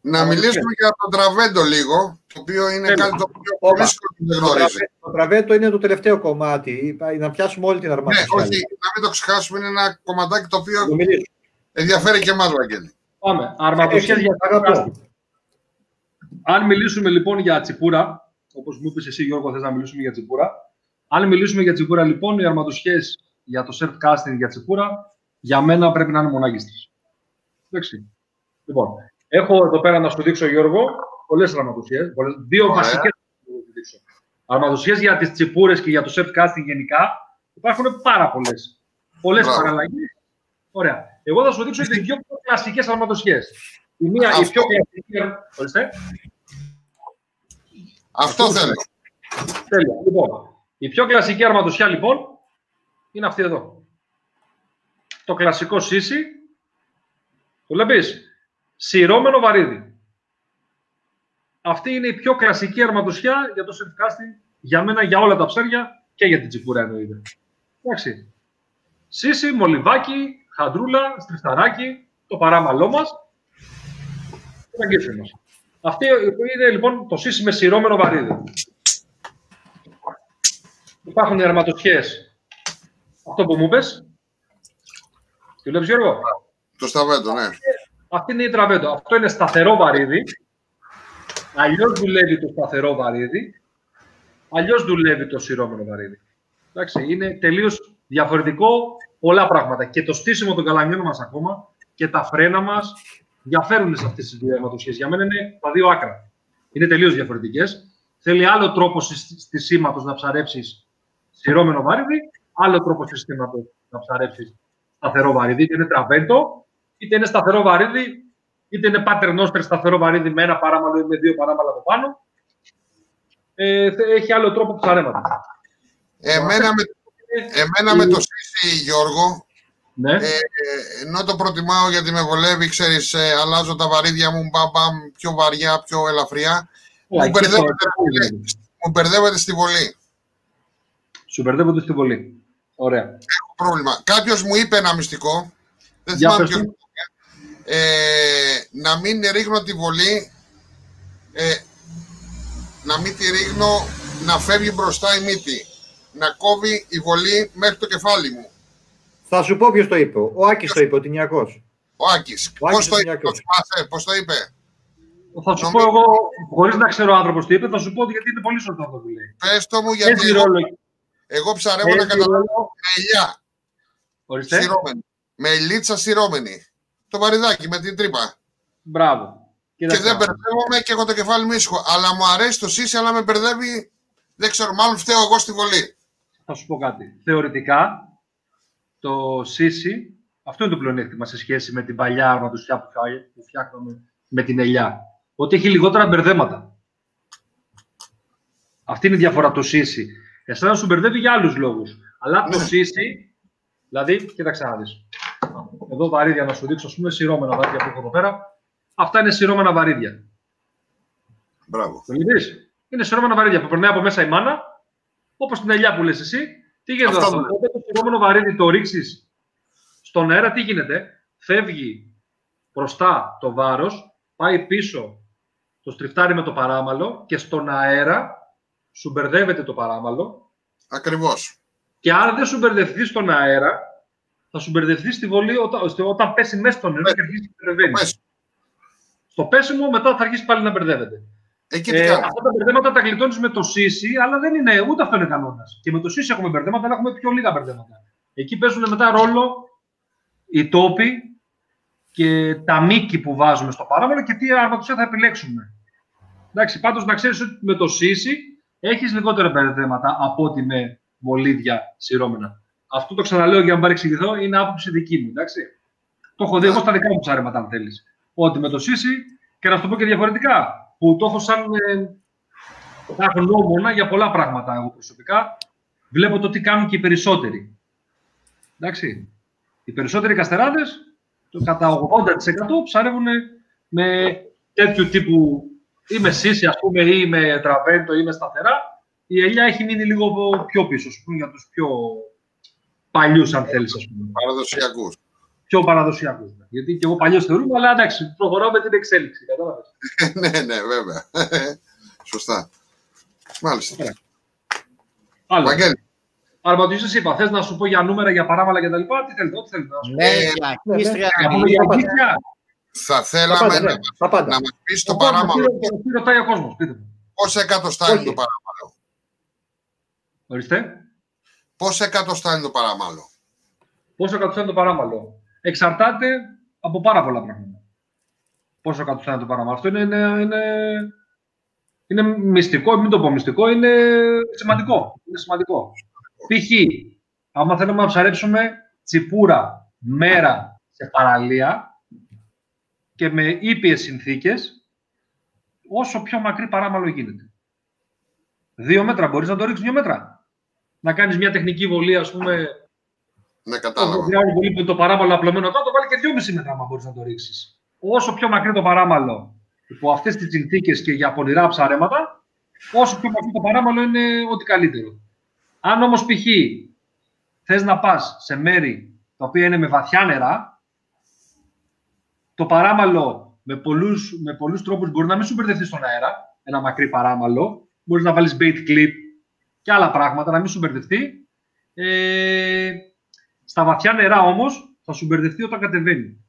Να μιλήσουμε για τον Τραβέντο λίγο, το οποίο είναι Έλα. κάτι το οποίο Όπα. πολύ δύσκολο που δεν Το γνωρίζει. τραβέ- Το τραβέτο είναι το τελευταίο κομμάτι. Είπα, Να πιάσουμε όλη την Ναι, αρμάτια. όχι, να μην το ξεχάσουμε, είναι ένα κομματάκι το οποίο Το μιλήσουμε. Ενδιαφέρει και εμάς, Βαγγέλη. Πάμε. Αρματοσχέδια για Αγαπώ. Αν μιλήσουμε λοιπόν για τσιπούρα, όπως μου είπες εσύ Γιώργο, θες να μιλήσουμε για τσιπούρα. Αν μιλήσουμε για τσιπούρα, λοιπόν, οι αρματοσχές για το surf casting για τσιπούρα, για μένα πρέπει να είναι μονάγιστρε. Εντάξει. Λοιπόν, έχω εδώ πέρα να σου δείξω, Γιώργο, πολλές αρματοσχές. Δύο Ωραία. βασικές αρματοσχές για τις τσιπούρες και για το surf casting γενικά. Υπάρχουν πάρα πολλές. Πολλές Μπράβο. παραλλαγές. Ωραία. Εγώ θα σου δείξω τις δύο πιο κλασικές αρματοσχές. Η μία, η Αυτό. πιο κλασική. Ορίστε. Αυτό θέλω. Τέλεια. Λοιπόν, η πιο κλασική αρματοσιά λοιπόν είναι αυτή εδώ. Το κλασικό σύσι, το βλέπεις, σειρώμενο βαρύδι. Αυτή είναι η πιο κλασική αρματοσιά για το surf casting, για μένα, για όλα τα ψάρια και για την τσιπούρα εννοείται. Εντάξει. Σύσι, μολυβάκι, χαντρούλα, στριφταράκι, το παράμαλό μας και τα γκίφια μας. Αυτή είναι λοιπόν το σύσι με σειρώμενο βαρύδι. Υπάρχουν οι αρματοσιές. Αυτό που μου είπες. Τι βλέπεις Γιώργο; Το Σταβέντο, ναι. Αυτή είναι η τραβέντο. Αυτό είναι σταθερό βαρύδι. Αλλιώς δουλεύει το σταθερό βαρύδι. Αλλιώς δουλεύει το σειρώμενο βαρύδι. Εντάξει, είναι τελείως διαφορετικό πολλά πράγματα. Και το στήσιμο των καλαμιών μας ακόμα και τα φρένα μας διαφέρουν σε αυτές τις δύο αιματοσχέσεις. Για μένα είναι τα δύο άκρα. Είναι τελείως διαφορετικές. Θέλει άλλο τρόπο στήσιματος να ψαρέψεις σειρώμενο βαρύδι, άλλο τρόπο συστήματος να ψαρέψεις σταθερό βαρύδι. Είτε είναι τραβέντο, είτε είναι σταθερό βαρύδι, είτε είναι pattern oster σταθερό βαρύδι με ένα παράμαλο ή με δύο παράμαλα από πάνω. Ε, θε- έχει άλλο τρόπο ψαρέματος. Εμένα με, εμένα με το σύσι, Γιώργο, Ναι. ε, ε, ενώ το προτιμάω γιατί με βολεύει, ξέρεις, ε, αλλάζω τα βαρύδια μου, μπαμ, μπαμ, πιο βαριά, πιο ελαφριά. Έλα, μου και μπερδεύεται, στο- ρε φίλε. Μου μπερδεύεται στη βολή. Σου μπερδεύονται στη βολή. Ωραία. Έχω πρόβλημα. Κάποιος μου είπε ένα μυστικό. Δεν Για θυμάμαι πες ποιος. μου. Ε, να μην ρίχνω τη βολή. Ε, να μην τη ρίχνω να φεύγει μπροστά η μύτη. Να κόβει η βολή μέχρι το κεφάλι μου. Θα σου πω ποιος το είπε. Ο Άκης το είπε, ο Τινιακός. Ο Άκης. Ο Πώς Άκης το ο είπε, Τινιακός. το θυμάσαι, πώς το είπε; Θα σου πω Νομίζω- εγώ, χωρίς να ξέρω ο άνθρωπος τι είπε, θα σου πω γιατί είναι πολύ σωστό αυτό που λέει. Πες το μου γιατί Έχει εγώ, ρόλο. εγώ ψαρεύω να Έχει καταλάβω ρόλο. με ελιά Ορίστε. σειρώμενη. Με ελίτσα σειρώμενη. Το βαριδάκι με την τρύπα. Μπράβο. Και δεν μπερδεύομαι και έχω το κεφάλι μου ήσυχο. Αλλά μου αρέσει το Σίση, αλλά με μπερδεύει. Δεν ξέρω, μάλλον φταίω εγώ στη βολή. Θα σου πω κάτι. Θεωρητικά, το Σίση, αυτό είναι το πλεονέκτημα σε σχέση με την παλιά αρματοσιά που φτιάχναμε με την ελιά. Ότι έχει λιγότερα μπερδέματα. Αυτή είναι η διαφορά του Σίση. Εσένα σου μπερδεύει για άλλους λόγους. Αλλά το Σίση, δηλαδή, κοίταξε να δεις. Εδώ βαρύδια να σου δείξω, ας πούμε, σειρώμενα βαρύδια που έχω εδώ πέρα. Αυτά είναι σειρώμενα βαρύδια. Μπράβο. Το δεις; Είναι σειρώμενα βαρύδια που περνάει από μέσα η μάνα, όπως την ελιά που λες εσύ. Τι γίνεται αυτό. Όταν το σειρώμενο βαρύδι το ρίξεις στον αέρα, τι γίνεται. Φεύγει μπροστά το βάρος, πάει πίσω το στριφτάρι με το παράμαλο και στον αέρα σου μπερδεύεται το παράμαλο. Ακριβώς. Και αν δεν σου μπερδευτεί στον αέρα, θα σου μπερδευτεί στη βολή όταν, όταν πέσει μέσα στο νερό και αρχίσει να μπερδεύεις. Στο πέσιμο μετά θα αρχίσει πάλι να μπερδεύεται. Εκεί ε, αυτά τα μπερδέματα τα γλιτώνεις με το σύσι, αλλά δεν είναι, ούτε αυτό είναι κανόνας. Και με το σύσι έχουμε μπερδέματα, αλλά έχουμε πιο λίγα μπερδέματα. Εκεί παίζουν μετά ρόλο οι τόποι και τα μήκη που βάζουμε στο παράμετρο και τι αρματοσία θα επιλέξουμε. Εντάξει, πάντως να ξέρεις ότι με το σύσι έχεις λιγότερα μπερδέματα από ότι με βολίδια σειρώμενα. Αυτό το ξαναλέω για να παρεξηγηθώ, είναι άποψη δική μου, εντάξει. Το έχω δει εγώ στα δικά μου ψάρεματα, αν θέλεις. Ότι με το σύσι, και να σου το πω και διαφορετικά, που το έχω σαν ε, γνώμονα για πολλά πράγματα εγώ προσωπικά, βλέπω το τι κάνουν και οι περισσότεροι. Εντάξει. Οι περισσότεροι καστεράδες, το κατά 80% ψαρεύουν με τέτοιου τύπου ή με σύση, ας πούμε, ή με τραβέντο ή με σταθερά. Η ελιά έχει μείνει λίγο πιο πίσω, ας πούμε, για τους πιο παλιούς, αν θέλεις, ας πούμε. Παραδοσιακούς. Πιο παραδοσιακούς. Ναι. Γιατί και εγώ παλιός θεωρούμε, αλλά εντάξει, προχωράω με την εξέλιξη, κατάλαβες. [LAUGHS] ναι, ναι, βέβαια. [LAUGHS] Σωστά. Μάλιστα. Άλλο. Βαγγέλη. Αρματζή, σας είπα, θες να σου πω για νούμερα, για παράμαλα κτλ. Τι θέλετε, ό,τι θέλετε να σου πω. Ναι, για ακίστρια. Θα θέλαμε να, να μας πεις το παράμαλο. Τι ρωτάει ο κόσμος, πείτε μου. Πόσα εκατοστά είναι το παράμαλο; Ορίστε. Πόσα εκατοστά είναι το παράμαλο; Πόσο εκατοστά είναι το παράμαλο; Εξαρτάται από πάρα πολλά πράγματα. Πόσο εκατοστά είναι το παράμαλο. Αυτό είναι, είναι, είναι, είναι μυστικό, μην το πω μυστικό, είναι σημαντικό. Είναι σημαντικό. Π.χ. άμα θέλουμε να ψαρέψουμε τσιπούρα μέρα σε παραλία, και με ήπιες συνθήκες, όσο πιο μακρύ παράμαλο γίνεται. Δύο μέτρα, μπορείς να το ρίξεις δύο μέτρα. Να κάνεις μια τεχνική βολή, ας πούμε, ναι, κατάλαβα. βολή που το παράμαλο απλωμένο κάτω, βάλει και δυόμιση μέτρα, αν μπορείς να το ρίξεις. Όσο πιο μακρύ το παράμαλο, υπό αυτές τις συνθήκες και για πονηρά ψαρέματα, όσο πιο μακρύ το παράμαλο είναι ό,τι καλύτερο. Αν όμως π.χ. θες να πας σε μέρη τα οποία είναι με βαθιά νερά, το παράμαλο με πολλούς, με πολλούς τρόπους μπορεί να μην σου μπερδευτεί στον αέρα, ένα μακρύ παράμαλο. Μπορείς να βάλεις bait clip και άλλα πράγματα, να μην σου μπερδευτεί. Ε, στα βαθιά νερά όμως θα σου μπερδευτεί όταν κατεβαίνει.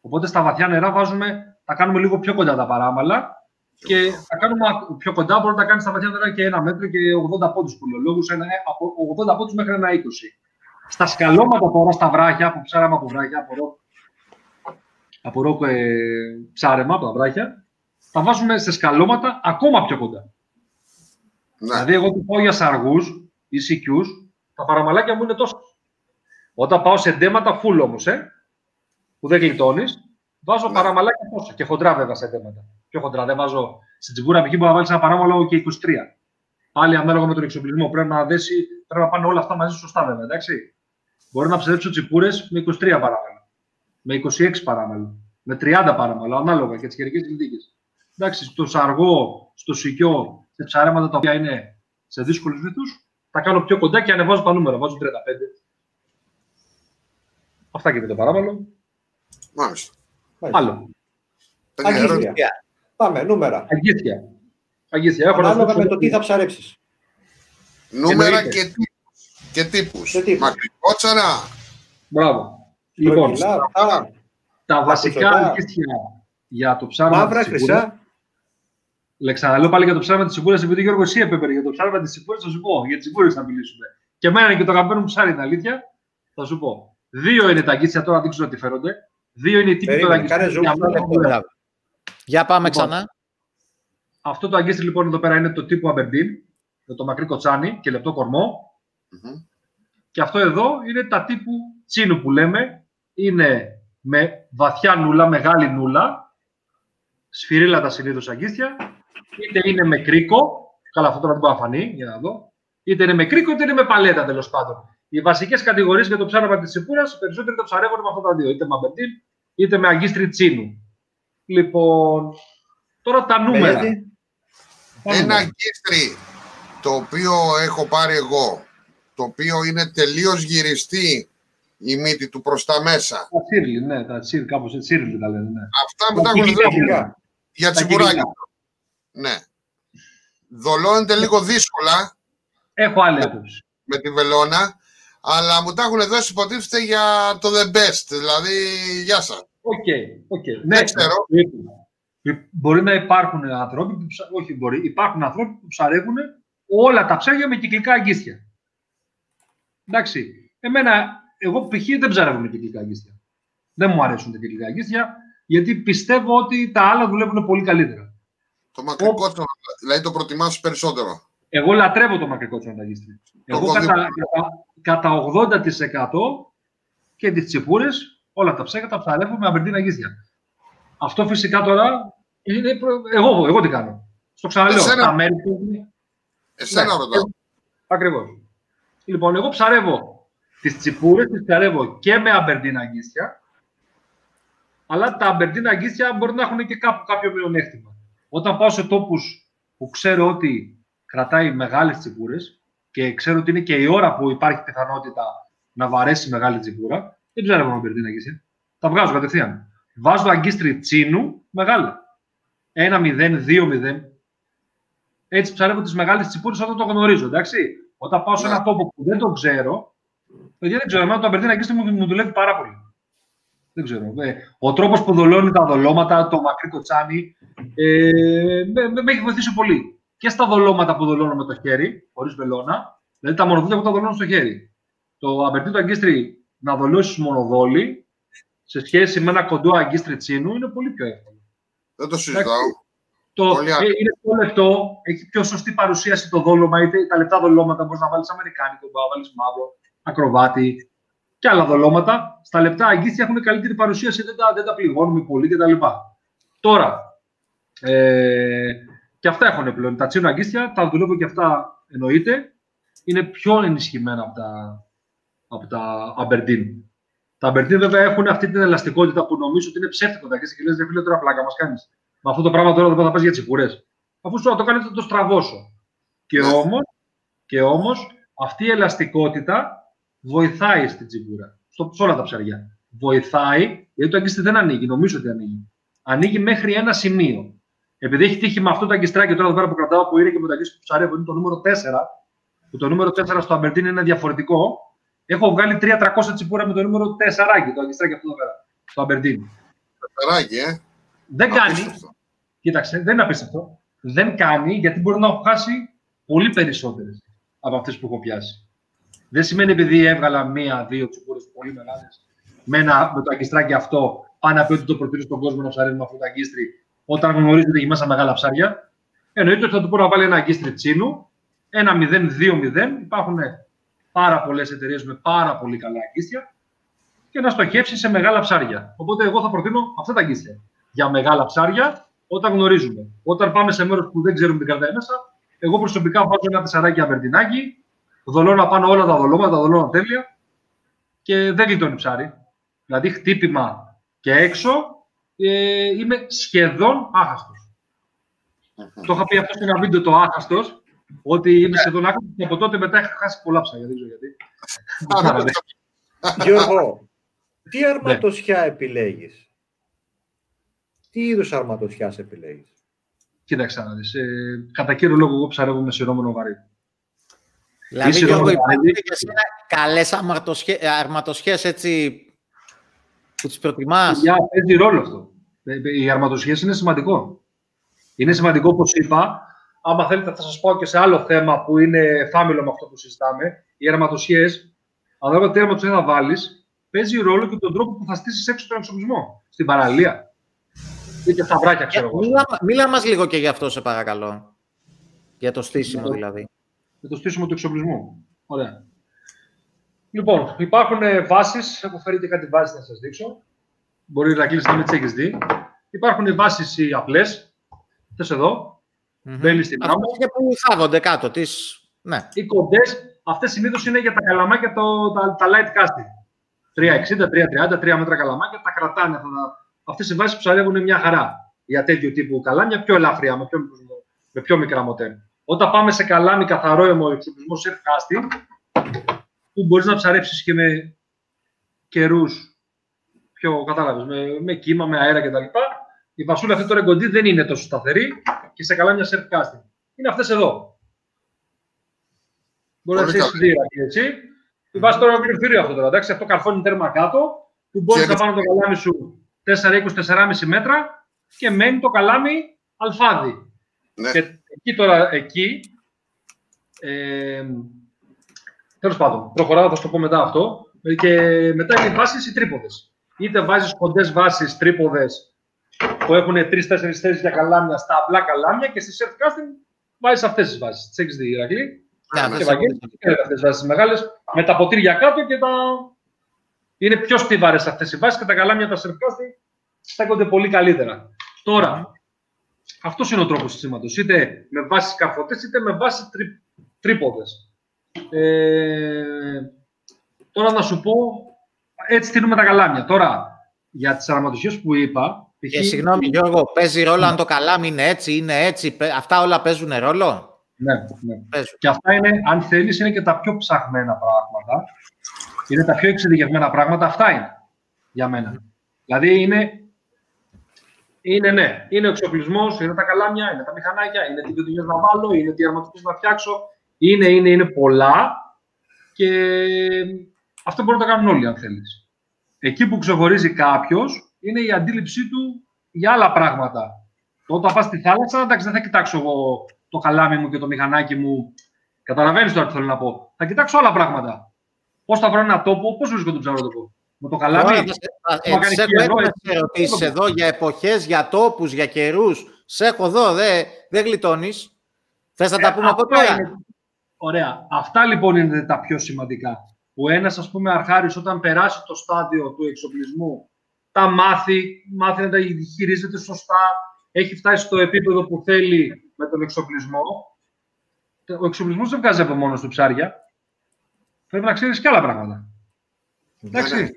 Οπότε στα βαθιά νερά βάζουμε, θα κάνουμε λίγο πιο κοντά τα παράμαλα και θα κάνουμε πιο κοντά, μπορεί να τα κάνεις στα βαθιά νερά και ένα μέτρο και 80 πόντους που λέω. από 80 πόντους μέχρι ένα 20. Στα σκαλώματα τώρα, στα βράχια, που ψάραμε από βράχια, από από ρόκο ε, ψάρεμα από τα βράχια, τα βάζουμε σε σκαλώματα ακόμα πιο κοντά. Ναι. Δηλαδή, εγώ που πάω για σαργούς ή σικιού, τα παραμαλάκια μου είναι τόσο. Όταν πάω σε ντέματα full όμως, ε, που δεν γλιτώνεις, βάζω ναι. παραμαλάκια τόσο. Και χοντρά βέβαια σε ντέματα. Πιο χοντρά. Δεν βάζω στην τσιμπούρα εκεί που να βάλεις ένα παράμαλο και 23. Πάλι ανάλογα με τον εξοπλισμό. Πρέπει να δέσει, πρέπει να πάνε όλα αυτά μαζί σωστά βέβαια. Εντάξει. Μπορεί να ψερέψω τσιπούρε με 23 παράμαλα με 26 παράμαλο, με 30 παράμαλο, ανάλογα και τις καιρικές συνθήκες. Εντάξει, στο σαργό, στο σικιό, σε ψαρέματα τα οποία είναι σε δύσκολους βυθού, τα κάνω πιο κοντά και ανεβάζω τα νούμερα. Βάζω 35. Αυτά και με το παράμαλο. Μάλιστα. Άλλο. Αγγίσια. Πάμε, νούμερα. Αγγίσια. Αγγίσια. Έχω Ανάλογα με το τι θα ψαρέψεις. Νούμερα και τύπους. Και τύπους. Μακρικότσαρα. Μπράβο. Λοιπόν, τα βασικά αλήθεια για το ψάρεμα Μαύρα, χρυσά. Λεξαναλέω πάλι για το ψάρεμα της Σιπούρια, επειδή Γιώργος εσύ έπρεπε για το ψάρεμα της Σιπούρια, θα σου πω. Για τις Σιπούρε θα μιλήσουμε. Και εμένα και το αγαπημένο μου ψάρι είναι αλήθεια. Θα σου πω. Δύο είναι τα αγκίτσια, τώρα δεν ξέρω τι φέρονται. Δύο είναι οι τύποι των αγκίτσιων. Για πάμε Λοιπόν, ξανά. Αυτό το αγκίστρι λοιπόν εδώ πέρα είναι το τύπου Aberdeen, με το μακρύ κοτσάνι και λεπτό κορμό. Μμμ. Και αυτό εδώ είναι τα τύπου τσίνου που λέμε. Είναι με βαθιά νούλα, μεγάλη νούλα, σφυρίλατα συνήθως αγκίστια, είτε είναι με κρίκο, καλά αυτό τώρα δεν μπορεί να φανεί, για να δω, είτε είναι με κρίκο είτε είναι με παλέτα τέλος πάντων. Οι βασικές κατηγορίες για το ψάραμα της τσιπούρας περισσότεροι το ψαρεύουν με αυτά τα δύο, είτε με αμπεντίν είτε με αγκίστρι τσίνου. Λοιπόν, τώρα τα νούμερα. Μελέτη. Τα Ένα νούμερα. αγκίστρι το οποίο έχω πάρει εγώ, το οποίο είναι τελείως γυριστή η μύτη του προς τα μέσα. Τα τσίρλι, ναι, τα τσίρλι, κάπως έτσι, τσίρλι τα λένε, ναι. Αυτά μου τα Τα έχουν κυκλικά. δώσει Κυκλικά. για τα τσιπουράκι. κυκλικά. Ναι. Δολώνεται λίγο δύσκολα Έχω άλλη άποψη. με τη βελόνα, αλλά μου τα έχουν δώσει υποτίθεται για το the best. Δηλαδή, γεια σας. OK, OK. Ναι, Δεν ξέρω. Ε, Μπορεί να υπάρχουν άνθρωποι που ψα... όχι μπορεί, υπάρχουν άνθρωποι που ψαρεύουν όλα τα ψάρια με κυκλικά αγκίστρια. Εντάξει, εμένα, εγώ π.χ. δεν ψαρεύω με κυκλικά αγκίστρια. Δεν μου αρέσουν τα κυκλικά αγκίστια, γιατί πιστεύω ότι τα άλλα δουλεύουν πολύ καλύτερα. Το μακρικό, το- δηλαδή το προτιμάς περισσότερο. Εγώ λατρεύω το μακρικό τσανταγίστρι. Εγώ έχω δει κατά, πολύ. κατά, κατά 80% και τις τσιπούρες, όλα τα ψέγα τα ψαρεύω με αμπερντίνα αγκίστια. Αυτό φυσικά τώρα είναι προ- εγώ, εγώ τι κάνω. Στο ξαναλέω. Εσένα- Τα μέρη που είναι. Εσένα Ναι. ρωτάω. Ακριβώς. Λοιπόν, εγώ ψαρεύω τις τσιπούρες, τις ψαρεύω και με αμπερντίνα αγκίστια, αλλά τα αμπερντίνα αγκίστια μπορεί να έχουν και κάπου κάποιο μειονέκτημα. Όταν πάω σε τόπους που ξέρω ότι κρατάει μεγάλες τσιπούρες και ξέρω ότι είναι και η ώρα που υπάρχει πιθανότητα να βαρέσει μεγάλη τσιπούρα, δεν ψαρεύω με αμπερντίνα αγκίστια. Τα βγάζω κατευθείαν. Βάζω αγκίστρι τσίνου μεγάλα. 1-0, 2-0. Έτσι ψαρεύω τις μεγάλες τσιπούρε όταν το γνωρίζω. Εντάξει. Όταν πάω σε Ναι. έναν τόπο που δεν το ξέρω, παιδιά δεν ξέρω. Εμένα το αμπερδίνα αγκίστρι μου, μου δουλεύει πάρα πολύ. Δεν ξέρω. Ε, ο τρόπος που δολώνει τα δολώματα, το μακρύ κοτσάνι, ε, με, με, με έχει βοηθήσει πολύ. Και στα δολώματα που δολώνω με το χέρι, χωρίς βελόνα, δηλαδή τα μονοδόλια που τα δολώνω στο χέρι. Το αμπερδίνο αγκίστρι να δολώσεις μονοδόλι σε σχέση με ένα κοντό αγκίστρι τσίνου είναι πολύ πιο εύκολο. Δεν το συζητάω. Το, Πολύ ε, άκρη. είναι πιο λεπτό, έχει πιο σωστή παρουσίαση το δόλωμα, είτε τα λεπτά δολώματα μπορείς να βάλεις αμερικάνικο, μπορείς να βάλεις μαύρο, ακροβάτι και άλλα δολώματα. Στα λεπτά αγκίστια έχουν καλύτερη παρουσίαση, δεν τα, δεν τα πληγώνουμε πολύ κτλ. Τώρα, ε, και αυτά έχουν πλέον. Τα τσίνο αγκίστια, τα δουλεύω και αυτά εννοείται. Είναι πιο ενισχυμένα από τα, από τα Aberdeen. Τα Aberdeen βέβαια έχουν αυτή την ελαστικότητα που νομίζω ότι είναι ψεύτικο τα αγκίστια και λες, «Ρε φίλε τώρα πλάκα μας κάνεις. Με αυτό το πράγμα τώρα δεν θα πας για τσιπουρές. Αφού σου το κάνεις θα το στραβώσω. Και Ναι. όμως, και όμως αυτή η ελαστικότητα βοηθάει στην τσιμπούρα. Στο, σε όλα τα ψαριά. Βοηθάει, γιατί το αγκιστρί δεν ανοίγει, νομίζω ότι ανοίγει. Ανοίγει μέχρι ένα σημείο. Επειδή έχει τύχει με αυτό το αγκιστράκι τώρα εδώ πέρα που κρατάω που είναι και με το αγκιστρί που ψαρεύω, είναι το νούμερο 4, που το νούμερο 4 στο Αμπερντίν είναι διαφορετικό. Έχω βγάλει 300 τσιπούρα με το νούμερο 4, το αγκιστράκι αυτό εδώ πέρα, στο Αμπερντίν. Περάκι, ε. Δεν κάνει, Απίστευτο. Κοίταξε, δεν είναι απίστευτο. Δεν κάνει γιατί μπορεί να έχω χάσει πολύ περισσότερες από αυτές που έχω πιάσει. Δεν σημαίνει επειδή έβγαλα μία-δύο τσιπούρες πολύ μεγάλες με, ένα- με το αγκιστράκι αυτό, πάνω να πει ότι το προτείνω στον κόσμο να ψαρεύει με αυτό το αγκίστρι, όταν γνωρίζει ότι έχει μέσα μεγάλα ψάρια. Εννοείται ότι θα του πω να βάλει ένα αγκίστρι τσίνου, ένα 0-2-0. Υπάρχουν πάρα πολλές εταιρείες με πάρα πολύ καλά αγκίστρια και να στοχεύσει σε μεγάλα ψάρια. Οπότε εγώ θα προτείνω αυτά τα αγκίστρια. Για μεγάλα ψάρια, όταν γνωρίζουμε. Όταν πάμε σε μέρος που δεν ξέρουμε τι κρατάει μέσα, εγώ προσωπικά βάζω ένα τεσσαράκι αβερτινάκι, δολώνω πάνω όλα τα δολώματα, τα δολώνω τέλεια και δεν γλιτώνει ψάρι. Δηλαδή χτύπημα και έξω ε, είμαι σχεδόν άχαστος. Το είχα πει αυτό σε ένα βίντεο το άχαστος, ότι είμαι σχεδόν άχαστος και από τότε μετά είχα χάσει πολλά ψάρια. Δεν ξέρω γιατί. Άρα, Γιώργο, τι Ναι. αρματοσιά επιλέγεις; Τι είδους αρματοσιάς επιλέγεις; Κοίταξε να δεις. Ε, κατά κύριο λόγο, εγώ ψαρεύω με σειρώμενο βαρύ. Δηλαδή, Είσαι Γιώργο, εδώ, υπάρχουν δηλαδή. και εσένα καλές αρματοσχέ- αρματοσχές έτσι που τις προτιμάς. Για παίζει ρόλο αυτό. Ε, Οι αρματοσχέσεις είναι σημαντικό. Είναι σημαντικό, όπως είπα. Άμα θέλετε, θα σας πω και σε άλλο θέμα που είναι φάμιλο με αυτό που συζητάμε. Οι αρματοσχέ, ανάλογα τι αρματοσχέ θα βάλεις, παίζει ρόλο και τον τρόπο που θα στήσεις έξω τον εξοπλισμό. Στην παραλία. Ή και σταυράκια, ξέρω εγώ. Μίλα, μίλα μας λίγο και για αυτό, σε παρακαλώ. Για το στήσιμο, Ναι. δηλαδή. Με το στήσιμο του εξοπλισμού. Ωραία. Λοιπόν, υπάρχουν βάσεις. Έχω φέρει και κάτι βάσει να σας δείξω. Μπορεί να κλείσει να μην τις έχεις δει. Υπάρχουν βάσεις οι απλές. Θες εδώ. Μμμ. Μπαίνεις στην Αυτό άμμο. και που θάβονται κάτω τις... Ναι. Οι κοντές, αυτές συνήθως είναι για τα καλαμάκια, το, τα, τα light casting. 360, 330, 3 μέτρα καλαμάκια, τα κρατάνε αυτά. τα- Αυτές οι βάσεις ψαρεύουν μια χαρά για τέτοιο τύπου καλάμια, πιο ελαφριά, με πιο, μικρούς μο- με πιο μικρά μοτέρ. Όταν πάμε σε καλάμι καθαρό αιμοεξοπλισμό surf casting, που μπορείς να ψαρέψεις και με καιρούς πιο, κατάλαβες, με, με κύμα, με αέρα κτλ. Η βασούλα αυτή τώρα κοντή δεν είναι τόσο σταθερή και σε καλάμια surf casting. Είναι αυτές εδώ. Μπορεί να Πολύ τις έχεις δει, Ηρακλή, έτσι. Η βάση τώρα είναι κρυφτήριο αυτό τώρα, εντάξει. Αυτό καρφώνει τέρμα κάτω, που μπορείς Και να πάνω το καλάμι σου 4-20-4,5 μέτρα και μένει το καλάμι αλφάδι. Ναι. Και εκεί τώρα, εκεί, ε, τέλος πάντων, προχωράω, θα σου το πω μετά αυτό, Ε, και μετά είναι οι βάσεις οι τρίποδες. Είτε βάζεις κοντές βάσεις τρίποδες που έχουν 3-4 θέσεις για καλάμια στα απλά καλάμια και στη surf casting βάζεις αυτές τις βάσεις. Τις έχεις δει, Ηρακλή. Ναι, ναι. αυτές Και τις Βαγγέλη, έχω δει. και αυτές τις βάσεις μεγάλες, με τα ποτήρια κάτω και τα... Είναι πιο στιβαρές αυτές οι βάσεις και τα καλάμια τα surf casting στέκονται πολύ καλύτερα. Τώρα, αυτός είναι ο τρόπος σήματος. Είτε με βάσεις καρφωτές, είτε με βάσεις τρι, τρίποδες. Ε, τώρα να σου πω, έτσι στείλουμε τα καλάμια. Τώρα, για τις αραματοσιέ που είπα. π.χ. Και συγγνώμη Γιώργο, παίζει ρόλο αν το καλάμι είναι έτσι, είναι έτσι. παι- Αυτά όλα παίζουν ρόλο; Ναι, ναι. Παίζουν. Και αυτά είναι, αν θέλεις, είναι και τα πιο ψαχμένα πράγματα. Είναι τα πιο εξειδικευμένα πράγματα. Αυτά είναι για μένα. Δηλαδή είναι, είναι ναι, είναι ο εξοπλισμός, είναι τα καλάμια, είναι τα μηχανάκια, είναι τι βιντεογιέ να βάλω, είναι τι αρματικέ να φτιάξω. Είναι, είναι, είναι πολλά και αυτό μπορεί να το κάνουν όλοι αν θέλεις. Εκεί που ξεχωρίζει κάποιος είναι η αντίληψή του για άλλα πράγματα. Όταν πας στη θάλασσα, εντάξει, δεν θα κοιτάξω εγώ το καλάμι μου και το μηχανάκι μου. Καταλαβαίνεις τώρα τι θέλω να πω. Θα κοιτάξω άλλα πράγματα. Πώς θα βρω ένα τόπο, πώς βρίσκω τον ψαρότοπο. Με το καλάμι. Τώρα, θα σε- θα- Μα ε, κάνει σε έχω και έτοιμες εδώ, ερωτήσεις έτσι. εδώ για εποχές, για τόπους, για καιρούς. Σε έχω εδώ, δεν δε γλιτώνεις. Θες να τα Ε, πούμε από αυτά τώρα; Είναι- Ωραία. Αυτά λοιπόν είναι τα πιο σημαντικά. Ο ένας, ας πούμε, αρχάρης όταν περάσει το στάδιο του εξοπλισμού, τα μάθει, μάθει να τα χειρίζεται σωστά, έχει φτάσει στο επίπεδο που θέλει με τον εξοπλισμό. Ο εξοπλισμός δεν βγάζει από μόνος του ψάρια. Πρέπει να ξέρεις και άλλα πράγματα. Εντάξει. Ναι, ναι.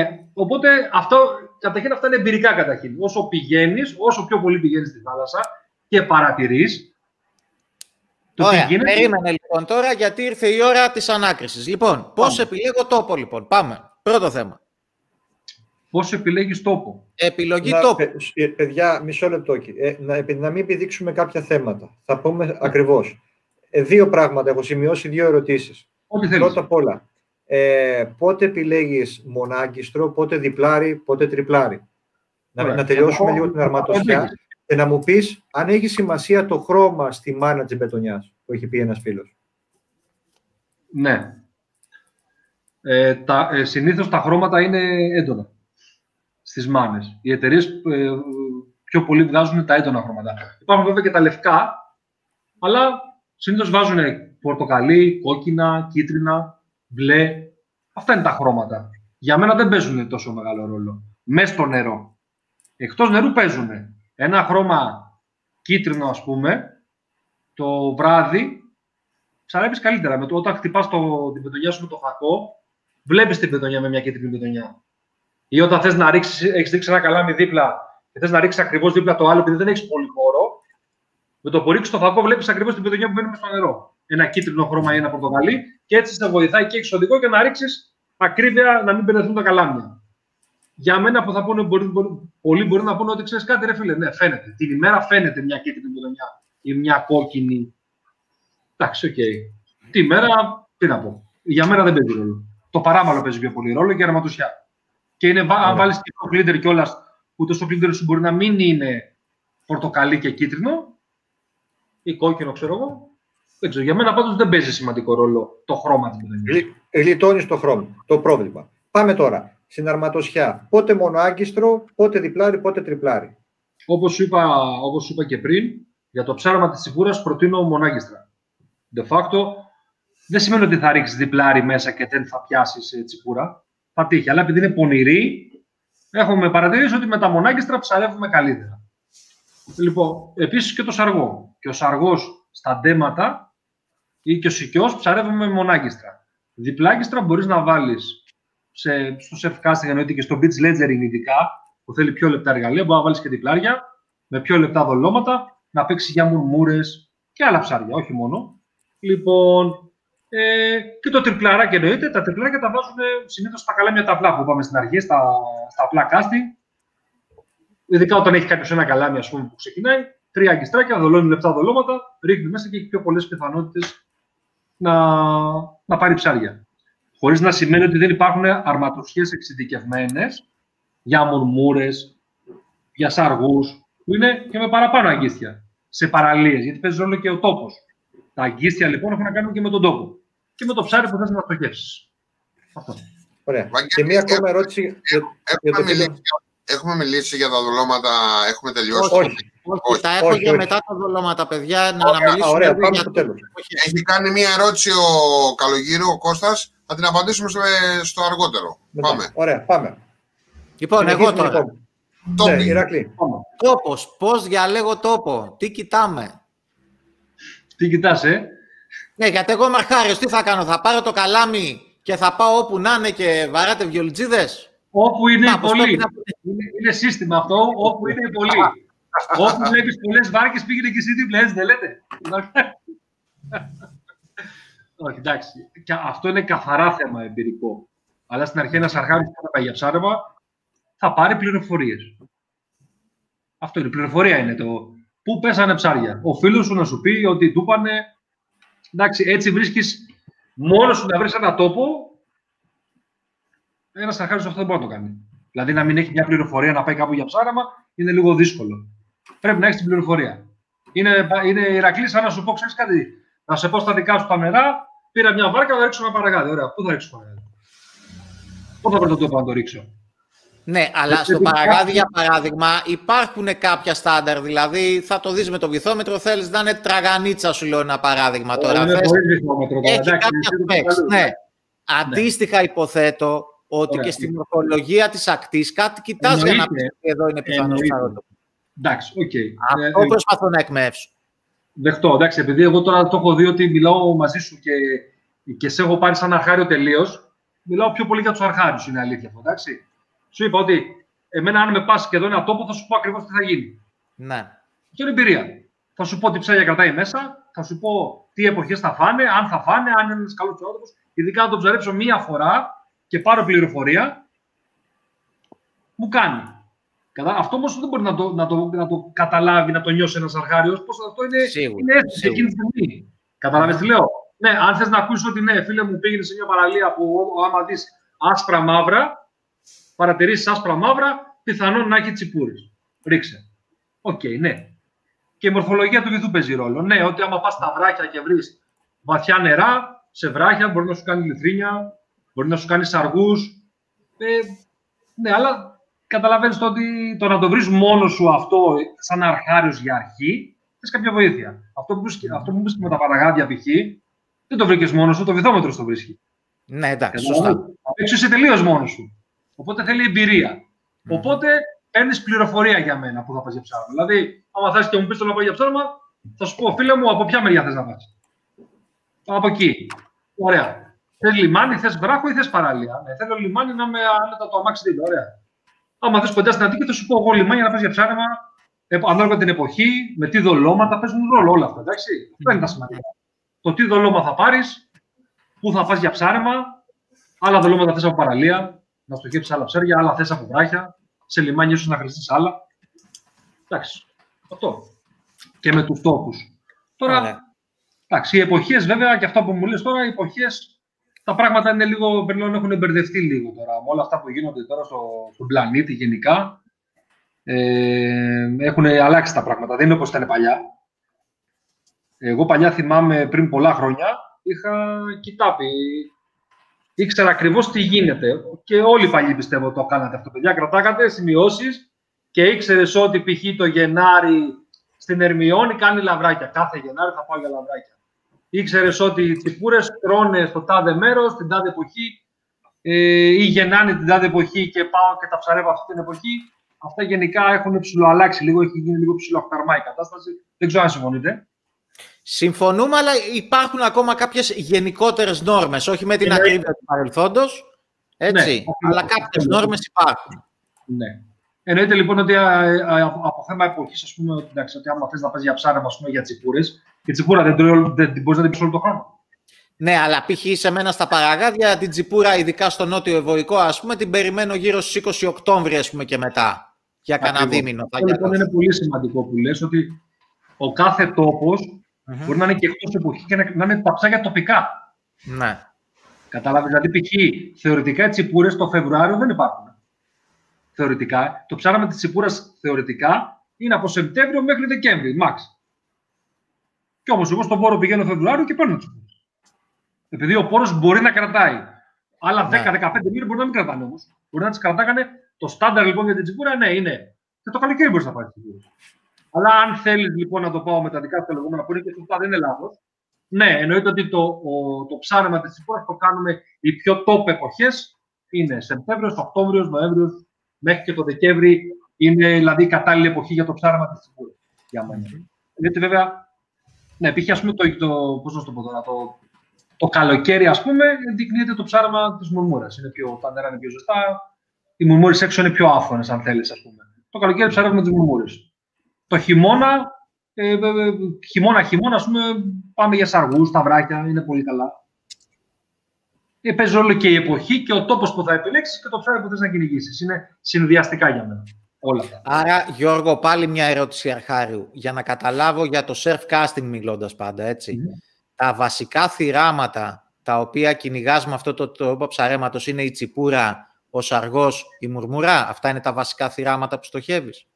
Ε, οπότε αυτό, καταρχήν αυτά είναι εμπειρικά καταρχήν. Όσο πηγαίνεις, όσο πιο πολύ πηγαίνεις στη θάλασσα και παρατηρείς, το τι Ωραία, γίνεται, περίμενε λοιπόν τώρα γιατί ήρθε η ώρα της ανάκρισης. Λοιπόν, πώς Πάμε. επιλέγω τόπο λοιπόν. Πάμε. Πρώτο θέμα. πώς επιλέγεις τόπο; Επιλογή Να, τόπου. παι- ε, παιδιά, μισό λεπτό. Ε, να, επει- να μην επιδείξουμε κάποια θέματα. Θα πούμε ακριβώς. Ε, δύο πράγματα. Έχω σημειώσει δύο ερωτήσεις. Ό,τι θέλεις. Πρώτα απ' όλα, ε, πότε επιλέγεις μονάγκιστρο, πότε διπλάρι, πότε τριπλάρι; Να, Ωραία. να τελειώσουμε Θα το πω- λίγο την θα το αρματοσιά πω και να μου πεις αν έχει σημασία το χρώμα στη μάνα της μπετονιάς, που έχει πει ένας φίλος. Ναι. Ε, τα, ε, συνήθως τα χρώματα είναι έντονα στις μάνες. Οι εταιρείες ε, πιο πολύ βγάζουν τα έντονα χρώματα. Υπάρχουν βέβαια και τα λευκά, αλλά συνήθως βάζουν πορτοκαλί, κόκκινα, κίτρινα, μπλε. Αυτά είναι τα χρώματα. Για μένα δεν παίζουν τόσο μεγάλο ρόλο. Μέσα στο νερό. Εκτός νερού παίζουν. Ένα χρώμα κίτρινο, ας πούμε, το βράδυ ψαρεύει καλύτερα. Με το, όταν χτυπάς την πετονιά σου με το φακό, βλέπεις την πετονιά με μια κίτρινη πετονιά. Ή όταν θες να ρίξεις, έχεις ρίξει ένα καλάμι δίπλα και θες να ρίξεις ακριβώς δίπλα το άλλο, επειδή δεν έχεις πολύ χώρο, με το που ρίξεις το φακό, βλέπεις ακριβώς την πετονιά που μπαίνει μες στο νερό. Ένα κίτρινο χρώμα ή ένα πορτοκαλί, και έτσι σε βοηθάει και έχει οδηγό για να ρίξεις ακρίβεια να μην μπερδευτούν τα καλάμια. Για μένα που θα πούνε, μπορεί, μπορεί, πολλοί μπορεί να πούνε ότι ξέρεις κάτι, ρε φίλε. Ναι, φαίνεται. Την ημέρα φαίνεται μια κίτρινη πετονιά ή μια κόκκινη. Εντάξει, οκ. Τη μέρα, τι να πω. Για μένα δεν παίζει ρόλο. Το παράμαλλο παίζει πιο πολύ ρόλο και η αρματωσιά. Και είναι, βα- αν Ωραία. βάλεις και το leader κιόλας, που το leader σου μπορεί να μην είναι πορτοκαλί και κίτρινο ή κόκκινο, ξέρω εγώ. Δεν ξέρω. Για μένα πάντως δεν παίζει σημαντικό ρόλο το χρώμα της πετονιάς. Γλιτώνει το χρώμα, το πρόβλημα. Πάμε τώρα στην αρματωσιά. Πότε μονοάγκιστρο, πότε διπλάρι, πότε τριπλάρι; όπως σου είπα, όπως σου είπα και πριν, για το ψάραμα της τσιπούρας προτείνω μονάγιστρα. De facto, δεν σημαίνει ότι θα ρίξεις διπλάρι μέσα και δεν θα πιάσεις ε, τσιπούρα. Θα τύχει. Αλλά επειδή είναι πονηρή, έχουμε παρατηρήσει ότι με τα μονάγιστρα ψαρεύουμε καλύτερα. Λοιπόν, επίσης και το σαργό. Και ο σαργός στα ντέματα ή και ο σικιός ψαρεύουμε με μονάγιστρα. Διπλάγιστρα μπορείς να βάλεις σε, στο surfcasting εννοείται και στο beach ledgering ειδικά, που θέλει πιο λεπτά εργαλεία, μπορείς να βάλεις και διπλάρια, με πιο λεπτά δολώματα, να παίξεις για μουρμούρες και άλλα ψάρια, όχι μόνο. Λοιπόν, ε, και το τριπλαράκι εννοείται. Τα τριπλάρια τα βάζουν συνήθως στα καλάμια τα απλά που είπαμε στην αρχή, στα, στα απλά casting. Ειδικά όταν έχει κάποιος ένα καλάμι ας πούμε, που ξεκινάει, τρία αγκιστράκια, δολώνει λεπτά δολώματα, ρίχνει μέσα και έχει πιο πολλές πιθανότητες να, να πάρει ψάρια. Χωρίς να σημαίνει ότι δεν υπάρχουν αρματοσιέ εξειδικευμένες για μουρμούρες, για σαργούς, που είναι και με παραπάνω αγκίστια σε παραλίες, γιατί παίζει ρόλο και ο τόπος. Τα αγκίστια λοιπόν έχουν να κάνουν και με τον τόπο και με το ψάρι που θες να στοχεύσεις. Αυτό. Ωραία. Και μία ακόμα ερώτηση. Έχουμε, μιλήσει, έχουμε μιλήσει για τα δολώματα, έχουμε τελειώσει. Όχι, όχι, όχι τα έχω για μετά τα δολώματα, παιδιά, να, ωραία, να μιλήσουμε. Ωραία, πάμε στο τέλος. Έχει κάνει μία ερώτηση ο Καλογύρου, ο Κώστας. Θα την απαντήσουμε στο αργότερο. Μετά. Πάμε. Ωραία, πάμε. Λοιπόν, εγώ Συνεχίζουμε, τώρα. λοιπόν. Τόπι. Ναι, Ηρακλή. Τόπος. Πώς διαλέγω τόπο. Τι κοιτάμε. Τι κοιτάς, ε; Ναι, γιατί εγώ είμαι αρχάριος. Τι θα κάνω. Θα πάρω το καλάμι και θα πάω όπου να είναι και βαράτε βιολιτζίδες; Όπου είναι οι Κάπως πολλοί. πρέπει να- Είναι, είναι σύστημα αυτό, όπου είναι οι πολλοί. Όπου βλέπεις πολλές βάρκες πήγαινε και εσύ δίπλα, έτσι δεν λέτε. Όχι, εντάξει. Και αυτό είναι καθαρά θέμα εμπειρικό. Αλλά στην αρχή ένας αρχάρης που θα πάει για ψάρεμα θα πάρει πληροφορίες. Αυτό είναι. Πληροφορία είναι το πού πέσανε ψάρια. Ο φίλος σου να σου πει ότι του πάνε. Εντάξει, έτσι βρίσκεις μόνος σου να βρεις ένα τόπο ένας αρχάριο αυτό δεν μπορεί να το κάνει. Δηλαδή να μην έχει μια πληροφορία να πάει κάπου για ψάραμα είναι λίγο δύσκολο. Πρέπει να έχεις την πληροφορία. Είναι, είναι Ηρακλής, σαν να σου πω, ξέρεις κάτι. Να σε πω στα δικά σου τα νερά, πήρα μια βάρκα, θα ρίξω ένα παραγάδι. Ωραία, πού θα ρίξω παραγάδι; Πού θα βρω τον τόπο να το ρίξω; Ναι, αλλά Γιατί στο υπάρχει- παραγάδι, για παράδειγμα, υπάρχουν κάποια στάνταρ. Δηλαδή, θα το δεις με το βυθόμετρο, θέλεις να είναι τραγανίτσα, σου λέω ένα παράδειγμα τώρα. είναι Θες- πολύ βυθόμετρο τώρα, Έχει εντάξει, κάποια είναι specs, καλό. ναι. Αντίστοιχα υποθέτω ότι Ωραία. και στη μορφολογία της ακτής κάτι κοιτάς για να Εννοείται. πεις ότι εδώ είναι πιθανό Εννοείται. ψαρότοπο. Εντάξει, οκ. Αυτό Ε, ε, προσπαθώ να εκμαιεύσω. Δεχτώ. Εντάξει, επειδή εγώ τώρα το έχω δει ότι μιλάω μαζί σου και, και σε έχω πάρει σαν αρχάριο τελείως, μιλάω πιο πολύ για τους αρχάριους, είναι αλήθεια αυτό. Εντάξει. Σου είπα ότι εμένα, αν με πας και σε ένα τόπο, θα σου πω ακριβώς τι θα γίνει. Ναι. Και είναι εμπειρία; Θα σου πω τι ψάρια κρατάει μέσα, θα σου πω τι εποχές θα φάνε, αν θα φάνε, αν είναι ένας καλός ψαρότοπο. Ειδικά αν τον ψαρέψω μία φορά και πάρω πληροφορία, μου κάνει. Κατά, αυτό όμως δεν μπορεί να το, να, το, να το καταλάβει, να το νιώσει ένας αρχάριος. Πώ αυτό είναι, Σίγουρα, είναι αίσθηση σίγουρα. εκείνη τη στιγμή. Κατάλαβες τι λέω; Ναι, αν θες να ακούσεις ότι ναι, φίλε μου, πήγαινε σε μια παραλία που ό- άμα δεις άσπρα μαύρα, παρατηρήσεις άσπρα μαύρα, πιθανόν να έχει τσιπούρες. Ρίξε. Οκ, ναι. Και η μορφολογία του βυθού παίζει ρόλο. Ναι, ότι άμα πας στα βράχια και βρεις βαθιά νερά, σε βράχια μπορεί να σου κάνει λιθρίνια, μπορεί να σου κάνει σαργούς. Ε, ναι, αλλά καταλαβαίνεις το ότι το να το βρεις μόνος σου αυτό σαν αρχάριος για αρχή, θες κάποια βοήθεια. Αυτό που, βρίσκει- αυτό που βρίσκει με τα παραγάδια π.χ. δεν το βρήκες μόνος σου, το βυθόμετρος το βρίσκει. Ναι, εντάξει, Καταλαβαίνεις. σωστά. Απ' έξω είσαι τελείως μόνος σου. Οπότε θέλει εμπειρία. Οπότε παίρνεις πληροφορία για μένα που θα πας για ψάρμα. Δηλαδή, άμα θες και μου πεις το να πάω για ψάρμα, θα σου πω, φίλε μου, από ποια μεριά θες να πας; Από εκεί. Ωραία. Θες λιμάνι, θες βράχο ή θες παραλία. Ναι, θέλω λιμάνι να με άνετα το αμάξι δίπλα. Ωραία. Άμα θες κοντά στην Αττική, θα σου πω εγώ λιμάνι για να πας για ψάρμα. Ε, ανάλογα την εποχή, με τι δολώματα παίζουν ρόλο όλα αυτά. Εντάξει. Δεν είναι τα σημαντικά. Το τι δολώμα θα πάρεις, πού θα πας για ψάρεμα, άλλα δολώματα θες από παραλία, να στοχεύσει άλλα ψάρια, άλλα θες από βράχια, σε λιμάνι ίσως να χρηστεί άλλα. Εντάξει. Αυτό. Και με τους τόπους. Τώρα, Ωραία. εντάξει, οι εποχές βέβαια και αυτό που μου λες τώρα, οι εποχές τα πράγματα είναι λίγο, πλέον έχουν μπερδευτεί λίγο τώρα. Με όλα αυτά που γίνονται τώρα στο, στον πλανήτη γενικά, ε, έχουν αλλάξει τα πράγματα. Δεν είναι όπως ήταν παλιά. Εγώ παλιά θυμάμαι πριν πολλά χρόνια, είχα κοιτάπει. Ήξερα ακριβώς τι γίνεται. Και όλοι οι παλιοί πιστεύω το κάνατε αυτό. Παιδιά, κρατάγατε σημειώσεις και ήξερες ότι π.χ. το Γενάρη στην Ερμιόνη κάνει λαβράκια. Κάθε Γενάρη θα πάω για λαβράκια. Ήξερες ότι οι τσιπούρες τρώνε στο τάδε μέρος, την τάδε εποχή, ε, ή γεννάνε την τάδε εποχή και πάω και τα ψαρεύω αυτή την εποχή. Αυτά γενικά έχουν ψηλοαλλάξει λίγο, έχει γίνει λίγο ψηλοακταρμά η κατάσταση. Δεν ξέρω αν συμφωνείτε. Συμφωνούμε, αλλά υπάρχουν ακόμα κάποιες γενικότερες νόρμες, όχι με την ναι. ακρίβεια του παρελθόντος. Έτσι. Ναι, αλλά κάποιες νόρμες υπάρχουν. Ναι. Εννοείται λοιπόν ότι από θέμα εποχής, ας πούμε, εντάξει, ότι άμα θες να πας για ψάρεμα ας πούμε, για τσιπούρες, η τσιπούρα δεν, δεν, δεν μπορείς να την πεις όλο τον χρόνο. Ναι, αλλά π.χ. σε μένα στα παραγάδια την τσιπούρα, ειδικά στο νότιο ευωικό, ας πούμε, την περιμένω γύρω στις 20 Οκτώβρη ας πούμε, και μετά. Για κανένα δίμηνο. Αυτό λοιπόν είναι πολύ σημαντικό που λες ότι ο κάθε τόπος mm-hmm. μπορεί να είναι και εκτός εποχής και να, να είναι τα ψάρια τοπικά. Ναι. Κατάλαβε. Δηλαδή, π.χ. θεωρητικά οι τσιπούρες το Φεβρουάριο δεν υπάρχουν. Θεωρητικά. Το ψάρεμα τη τσιπούρα θεωρητικά είναι από Σεπτέμβριο μέχρι Δεκέμβρη, max. Και όμως, εγώ στον πόρο πηγαίνω Φεβρουάριο και παίρνω τσιπούρες. Επειδή ο πόρος μπορεί να κρατάει. Άλλα 10-15 ναι. μήνες μπορεί να μην κρατάνε όμως. Μπορεί να τις κρατάγανε. Το στάνταρ λοιπόν για την τσιπούρα ναι, είναι. Και το καλοκαίρι μπορείς να πάρεις τσιπούρα. Αλλά αν θέλεις λοιπόν να το πάω με τα δικά του λεγόμενα που είναι και σωστά δεν είναι λάθος. Ναι, εννοείται ότι το, ο, το ψάρεμα της τσιπούρα το κάνουμε οι πιο top εποχές. Είναι Σεπτέμβριος, Οκτώβριος, Νοέμβριος μέχρι και το Δεκέμβρη. Είναι δηλαδή η κατάλληλη εποχή για το ψάρεμα της τσιπούρα. Για μένα. Γιατί βέβαια, ναι, π.χ. ας πούμε το, το, πώς να το, πω τώρα, το, το καλοκαίρι, ας πούμε, ενδεικνύεται το ψάρεμα της μουρμούρας. Είναι πιο, τα νερά είναι πιο ζεστά. Οι μουρμούρες έξω είναι πιο άφωνες, αν θέλεις, ας πούμε. Το καλοκαίρι ψάρευουμε τι μουρμούρε. Το χειμώνα, ε, ε, ε, χειμώνα, χειμώνα, ας πούμε, πάμε για σαργούς, τα βράκια, είναι πολύ καλά. Ε, παίζει όλο και η εποχή και ο τόπος που θα επιλέξεις και το ψάρι που θες να κυνηγήσεις. Είναι συνδυαστικά για μένα. Όλα αυτά. Άρα, Γιώργο, πάλι μια ερώτηση αρχάριου. Για να καταλάβω για το surf casting μιλώντας πάντα, έτσι. Τα βασικά θυράματα τα οποία κυνηγάς με αυτό το τρόπο ψαρέματος είναι η τσιπούρα, ο σαργός, η μουρμουρά. Αυτά είναι τα βασικά θυράματα που στοχεύεις;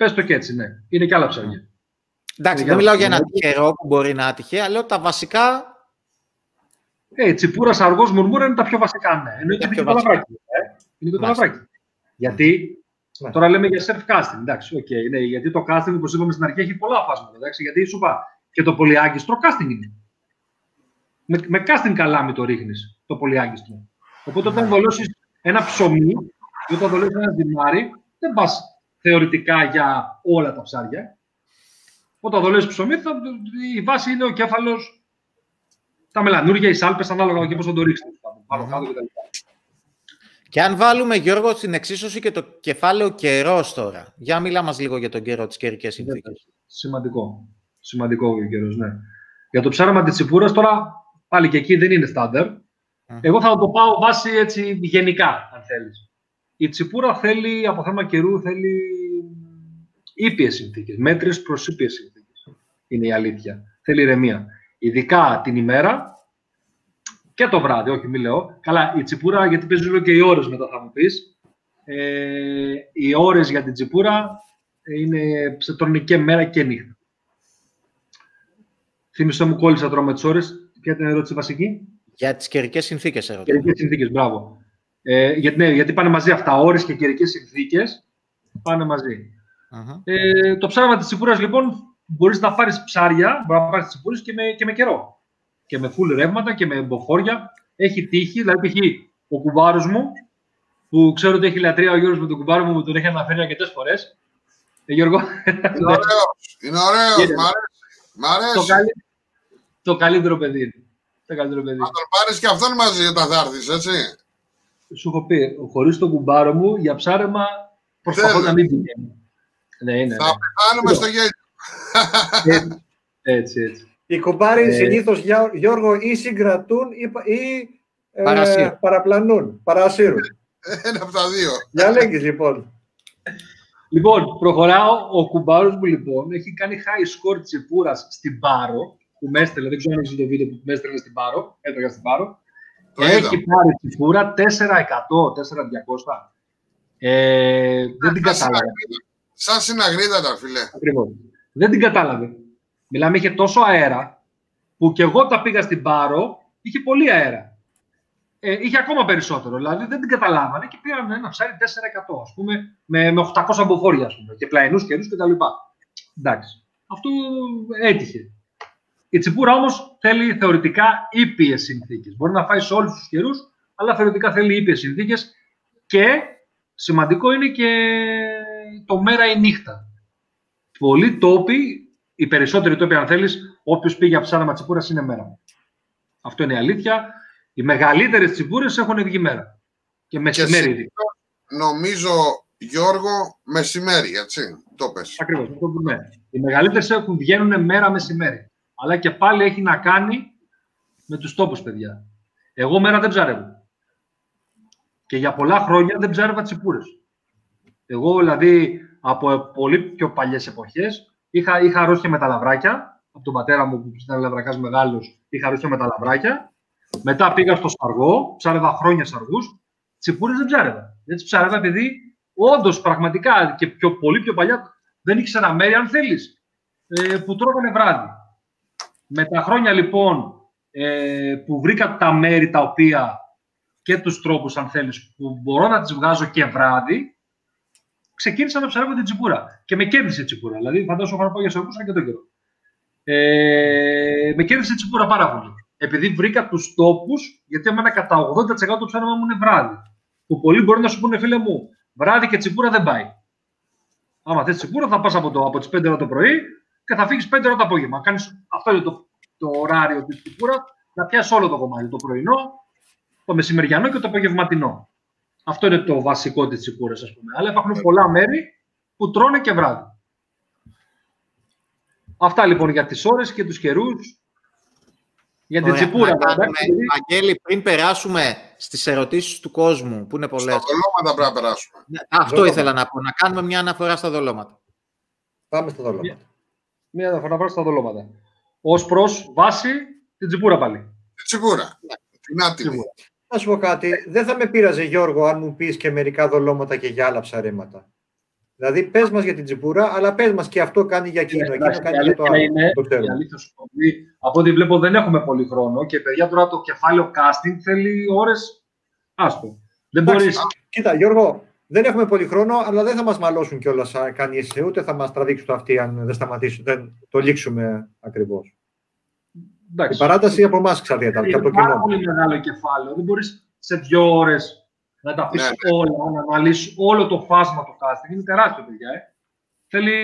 Πες το και έτσι, ναι. Είναι και άλλα ψάρια. Εντάξει, δεν μιλάω για ένα τυχερό που μπορεί να άτυχε, αλλά τα βασικά. Ε, τσιπούρα, αργός, μουρμούρα είναι τα πιο βασικά, ναι. Εννοείται ότι είναι το λαβράκι. Ε. Είναι το λαβράκι. Γιατί ναι. τώρα λέμε για surf casting. Εντάξει, okay, ναι, γιατί το casting, όπως είπαμε στην αρχή, έχει πολλά φάσματα. Εντάξει, γιατί σου είπα και το πολυάγκιστρο casting είναι. Με, με casting καλάμι το ρίχνεις το πολυάγκιστρο. Οπότε όταν δολώσει ένα ψωμί ή όταν δολώσει ένα δημάρι, δεν πας θεωρητικά για όλα τα ψάρια. Όταν δολές ψωμί, θα, η βάση είναι ο κέφαλος, τα μελανούρια, οι σάλπες, ανάλογα και πώς θα το ρίξετε. Πάνω κάτω κτλ. Και αν βάλουμε, Γιώργο, στην εξίσωση και το κεφάλαιο καιρός τώρα. Για μιλά μας λίγο για τον καιρό, τι καιρικέ συνθήκε. Σημαντικό. Σημαντικό ο καιρός, ναι. Για το ψάραμα της τσιπούρα, τώρα πάλι και εκεί δεν είναι στάνταρ. Εγώ θα το πάω βάση έτσι γενικά, αν θέλεις. Η τσιπούρα θέλει, από θέμα καιρού, θέλει ήπιες συνθήκες, μέτρες προς ήπιες συνθήκες. Είναι η αλήθεια. Θέλει ηρεμία. Ειδικά την ημέρα και το βράδυ, όχι μη λέω. Καλά, η τσιπούρα, γιατί παίζει όλο και οι ώρες μετά θα μου πεις. Ε, οι ώρες για την τσιπούρα είναι σε και μέρα και νύχτα. Θύμισε μου κόλλησα τώρα με τις ώρες. Ποια ήταν η ερώτηση βασική; Για τις καιρικές συνθήκες ερώτηση. Καιρικές συνθήκες, μπράβο. Ε, γιατί, ναι, γιατί πάνε μαζί αυτά, ώρες και καιρικές συνθήκες πάνε Ε, το ψάρεμα της τσιπούρα, λοιπόν, μπορείς να πάρεις ψάρια, μπορείς να πάρεις τσιπούρε και με, και με καιρό. Και με φουλ ρεύματα και με μποφόρια. Έχει τύχει, δηλαδή π.χ. ο κουμπάρος μου, που ξέρω ότι έχει λατρεία ο Γιώργος με τον κουμπάρο μου, που τον έχει αναφέρει αρκετές φορές. Ε, Γιώργο. Είναι ωραίος. Είναι ωραίος. Μ' αρέσει. Το, καλύ... το καλύτερο παιδί. Το καλύτερο παιδί. Θα τον πάρεις και αυτόν μαζί όταν θα έρθεις, έτσι σου έχω πει, χωρίς τον κουμπάρο μου για ψάρεμα προσπαθώ να μην πηγαίνει. Ναι, είναι, θα ναι. πεθάνουμε στο γέλιο. Έτσι, έτσι. Οι κουμπάροι ε... συνήθως, Γιώργο, ή συγκρατούν ή, ή ε, παραπλανούν, παρασύρουν. Ένα από τα δύο. Για λέγεις λοιπόν. Λοιπόν, προχωράω. Ο κουμπάρος μου λοιπόν έχει κάνει high score τσιπούρα στην Πάρο, που με έστελε, δεν ξέρω αν έχεις το βίντεο που με έστελε στην Πάρο, έτρωγα στην Πάρο. Έχει πάρει τη φούρα 400, 400. Ε, δεν την κατάλαβε. Σαν συναγρίδα τα φίλε. Ακριβώς. Δεν την κατάλαβε. Μιλάμε, είχε τόσο αέρα που και εγώ τα πήγα στην Πάρο, είχε πολύ αέρα. ε, είχε ακόμα περισσότερο. Δηλαδή δεν την καταλάβανε και πήραν ένα ψάρι 4% ας πούμε, με, με 800 αμποφόρια ας πούμε, και πλαϊνούς καιρούς κτλ. Εντάξει. Αυτό έτυχε. Η τσιπούρα όμως θέλει θεωρητικά ήπιες συνθήκες. Μπορεί να φάει σε όλους τους καιρούς, αλλά θεωρητικά θέλει ήπιες συνθήκες και σημαντικό είναι και το μέρα ή νύχτα. Πολλοί τόποι, οι περισσότεροι τόποι, αν θέλεις, όποιος πήγε από ψάραμα τσιπούρα είναι μέρα. Αυτό είναι η αλήθεια. Οι μεγαλύτερες τσιπούρε έχουν βγει μέρα. Και μεσημέρι. Και νομίζω, Γιώργο, μεσημέρι, έτσι. Το πες. Ακριβώς, το Οι μεγαλύτερες έχουν βγαίνουν μέρα μεσημέρι. Αλλά και πάλι έχει να κάνει με τους τόπους, παιδιά. Εγώ μέρα δεν ψαρεύω. Και για πολλά χρόνια δεν ψάρευα τσιπούρες. Εγώ, δηλαδή, από πολύ πιο παλιές εποχές, είχα, είχα αρρώστια με τα λαβράκια. Από τον πατέρα μου που ήταν λαβρακάς μεγάλος, είχα αρρώστια με τα λαβράκια. Μετά πήγα στο Σαργό, ψάρευα χρόνια σαργούς. Τσιπούρες δεν ψάρευα. Δεν τις ψάρευα επειδή όντως πραγματικά και πιο, πολύ πιο παλιά δεν ήξερα μέρη, αν θέλεις, ε, που τρώγανε βράδυ. Με τα χρόνια λοιπόν ε, που βρήκα τα μέρη τα οποία και τους τρόπους αν θέλεις που μπορώ να τις βγάζω και βράδυ ξεκίνησα να ψαρεύω την τσιπούρα και με κέρδισε η τσιπούρα. Δηλαδή φαντάζομαι να πάω για σωρκούσα και το καιρό. Ε, με κέρδισε η τσιπούρα πάρα πολύ. Επειδή βρήκα τους τόπους, γιατί εμένα κατά 80% το ψάρεμα μου είναι βράδυ. Που πολλοί μπορεί να σου πούνε φίλε μου, βράδυ και τσιπούρα δεν πάει. Άμα θες τσιπούρα, θα πας από, το, από τις 5 ώρα το πρωί και θα φύγεις 5 ώρα το απόγευμα. Κάνεις, αυτό είναι το, το ωράριο της τσιπούρα, να πιάσεις όλο το κομμάτι. Το πρωινό, το μεσημεριανό και το απογευματινό. Αυτό είναι το βασικό της τσιπούρα, ας πούμε. Αλλά υπάρχουν πολλά μέρη που τρώνε και βράδυ. Αυτά λοιπόν για τις ώρες και τους καιρούς. Για την τσιπούρα. Αγγέλη, πριν περάσουμε στις ερωτήσεις του κόσμου, που είναι πολλές. Στα δολώματα πρέπει να περάσουμε. Ναι, αυτό ήθελα να πω, να κάνουμε μια αναφορά στα δολώματα. Πάμε στα δολώματα. Μια αναφορά στα δολώματα. Ω προς βάση την τσιπούρα πάλι. Την τσιπούρα. Την άτιμη. Να σου πω κάτι. Δεν θα με πείραζε, Γιώργο, αν μου πεις και μερικά δολώματα και για άλλα ψαρέματα. Δηλαδή, πες μας για την τσιπούρα, αλλά πες μας και αυτό κάνει για εκείνο. Εκείνο κάνει για το άλλο. Είναι, το από ό,τι βλέπω δεν έχουμε πολύ χρόνο και παιδιά τώρα το κεφάλαιο casting θέλει ώρες. Άστο. Δεν μπορείς. Κοίτα, Γιώργο, δεν έχουμε πολύ χρόνο, αλλά δεν θα μας μαλώσουν κιόλας αν κάνει εσύ, ούτε θα μας τραβήξουν το αυτοί αν δεν σταματήσουν. Δεν το λήξουμε ακριβώς. Η παράταση από εμάς εξαρτάται. Είναι από το κοινό. πολύ μεγάλο κεφάλαιο. Δεν μπορείς σε δύο ώρες να τα αφήσεις ναι. όλα, να αναλύσεις όλο το φάσμα του casting. Είναι τεράστιο, παιδιά. Ε. Θέλει.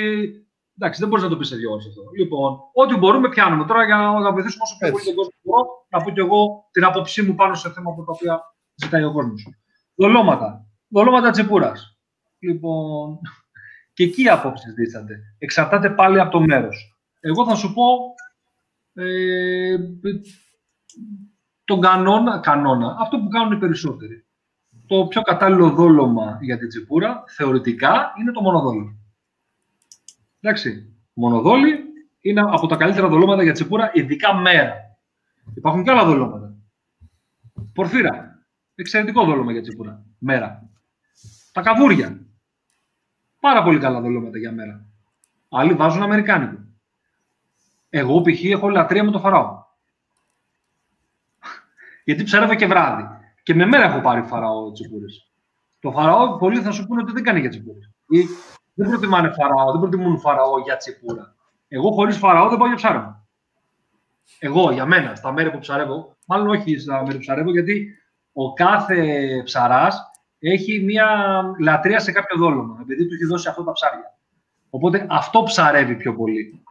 Εντάξει, δεν μπορείς να το πεις σε δύο ώρες αυτό. Λοιπόν, ό,τι μπορούμε πιάνουμε τώρα για να βοηθήσουμε όσο πιο πολύ τον κόσμο μπορώ, να πω κι εγώ την άποψή μου πάνω σε θέματα τα οποία ζητάει ο κόσμος. Δολώματα. Δολώματα τσιπούρα. Λοιπόν, και εκεί οι απόψεις δίστανται. Εξαρτάται πάλι από το μέρος. Εγώ θα σου πω ε, τον κανόνα, κανόνα, αυτό που κάνουν οι περισσότεροι το πιο κατάλληλο δόλωμα για την τσιπούρα, θεωρητικά, είναι το μονοδόλι. Εντάξει, μονοδόλι είναι από τα καλύτερα δολώματα για τσιπούρα, ειδικά μέρα. Υπάρχουν και άλλα δολώματα. Πορφύρα, εξαιρετικό δόλωμα για τσιπούρα, μέρα. Τα καβούρια, πάρα πολύ καλά δολώματα για μέρα. Άλλοι βάζουν αμερικάνικο. Εγώ π.χ. έχω λατρεία με το φαράω. Γιατί ψάρευα και βράδυ. Και με μέρα έχω πάρει φαραώ τσιπούρες. Το φαραώ, πολλοί θα σου πούνε ότι δεν κάνει για τσιπούρες. Ή δεν προτιμάνε φαραώ, δεν προτιμούν φαραώ για τσιπούρα. Εγώ χωρίς φαραώ δεν πάω για ψάρεμα. Εγώ, για μένα, στα μέρη που ψαρεύω, μάλλον όχι στα μέρη που ψαρεύω, γιατί ο κάθε ψαράς έχει μια λατρεία σε κάποιο δόλωμα, επειδή του έχει δώσει αυτό τα ψάρια. Οπότε αυτό ψαρεύει πιο πολύ.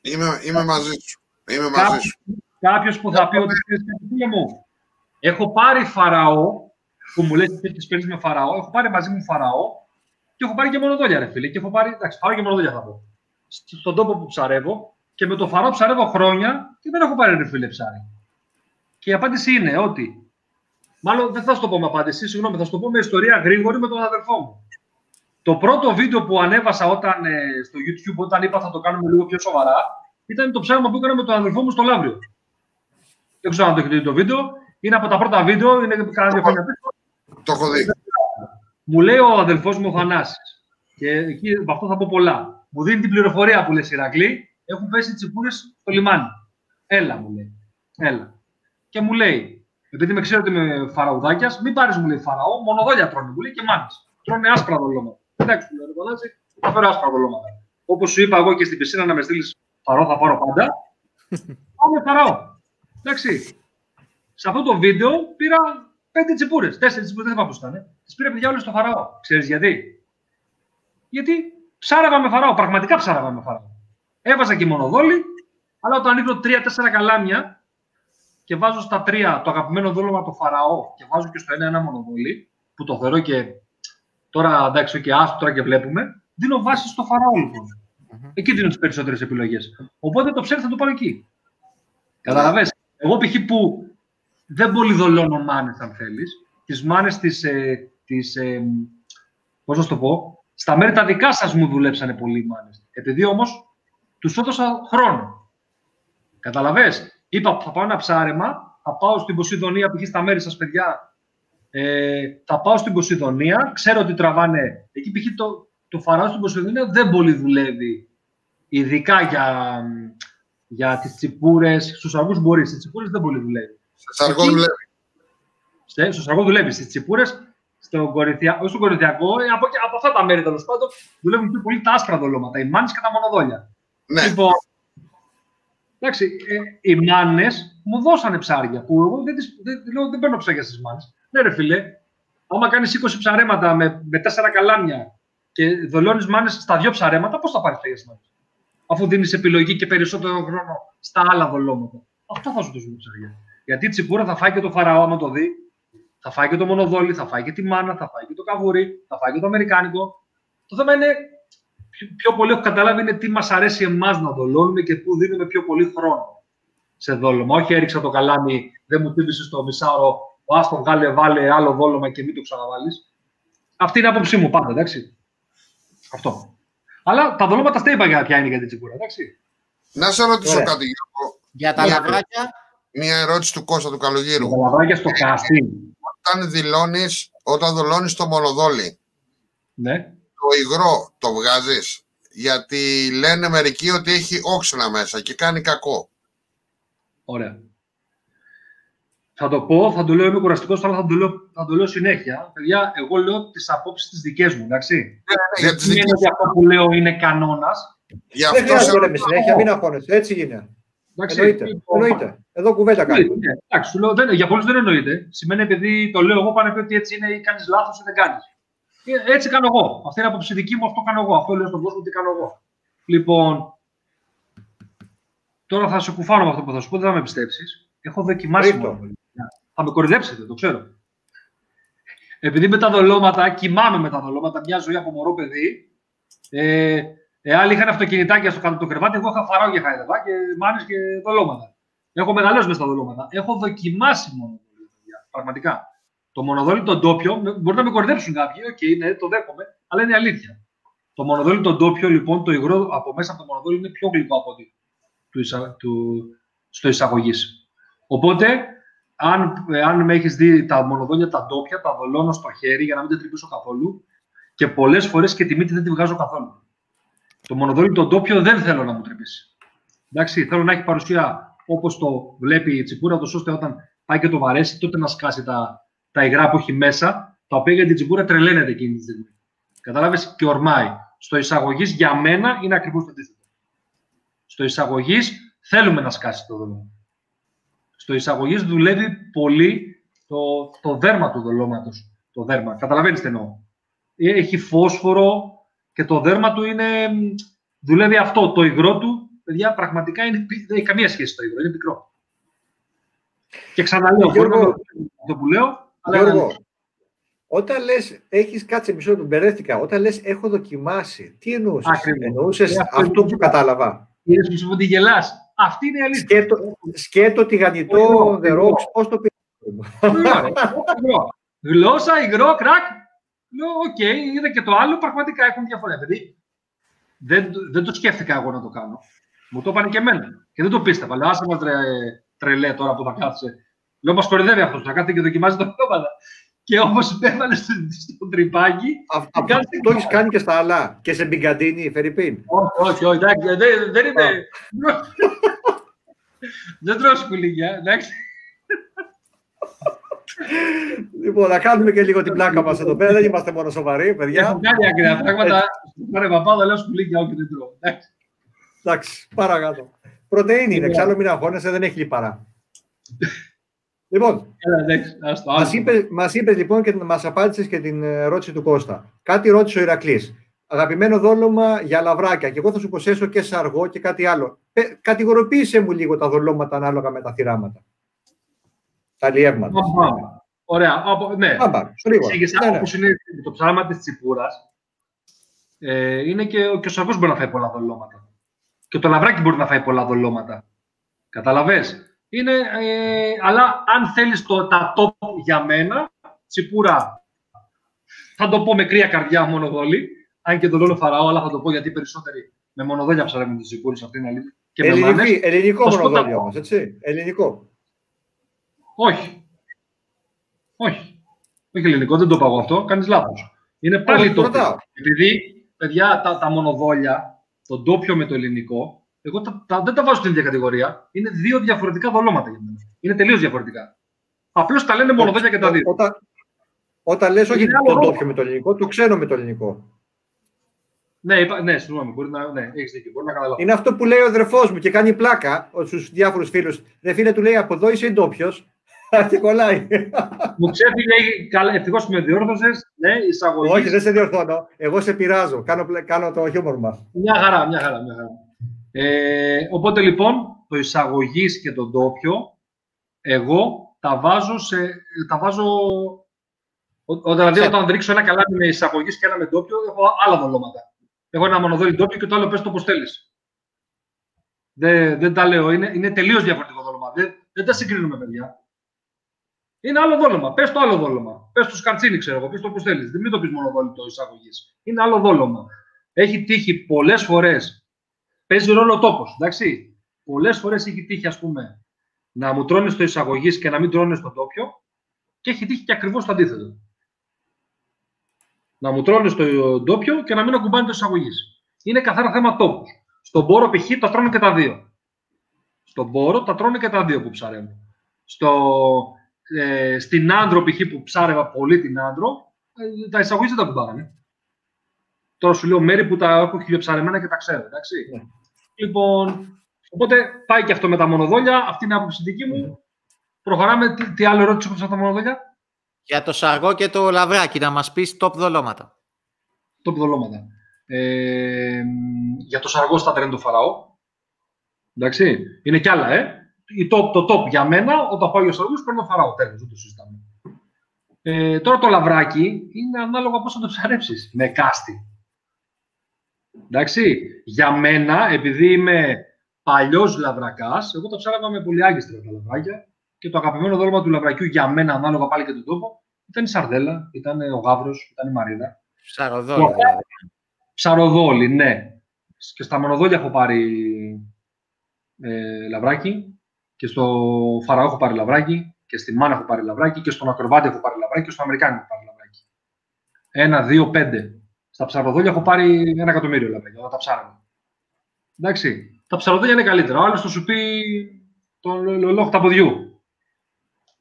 Είμαι, είμαι μαζί σου. Είμαι μαζί σου. Κάποιος που θα πει ότι είναι μου, Έχω πάρει φαραώ, που μου λέει τι παίρνει με φαραώ, έχω πάρει μαζί μου φαραώ και έχω πάρει και μονοδόλια, ρε φίλε. Και έχω πάρει, εντάξει, φαραώ και μονοδόλια θα πω. Στον τόπο που ψαρεύω και με το φαραώ ψαρεύω χρόνια και δεν έχω πάρει ρε φίλε ψάρι. Και η απάντηση είναι ότι. Μάλλον δεν θα σου το πω με απάντηση, συγγνώμη, θα σου το πω με ιστορία γρήγορη με τον αδερφό μου. Το πρώτο βίντεο που ανέβασα όταν, ε, στο YouTube, όταν είπα θα το κάνουμε λίγο πιο σοβαρά, ήταν το ψάρεμα που έκανα με τον αδερφό μου στο Λαύριο. Δεν ξέρω αν το έχετε δει το βίντεο. Είναι από τα πρώτα βίντεο, είναι κάνα δύο χρόνια Το έχω δει. Μου λέει ο αδελφό μου ο Θανάσης, και εκεί από αυτό θα πω πολλά. Μου δίνει την πληροφορία που λέει Ηρακλή, έχουν πέσει τσιπούρε στο λιμάνι. Έλα, μου λέει. Έλα. Και μου λέει, επειδή με ξέρετε με φαραουδάκιας, μην πάρεις μου λέει φαραώ, μονοδόλια τρώνε μου λέει και μάνες. Τρώνε άσπρα δολώματα. Εντάξει, μου λέει θα φέρω άσπρα δολώματα. Όπως σου είπα εγώ και στην πισίνα να με στείλεις φαρό, θα πάρω πάντα. [LAUGHS] Πάμε φαραώ. Εντάξει. Σε αυτό το βίντεο πήρα πέντε τσιπούρες. Τέσσερις τσιπούρες δεν θυμάμαι πώ ήταν. Τις πήρα παιδιά όλες στο φαραώ. Ξέρεις γιατί; Γιατί ψάραβα με φαραώ. Πραγματικά ψάραβα με φαραώ. Έβαζα και μονοδόλη, αλλά όταν ανοίγω τρία-τέσσερα καλάμια και βάζω στα τρία το αγαπημένο δόλωμα το φαραώ και βάζω και στο ένα ένα μονοδόλη, που το θεωρώ και τώρα εντάξει, και άστο τώρα και βλέπουμε, δίνω βάση στο φαραώ λοιπόν. Εκεί δίνω τις περισσότερες επιλογές. Οπότε το ψέρι θα το πάρω εκεί. Καταλαβες; Εγώ π.χ. που δεν πολύ δολώνω μάνες, αν θέλεις. Τις μάνες τις, ε, τις ε, πώς να το πω, στα μέρη τα δικά σας μου δουλέψανε πολύ οι μάνες. Επειδή όμως τους έδωσα χρόνο. Καταλαβες; Είπα, θα πάω ένα ψάρεμα, θα πάω στην Ποσειδονία, π.χ. στα μέρη σας, παιδιά, ε, θα πάω στην Ποσειδονία, ξέρω ότι τραβάνε. Εκεί π.χ. το, το φαράω στην Ποσειδονία δεν πολύ δουλεύει. Ειδικά για, για τις τσιπούρες. Στους αργούς μπορείς, στις τσιπούρες δεν πολύ δουλεύει. Στους αργό δουλεύει. Στους αργό δουλεύει. Στις τσιπούρες, στον Κορινθιακό, στον Κορινθιακό, ε, από, από αυτά τα μέρη τέλος πάντων, δουλεύουν πιο πολύ τα άσπρα δολώματα, οι μάνες και τα μονοδόλια. Ναι. Λοιπόν, εντάξει, ε, οι μάνες μου δώσανε ψάρια που εγώ δεν, τις, δεν, λέω, δεν παίρνω ψάρια στις μάνες. Ναι, ρε φίλε, άμα κάνεις 20 ψαρέματα με, με 4 καλάμια και δολώνεις μάνες στα δύο ψαρέματα, πώς θα πάρεις ψάρια στις μάνες; Αφού δίνεις επιλογή και περισσότερο χρόνο στα άλλα δολώματα. Αυτό θα σου δώσουν ψάρια. Γιατί η τσιπούρα θα φάει και το φαραώ, άμα το δει, θα φάει και το μονοδόλι, θα φάει και τη μάνα, θα φάει και το καβούρι, θα φάει και το αμερικάνικο. Το θέμα είναι πιο πολύ έχω καταλάβει είναι τι μας αρέσει εμάς να δολώνουμε και πού δίνουμε πιο πολύ χρόνο σε δόλωμα. Όχι έριξα το καλάμι, δεν μου τύπησε στο μισάωρο, ο άστο βγάλε, βάλε άλλο δόλωμα και μην το ξαναβάλεις. Αυτή είναι η άποψή μου πάντα, εντάξει. Αυτό. Αλλά τα δολώματα στα είπα ποια είναι για την τσιμπούρα, εντάξει. Να σε ρωτήσω Ωραία. κάτι, Γιώργο. Για τα λαβράκια. Μία ερώτηση του Κώστα του Καλογύρου. Για τα λαβράκια στο κάστι. Όταν δηλώνεις, όταν δολώνεις το μονοδόλι, ναι το υγρό το βγάζεις. Γιατί λένε μερικοί ότι έχει όξινα μέσα και κάνει κακό. Ωραία. Θα το πω, θα το λέω, είμαι κουραστικός, αλλά θα το λέω, θα το λέω συνέχεια. Παιδιά, εγώ λέω τις απόψεις τις δικές μου, εντάξει. Ναι, ναι, Δεν σημαίνει ότι αυτό που λέω είναι κανόνας. Γι' αυτό Δεν το λέμε συνέχεια, μην αγχώνεσαι. Έτσι είναι. Εντάξει, εννοείται. Λοιπόν, εννοείται. Εδώ κουβέντα κάνει. Ναι, εντάξει, λέω, δεν, για πολλούς δεν εννοείται. Σημαίνει επειδή το λέω εγώ, πάνε πει ότι έτσι είναι ή κάνεις λάθος ή δεν κάνεις. Ε, έτσι κάνω εγώ. Αυτή είναι η άποψη δική μου, αυτό κάνω εγώ. Αυτό λέω στον κόσμο, τι κάνω εγώ. Λοιπόν, τώρα θα σε κουφάνω με αυτό που θα σου πω, δεν θα με πιστέψεις. Έχω δοκιμάσει μόνο. Θα με κοροϊδέψετε, το ξέρω. Επειδή με τα δολώματα, κοιμάμαι με τα δολώματα, μια ζωή από μωρό παιδί. Ε, ε, άλλοι είχαν αυτοκινητάκια στο κάτω το κρεβάτι, εγώ είχα φαράω και χάιδευα και μάνες και δολώματα. Έχω μεγαλώσει μες στα δολώματα. Έχω δοκιμάσει μόνο. Πραγματικά. Το μονοδόλι τον ντόπιο, μπορεί να με κοροϊδέψουν κάποιοι, OK, okay, ναι, το δέχομαι, αλλά είναι αλήθεια. Το μονοδόλι τον ντόπιο, λοιπόν, το υγρό από μέσα από το μονοδόλι είναι πιο γλυκό από ότι του, εισα, του, στο εισαγωγής. Οπότε, αν, αν με έχεις δει τα μονοδόλια τα ντόπια, τα δολώνω στο χέρι για να μην τα τρυπήσω καθόλου και πολλές φορές και τη μύτη δεν τη βγάζω καθόλου. Το μονοδόλι τον ντόπιο δεν θέλω να μου τρυπήσει. Εντάξει, θέλω να έχει παρουσία όπως το βλέπει η τσιπούρα, ώστε όταν πάει και το βαρέσει, τότε να σκάσει τα, τα υγρά που έχει μέσα, τα οποία για την τσιμπούρα τρελαίνεται εκείνη τη στιγμή. Κατάλαβε και ορμάει. Στο εισαγωγής για μένα είναι ακριβώς το αντίθετο. Στο εισαγωγής θέλουμε να σκάσει το δολώμα. Στο εισαγωγής δουλεύει πολύ το, το δέρμα του δολώματος. Το δέρμα. Καταλαβαίνεις τι εννοώ. Έχει φόσφορο και το δέρμα του είναι. Δουλεύει αυτό. Το υγρό του, παιδιά, πραγματικά είναι, δεν έχει καμία σχέση το υγρό. Είναι πικρό. Και ξαναλέω, Γιώργο, το που λέω, Γιώργο, όταν λες, έχεις κάτσε μισό του μπερδεύτηκα. Όταν λες, έχω δοκιμάσει, τι εννοούσες; Εννοούσες αυτό που κατάλαβα; Είδε που σου ότι γελάς. Αυτή είναι η αλήθεια. Σκέτο, σκέτο τηγανιτό, The Rocks, πώς το πήρε. Γλώσσα, υγρό, κρακ. Λέω, οκ, okay, είδα και το άλλο, πραγματικά έχουν διαφορά. Δηλαδή, δεν, δεν το σκέφτηκα εγώ να το κάνω. Μου το είπαν και εμένα. Και δεν το πίστευα. Λέω, άσε μας τρελέ τώρα που θα κάθεσαι Λέω, μας κορυδεύει αυτός. Να κάθεται και δοκιμάζει το πτώματα. Και όμως έβαλε στο, στο τρυπάκι. Αυτό το έχεις κάνει και στα άλλα. Και σε μπιγκαντίνη, Φερρυπίν. Όχι, όχι, όχι. Δεν, δεν είναι. δεν [LAUGHS] τρώω σκουλίγια, εντάξει. Λοιπόν, να κάνουμε και λίγο την πλάκα μας εδώ πέρα. Δεν είμαστε μόνο σοβαροί, παιδιά. Έχω κάνει ακραία πράγματα. Πάρε παπάδα, λέω σκουλίκια, όχι δεν τρώω. Εντάξει, παρακάτω. Πρωτεΐνη είναι, εξάλλου μην αγχώνεσαι, δεν έχει λιπαρά. Λοιπόν, μας είπες, μας είπες λοιπόν και μας απάντησες και την ερώτηση του Κώστα. Κάτι ρώτησε ο Ηρακλής. Αγαπημένο δόλωμα για λαβράκια. Και εγώ θα σου προσθέσω και σαργό και κάτι άλλο. Κατηγοροποίησε μου λίγο τα δολώματα ανάλογα με τα θυράματα. Τα λιεύματα. Ωραία. Από, ναι. Άμπα, ναι, ναι. Όπως είναι το ψάρμα της τσιπούρας, ε, είναι και, και ο σαργός μπορεί να φάει πολλά δολώματα. Και το λαβράκι μπορεί να φάει πολλά δολώματα. Καταλαβες; Είναι, ε, αλλά αν θέλεις το, τα top για μένα, τσιπούρα, θα το πω με κρύα καρδιά μόνο δόλη, αν και το λέω φαραώ, αλλά θα το πω γιατί περισσότεροι με μονοδόλια ψαρεύουν τις τσιπούρες, αυτή είναι αλήθεια. Και Ελληνική, με ελληνικό μονοδόλιο όμως, έτσι, ελληνικό. Όχι. Όχι. Όχι ελληνικό, δεν το πάω αυτό, κάνεις λάθος. Είναι πάλι το Επειδή, παιδιά, τα, τα μονοδόλια, το ντόπιο με το ελληνικό, εγώ τα, τα, δεν τα βάζω στην ίδια κατηγορία. Είναι δύο διαφορετικά δολώματα για μένα. Είναι τελείως διαφορετικά. Απλώς τα λένε μονοδόλια και τα δύο. Όταν, όταν λες όχι το ντόπιο με το ελληνικό, το ξένο με το ελληνικό. Ναι, είπα, ναι, συγγνώμη, μπορεί να, ναι, έχεις δίκιο, μπορεί να καταλάβω. Είναι αυτό που λέει ο αδερφός μου και κάνει πλάκα στους διάφορους φίλους. Δεν φίλε, του λέει από εδώ είσαι ντόπιος. [LAUGHS] και κολλάει. Μου ξέφυγε, ευτυχώς που με διόρθωσες. Ναι, εισαγωγή. Όχι, δεν σε διορθώνω. Εγώ σε πειράζω. Κάνω, κάνω το χιούμορ μας. Μια χαρά, μια χαρά. Μια χαρά. Ε, οπότε λοιπόν, το εισαγωγή και το ντόπιο, εγώ τα βάζω σε. Τα βάζω, ο, δηλαδή, όταν ρίξω ένα καλάμι με εισαγωγή και ένα με ντόπιο, έχω άλλα δολώματα. Έχω ένα μονοδόλι ντόπιο και το άλλο πες το πώ θέλεις. Δεν, δεν τα λέω. Είναι, είναι τελείως διαφορετικό δόλωμα. Δεν, δεν τα συγκρίνουμε, παιδιά. Είναι άλλο δόλωμα. Πες το άλλο δόλωμα. Πες το σκαντσίνι, ξέρω εγώ. Πες το όπως θέλεις. Δεν μην το πεις μονοδόλι το εισαγωγή. Είναι άλλο δόλωμα. Έχει τύχει πολλές φορές παίζει ρόλο ο τόπος. Εντάξει. Πολλές φορές έχει τύχει, ας πούμε, να μου τρώνε στο εισαγωγής και να μην τρώνε στο τόπιο και έχει τύχει και ακριβώς το αντίθετο. Να μου τρώνε στο ντόπιο και να μην ακουμπάνε το εισαγωγής. Είναι καθαρά θέμα τόπου. Στον πόρο π.χ. τα τρώνε και τα δύο. Στον πόρο τα τρώνε και τα δύο που ψαρεύουν. Στο, ε, στην άντρο π.χ. που ψάρευα πολύ την άντρο, ε, τα εισαγωγής δεν τα κουμπάγανε. Τώρα σου λέω μέρη που τα έχω χιλιοψαρεμένα και τα ξέρω. Εντάξει. Ναι. Λοιπόν, οπότε πάει και αυτό με τα μονοδόλια. Αυτή είναι η άποψη δική μου. Προχωράμε. Τι, τι άλλο ερώτηση έχω τα μονοδόλια; Για το σαργό και το λαβράκι, να μας πεις top δολώματα. Top δολώματα. Ε, για το σαργό στα τρένε το φαραώ. Εντάξει. Είναι κι άλλα, ε. Η top, το top για μένα, όταν πάω για σαργούς, παίρνω φαραώ. Τέλος, δεν το συζητάμε. Ε, τώρα το λαβράκι είναι ανάλογα πώς θα το ψαρέψεις. Με κάστη. Εντάξει, για μένα, επειδή είμαι παλιός λαβρακάς, εγώ το ψάρευα με πολύ άγιστρα τα λαβράκια και το αγαπημένο δόλμα του λαβρακιού για μένα, ανάλογα πάλι και τον τόπο, ήταν η σαρδέλα, ήταν ο γάβρος, ήταν η μαρίδα. Ψαροδόλη. Δηλαδή. Ψαροδόλη, ναι. Και στα μονοδόλια έχω πάρει ε, λαβράκι και στο Φαραώ έχω πάρει λαβράκι και στη Μάνα έχω πάρει λαβράκι και στον Ακροβάτη έχω πάρει λαβράκι και στο Αμερικάνικο έχω πάρει λαβράκι. Ένα, δύο, πέντε. Στα ψαροδόλια έχω πάρει ένα εκατομμύριο λαβράκια όταν τα ψάραμε. Εντάξει. Τα ψαροδόλια είναι καλύτερα. Ο άλλος θα σου πει το λόγο ποδιού.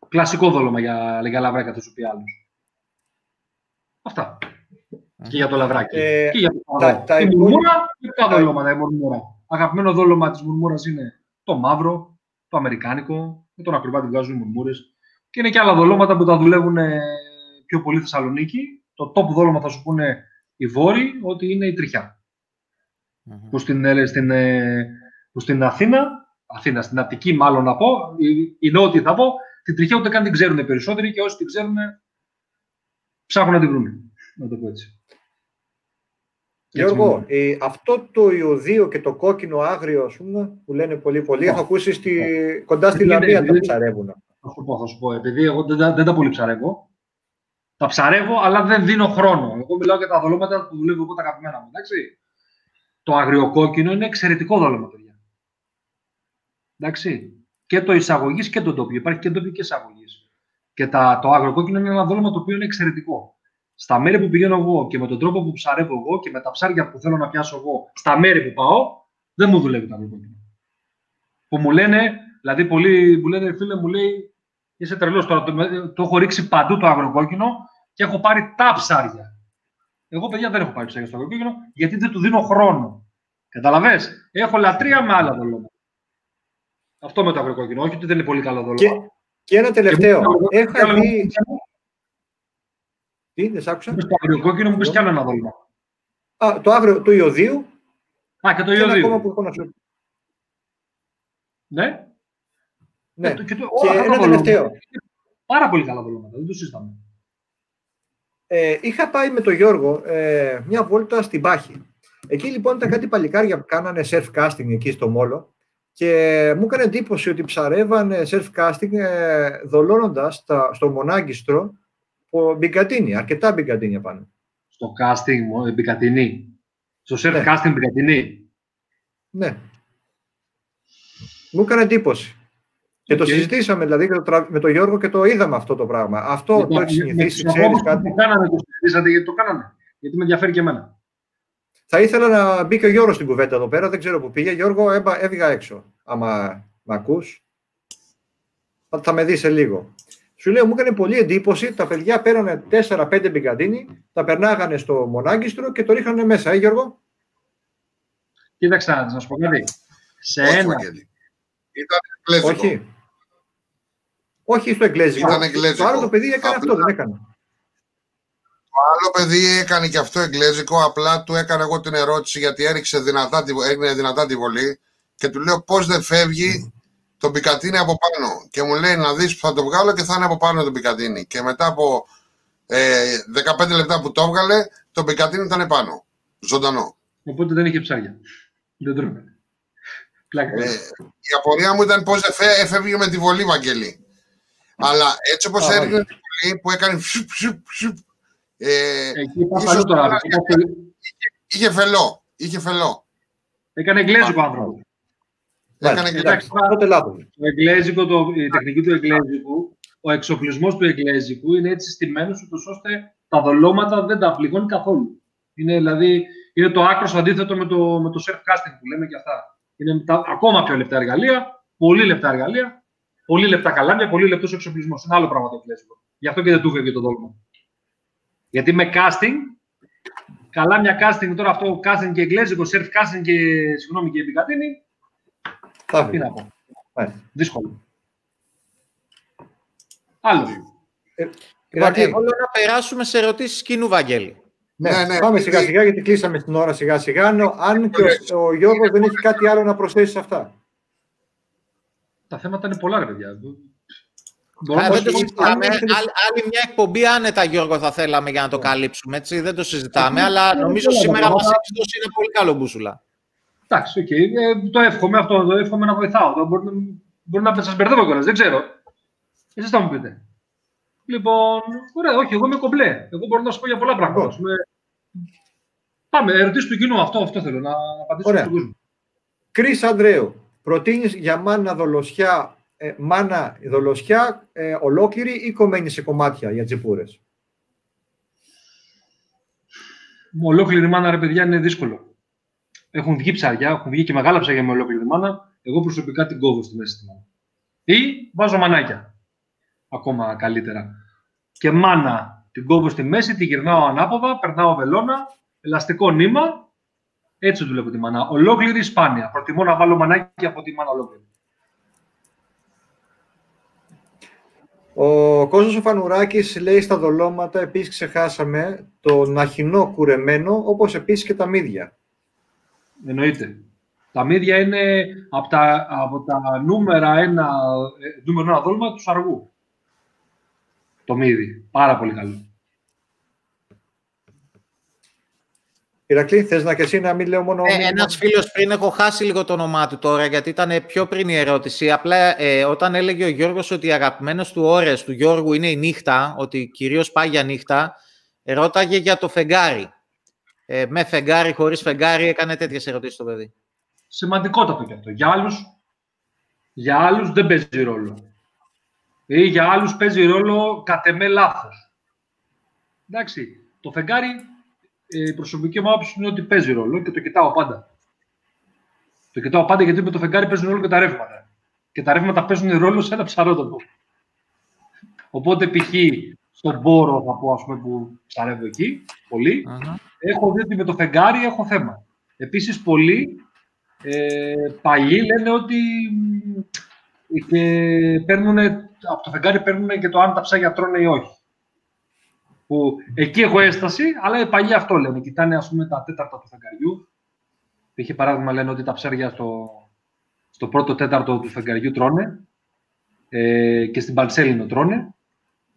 Κλασικό δόλωμα για, για λαβράκια θα σου πει άλλος. Αυτά. Και για το λαβράκι. Ε, και για το τα, τα, η μουρμούρα, ποια δόλωματα η μουρμούρα. Αγαπημένο δόλωμα της μουρμούρας είναι το μαύρο, το αμερικάνικο, με τον ακροβάτη βγάζουν μουρμούρες. Και είναι και άλλα δολώματα που τα δουλεύουν πιο πολύ Θεσσαλονίκη. Το top δόλωμα θα σου πούνε οι Βόρειοι ότι είναι η τριχια Που, στην, ε, στην, ε, που στην Αθήνα, Αθήνα, στην Αττική μάλλον να πω, οι, οι Νότιοι θα πω, την τριχιά ούτε καν την ξέρουν οι περισσότεροι και όσοι την ξέρουν ψάχνουν να την βρουν. Να το πω έτσι. Γιώργο, ε, αυτό το ιωδίο και το κόκκινο άγριο, ας πούμε, που λένε πολύ πολύ, έχω ακούσει στη, κοντά στη Λαμία τα ψαρεύουν. Θα σου πω, θα σου πω, επειδή εγώ δεν, δεν τα πολύ ψαρεύω, τα ψαρεύω, αλλά δεν δίνω χρόνο. Εγώ μιλάω για τα δολώματα που δουλεύω εγώ τα αγαπημένα μου. Εντάξει. Το αγριοκόκκινο είναι εξαιρετικό δόλωμα, παιδιά. Εντάξει. Και το εισαγωγής και το τοπίο. Υπάρχει και τοπίο και εισαγωγής. Και τα, το αγριοκόκκινο είναι ένα δόλωμα το οποίο είναι εξαιρετικό. Στα μέρη που πηγαίνω εγώ και με τον τρόπο που ψαρεύω εγώ και με τα ψάρια που θέλω να πιάσω εγώ, στα μέρη που πάω, δεν μου δουλεύει το αγριοκόκκινο. Που μου λένε, δηλαδή πολλοί μου λένε, φίλε μου λέει, Είσαι τρελός τώρα. Το, το έχω ρίξει παντού το αγροκόκκινο και έχω πάρει τα ψάρια. Εγώ, παιδιά, δεν έχω πάρει ψάρια στο αγροκόκκινο γιατί δεν του δίνω χρόνο. Καταλαβέ. Έχω λατρεία με άλλα δολώματα. Αυτό με το αγροκόκκινο. Όχι ότι δεν είναι πολύ καλό δολώμα. Και, και ένα τελευταίο. Έχω δει. Τι, δεν σ' άκουσα; Στο αγροκόκκινο μου πει κι άλλο ένα δόλμα. Α, το άγριο του Ιωδίου. Α, και το Ιωδίου. Ιωδίου. ακόμα που έχω να σου Ναι. Ναι. Και, Και, το, όλα αυτά τα ένα δολώματα. τελευταίο. Πάρα πολύ καλά δολώματα. Δεν το συζητάμε. Ε, είχα πάει με τον Γιώργο ε, μια βόλτα στην Πάχη. Εκεί λοιπόν ήταν κάτι παλικάρια που κάνανε surf casting εκεί στο Μόλο και μου έκανε εντύπωση ότι ψαρεύανε surf casting ε, δολώνοντας τα, στο μονάγκιστρο ο μπιγκατίνι, αρκετά μπιγκατίνια πάνω. Στο casting, μόνο, η Μπικατινή. Στο surf Ναι. casting Μπιγκατίνι. Ναι. Μου έκανε εντύπωση. Και το Οκ. συζητήσαμε δηλαδή και το τρα- με τον Γιώργο και το είδαμε αυτό το πράγμα. Αυτό Λοιπόν, το έχεις με- συνηθίσει, με- ξέρεις με- κάτι; Το κάνανε, το συζητήσατε γιατί το κάνανε. Γιατί με ενδιαφέρει και εμένα. Θα ήθελα να μπει και ο Γιώργος στην κουβέντα εδώ πέρα, δεν ξέρω που πήγε. Γιώργο, έμπα- έβγα έξω. Άμα με ακούς, θα, θα με δεις σε λίγο. Σου λέω, μου έκανε πολύ εντύπωση. Τα παιδιά παίρνανε 4-5 μπιγκατίνι, τα περνάγανε στο μονάγκιστρο και το ρίχνανε μέσα. Ε, Γιώργο; Κοίταξε να σου πω κάτι. Σε Όχι, ένα. Βαγγέλη. Ήταν εγγλέζικο. Όχι. Όχι στο εγγλέζικο. Ήταν εγγλέζικο. Το άλλο το παιδί έκανε Απλά- αυτό, δεν έκανε. Το άλλο παιδί έκανε και αυτό εγγλέζικο, απλά του έκανα εγώ την ερώτηση γιατί έριξε δυνατά, τη- έγινε δυνατά τη βολή και του λέω πώς δεν φεύγει το πικατίνι από πάνω. Και μου λέει να δεις που θα το βγάλω και θα είναι από πάνω το πικατίνι. Και μετά από ε, 15 λεπτά που το έβγαλε, το πικατίνι ήταν πάνω. Ζωντανό. Οπότε δεν είχε ψάρια. Δεν τρώμε. Πλάκα. Ε, η απορία μου ήταν πώς δεν φε- έφευγε με τη βολή, Βαγγέλη. Αλλά έτσι όπως Α, έριχνε τη βολή που έκανε φσουπ, φσουπ, φσουπ, ε, Εκεί είπα ίσως παλιό τώρα. τώρα Έκανε- είχε φελό. Είχε φελό. Έκανε εγγλέζικο άνθρωπο. Έκανε Μάλιστα, και εντάξει, τότε λάθος. Το εγγλέζικο, το, η τεχνική του εγγλέζικου, ο εξοπλισμός του εγγλέζικου είναι έτσι στημένος ούτως ώστε τα δολώματα δεν τα πληγώνει καθόλου. Είναι δηλαδή είναι το άκρος αντίθετο με το, με το surf casting που λέμε και αυτά. Είναι τα, ακόμα πιο λεπτά εργαλεία, πολύ λεπτά εργαλεία, πολύ λεπτά καλάμια, πολύ λεπτός εξοπλισμός. Είναι άλλο πράγμα το εγγλέζικο. Γι' αυτό και δεν του φεύγει το δόλμα. Γιατί με casting, καλά μια casting τώρα αυτό casting και εγγλέζικο, surf casting και συγγνώμη και επικατίνη, Θα τι φύγει. να πω. Μάλιστα. Δύσκολο. Άλλο. Λοιπόν, Ηρακλή, εγώ λέω να περάσουμε σε ερωτήσεις κοινού, Βαγγέλη. ναι, Ναι, ναι. πάμε σιγά σιγά γιατί κλείσαμε την ώρα σιγά σιγά. Αν- Αν και ο, ο Γιώργος δεν έχει κάτι άλλο να προσθέσει σε αυτά. Τα θέματα είναι πολλά, ρε παιδιά. Μπορούμε Α, να δεν το όχι, συζητάμε. αν έχετε- Άλλη, άλλη μια εκπομπή άνετα, Γιώργο, θα θέλαμε για να το καλύψουμε. Έτσι. Δεν το συζητάμε, Ε, αλλά ε, νομίζω όλα τα σήμερα μας πράγματα. έχει δώσει ένα πολύ καλό μπούσουλα. Εντάξει, οκ. Ε, το εύχομαι αυτό, το εύχομαι να βοηθάω. Το μπορεί, μπορεί να σας μπερδεύω κιόλας, δεν ξέρω. Εσείς θα μου πείτε. Λοιπόν, ωραία, όχι, εγώ είμαι κομπλέ. Εγώ μπορώ να σου πω για πολλά πράγματα. Λοιπόν. Ας πούμε. Πάμε, ερωτήσεις του κοινού, αυτό, αυτό θέλω να απαντήσω Ωραία. στον κόσμο. Κρι Ανδρέου, προτείνεις για μάνα δολοσιά, ε, μάνα δολοσιά ε, ολόκληρη ή κομμένη σε κομμάτια για τσιπούρε. Με ολόκληρη μάνα, ρε παιδιά, είναι δύσκολο. Έχουν βγει ψάρια, έχουν βγει και μεγάλα ψάρια με ολόκληρη μάνα. Εγώ προσωπικά την κόβω στη μέση τη μάνα. Ή βάζω μανάκια. Ακόμα καλύτερα. Και μάνα την κόβω στη μέση, τη γυρνάω ανάποδα, περνάω βελόνα, ελαστικό νήμα. Έτσι δουλεύω τη μάνα. Ολόκληρη ή σπάνια. Προτιμώ να βάλω μανάκι από τη μάνα ολόκληρη. Ο Κώστας ο Φανουράκης λέει στα δολώματα, επίσης ξεχάσαμε, το ναχινό κουρεμένο, όπως επίσης και τα μύδια. Εννοείται. Τα μύδια είναι από τα, από τα νούμερα ένα, ε, νούμερο ένα δόλμα του σαργού. Το μύδι. Πάρα πολύ καλό. Ηρακλή, θες να και εσύ να μην λέω μόνο... Ε, μήνυμα; Ένας φίλος πριν, έχω χάσει λίγο το όνομά του τώρα, γιατί ήταν πιο πριν η ερώτηση. Απλά ε, όταν έλεγε ο Γιώργος ότι οι αγαπημένες του ώρες του Γιώργου είναι η νύχτα, ότι κυρίως πάει για νύχτα, ρώταγε για το φεγγάρι. Ε, με φεγγάρι, χωρίς φεγγάρι, έκανε τέτοιες ερωτήσεις το παιδί. Σημαντικότατο και αυτό. Για άλλους, για άλλους δεν παίζει ρόλο. Ή για άλλους παίζει ρόλο κατ' εμέ λάθος. Εντάξει, το φεγγάρι, ε, η προσωπική μου άποψη είναι ότι παίζει ρόλο και το κοιτάω πάντα. Το κοιτάω πάντα γιατί με το φεγγάρι παίζουν ρόλο και τα ρεύματα. Και τα ρεύματα παίζουν ρόλο σε ένα ψαρότοπο. Οπότε π.χ. στον πόρο θα πω ας πούμε, που ψαρεύω εκεί, πολύ, έχω δει ότι με το φεγγάρι έχω θέμα. Επίσης, πολλοί ε, παλιοί λένε ότι και παίρνουν, από το φεγγάρι παίρνουν και το αν τα ψάρια τρώνε ή όχι. Που εκεί έχω έσταση, αλλά οι παλιοί αυτό λένε. Κοιτάνε ας πούμε τα τέταρτα του φεγγαριού. Είχε παράδειγμα λένε ότι τα ψάρια στο, στο πρώτο τέταρτο του φεγγαριού τρώνε ε, και στην Πανσέλινο τρώνε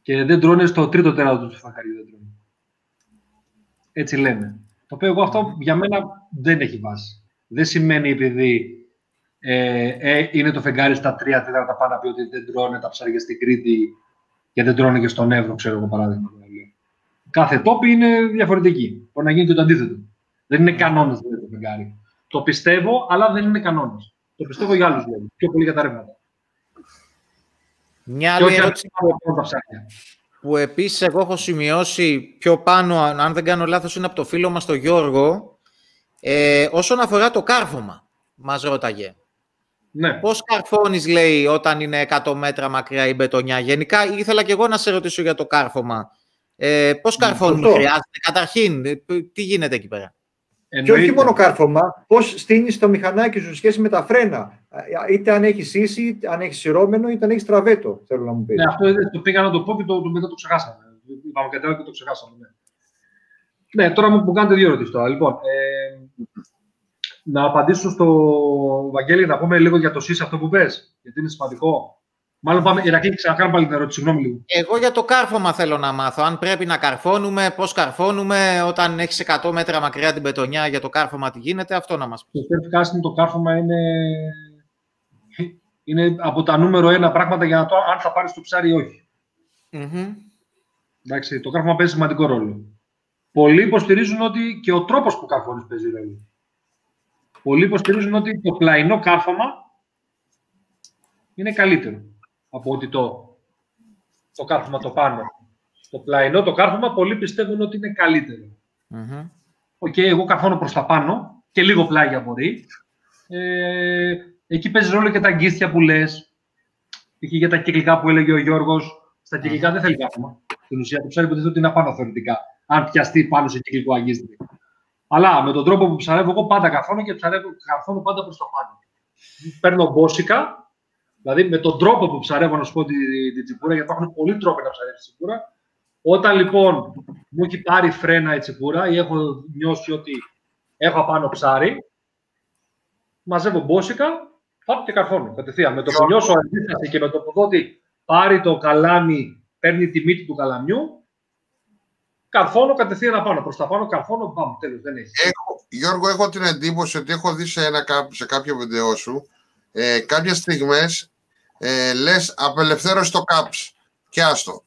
και δεν τρώνε στο τρίτο τέταρτο του φεγγαριού. Δεν τρώνε. Έτσι λένε. Το οποίο εγώ αυτό για μένα δεν έχει βάση. Δεν σημαίνει επειδή ε, ε, είναι το φεγγάρι στα τρία τέταρτα πάνω πει ότι δεν τρώνε τα ψάρια στην Κρήτη και δεν τρώνε και στον Εύρο, ξέρω εγώ παράδειγμα. Κάθε τόπη είναι διαφορετική. Μπορεί να γίνει και το αντίθετο. Δεν είναι κανόνα δηλαδή, το φεγγάρι. Το πιστεύω, αλλά δεν είναι κανόνα. Το πιστεύω για άλλους λόγου. Πιο πολύ για τα ρεύματα. Μια άλλη ερώτηση που επίσης εγώ έχω σημειώσει πιο πάνω, αν δεν κάνω λάθος, είναι από το φίλο μας τον Γιώργο, ε, όσον αφορά το κάρφωμα, μας ρώταγε. Ναι. Πώς καρφώνεις, λέει, όταν είναι 100 μέτρα μακριά η μπετονιά; Γενικά, ήθελα και εγώ να σε ρωτήσω για το κάρφωμα. Ε, πώς ναι, καρφώνεις, χρειάζεται. Καταρχήν, ε, τι γίνεται εκεί πέρα; Και όχι μόνο κάρφωμα, πώς στείνεις το μηχανάκι σου σχέση με τα φρένα. Είτε αν έχεις σύση, αν έχεις σειρώμενο, είτε αν έχεις τραβέτο. Θέλω να μου πεις. Ναι, αυτό το πήγα να το πω και το, το, μετά το ξεχάσαμε. Είπαμε κάτι και το ξεχάσαμε. Ναι. ναι, τώρα μου κάνετε δύο ερωτήσεις τώρα. Λοιπόν, ε, να απαντήσω στο Βαγγέλη, να πούμε λίγο για το ΣΥΣ αυτό που πες, γιατί είναι σημαντικό. Μάλλον πάμε, Ηρακλή, ξανακάνω πάλι την ερώτηση, συγγνώμη λίγο. Εγώ για το κάρφωμα θέλω να μάθω. Αν πρέπει να καρφώνουμε, πώς καρφώνουμε, όταν έχεις 100 μέτρα μακριά την πετονιά για το κάρφωμα, τι γίνεται, αυτό να μας πεις. Στο self το κάρφωμα είναι, είναι από τα νούμερο ένα πράγματα για να το αν θα πάρεις το ψάρι ή όχι. Mm-hmm. Εντάξει, το κάρφωμα παίζει σημαντικό ρόλο. Πολλοί υποστηρίζουν ότι και ο τρόπος που καρφώνεις παίζει ρόλο. Πολλοί υποστηρίζουν ότι το πλαϊνό κάρφωμα είναι καλύτερο από ότι το, το κάρφωμα το πάνω. Το πλαϊνό το κάρφωμα πολλοί πιστεύουν ότι είναι καλύτερο. Mm-hmm. Okay, εγώ καρφώνω προς τα πάνω και λίγο πλάγια μπορεί. Ε, εκεί παίζει ρόλο και τα αγκίστια που λες. Εκεί για τα κυκλικά που έλεγε ο Γιώργος. Στα κυκλικά mm-hmm. δεν θέλει κάρφωμα. Στην ουσία το ψάρι ότι είναι απάνω θεωρητικά. Αν πιαστεί πάνω σε κυκλικό αγκίστη. Αλλά με τον τρόπο που ψαρεύω, εγώ πάντα καρφώνω και ψαρεύω, καρφώνω πάντα προς το πάνω. Παίρνω μπόσικα, δηλαδή με τον τρόπο που ψαρεύω, να σου πω την τη τσιπούρα, γιατί υπάρχουν πολλοί τρόποι να ψαρεύεις τσιπούρα. Όταν λοιπόν μου έχει πάρει φρένα η τσιπούρα ή έχω νιώσει ότι έχω απάνω ψάρι, μαζεύω μπόσικα, πάω και καρφώνω κατευθείαν. Με το που νιώσω αντίσταση και με το που δω ότι πάρει το καλάμι, παίρνει τη μύτη του καλαμιού, καρφώνω κατευθείαν πάνω. Προς τα πάνω, καρφώνω, πάμε. Τέλος, δεν έχει. Έχω, Γιώργο, έχω την εντύπωση ότι έχω δει σε, ένα, σε κάποιο βίντεο σου ε, κάποιες στιγμές ε, λες απελευθέρωση το caps και άστο.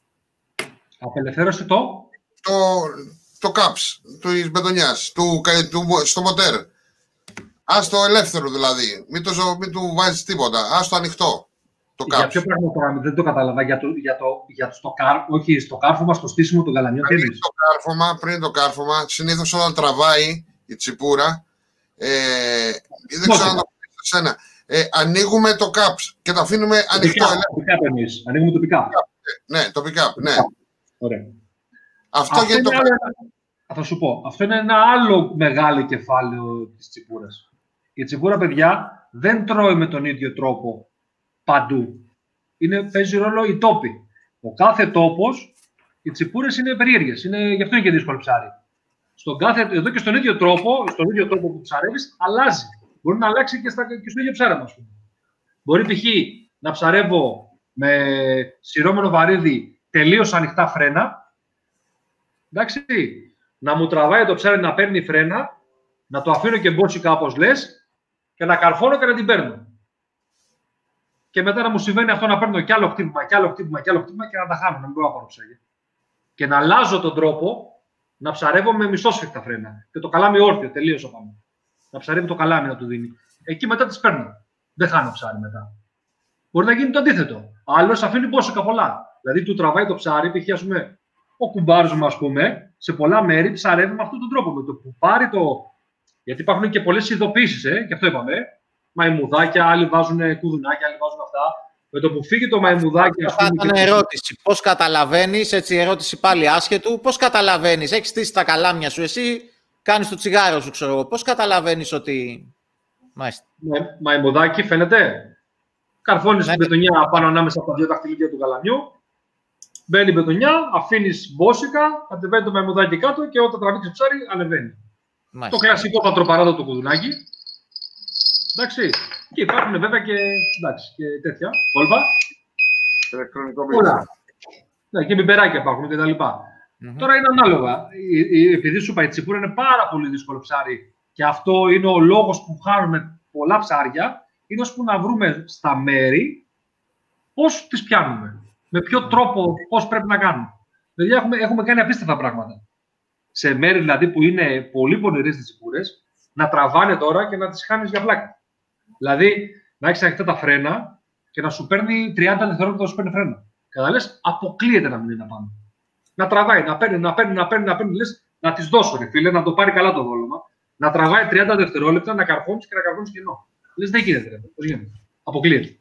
Απελευθέρωση το; Το, το caps της μπετονιάς, του, του, στο μοτέρ. Άστο ελεύθερο δηλαδή. Μην, το, μην του βάζεις τίποτα. Άστο ανοιχτό. Το για ποιο πράγμα το δεν το κατάλαβα. Για το, για το, για το καρ, όχι, στο κάρφωμα, στο στήσιμο των καλανιών. Πριν το κάρφωμα, πριν το κάρφωμα, συνήθως όταν τραβάει η τσιπούρα, ε, δεν ξέρω αν το πεις σένα, ε, ανοίγουμε το caps και το αφήνουμε ανοιχτό. Το pick εμείς. Ανοίγουμε το pick-up. Ναι, το pick-up, ναι. Ωραία. Αυτό, Αυτό γιατί το άλλο, Θα σου πω. Αυτό είναι ένα άλλο μεγάλο κεφάλαιο της τσιπούρας. Η τσιπούρα, παιδιά, δεν τρώει με τον ίδιο τρόπο παντού. Είναι, παίζει ρόλο η τόπη. Ο κάθε τόπος, οι τσιπούρες είναι περίεργες. Είναι, γι' αυτό είναι και δύσκολο ψάρι. Στον κάθε, εδώ και στον ίδιο τρόπο, στον ίδιο τρόπο που ψαρεύεις, αλλάζει. Μπορεί να αλλάξει και, στα, και στο ίδιο ψάρεμα, ας πούμε. Μπορεί π.χ. να ψαρεύω με σειρώμενο βαρύδι τελείως ανοιχτά φρένα. Εντάξει. Να μου τραβάει το ψάρι να παίρνει φρένα, να το αφήνω και μπότσι κάπω λες και να καρφώνω και να την παίρνω και μετά να μου συμβαίνει αυτό να παίρνω κι άλλο χτύπημα, κι άλλο χτύπημα, κι άλλο χτύπημα και να τα χάνω, να μην μπορώ να πάρω ψάρια. Και να αλλάζω τον τρόπο να ψαρεύω με μισόσφιχτα φρένα. Και το καλάμι όρθιο, τελείως πάνω. Να ψαρεύει το καλάμι να του δίνει. Εκεί μετά τις παίρνω. Δεν χάνω ψάρι μετά. Μπορεί να γίνει το αντίθετο. Άλλος αφήνει πόσο πολλά. Δηλαδή του τραβάει το ψάρι, π.χ. ας πούμε, ο κουμπάρος μου, ας πούμε, σε πολλά μέρη ψαρεύει με αυτόν τον τρόπο. Με το που πάρει το. Γιατί υπάρχουν και πολλές ειδοποίησει, ε, και αυτό είπαμε μαϊμουδάκια, άλλοι βάζουν κουδουνάκια, άλλοι βάζουν αυτά. Με το που φύγει το μαϊμουδάκι, ας πούμε. Ήταν ερώτηση. Πώς καταλαβαίνεις, έτσι ερώτηση πάλι άσχετου, πώς καταλαβαίνεις, έχεις στήσει τα καλάμια σου εσύ, κάνεις το τσιγάρο σου, ξέρω εγώ. Πώς καταλαβαίνεις ότι. Μάλιστα. μαϊμουδάκι φαίνεται. Καρφώνεις ναι. την πετονιά πάνω ανάμεσα από τα δύο δαχτυλίδια του καλαμιού. Μπαίνει η πετονιά, αφήνεις μπόσικα, κατεβαίνει το μαϊμουδάκι κάτω και όταν τραβήξει ψάρι ανεβαίνει. Μάλιστα. Το κλασικό πατροπαράδοτο του κουδουνάκι. Εντάξει. Και υπάρχουν βέβαια και, εντάξει, και τέτοια κόλπα. Ηλεκτρονικό Ναι, και μπιμπεράκια υπάρχουν και τα λοιπα Τώρα είναι ανάλογα. Επειδή σου είπα, η τσιπούρα είναι πάρα πολύ δύσκολο ψάρι και αυτό είναι ο λόγος που χάνουμε πολλά ψάρια, είναι ώσπου να βρούμε στα μέρη πώς τις πιάνουμε. Με ποιο τρόπο, πώς πρέπει να κάνουμε. Δηλαδή, έχουμε, έχουμε κάνει απίστευτα πράγματα. Σε μέρη δηλαδή που είναι πολύ πονηρές τις τσιπούρες, να τραβάνε τώρα και να τις χάνεις για πλάκα. Δηλαδή, να έχεις ανοιχτά τα φρένα και να σου παίρνει 30 δευτερόλεπτα να σου παίρνει φρένα. Και να λε, αποκλείεται να μην είναι πάνω. Να τραβάει, να παίρνει, να παίρνει, να παίρνει, να παίρνει. Λες, να της δώσω, ρε φίλε, να το πάρει καλά το δόλωμα. Να τραβάει 30 δευτερόλεπτα, να καρφώνεις και να καρφώνεις κενό. Λες, δεν γίνεται, ρε. Πώς γίνεται. Αποκλείεται.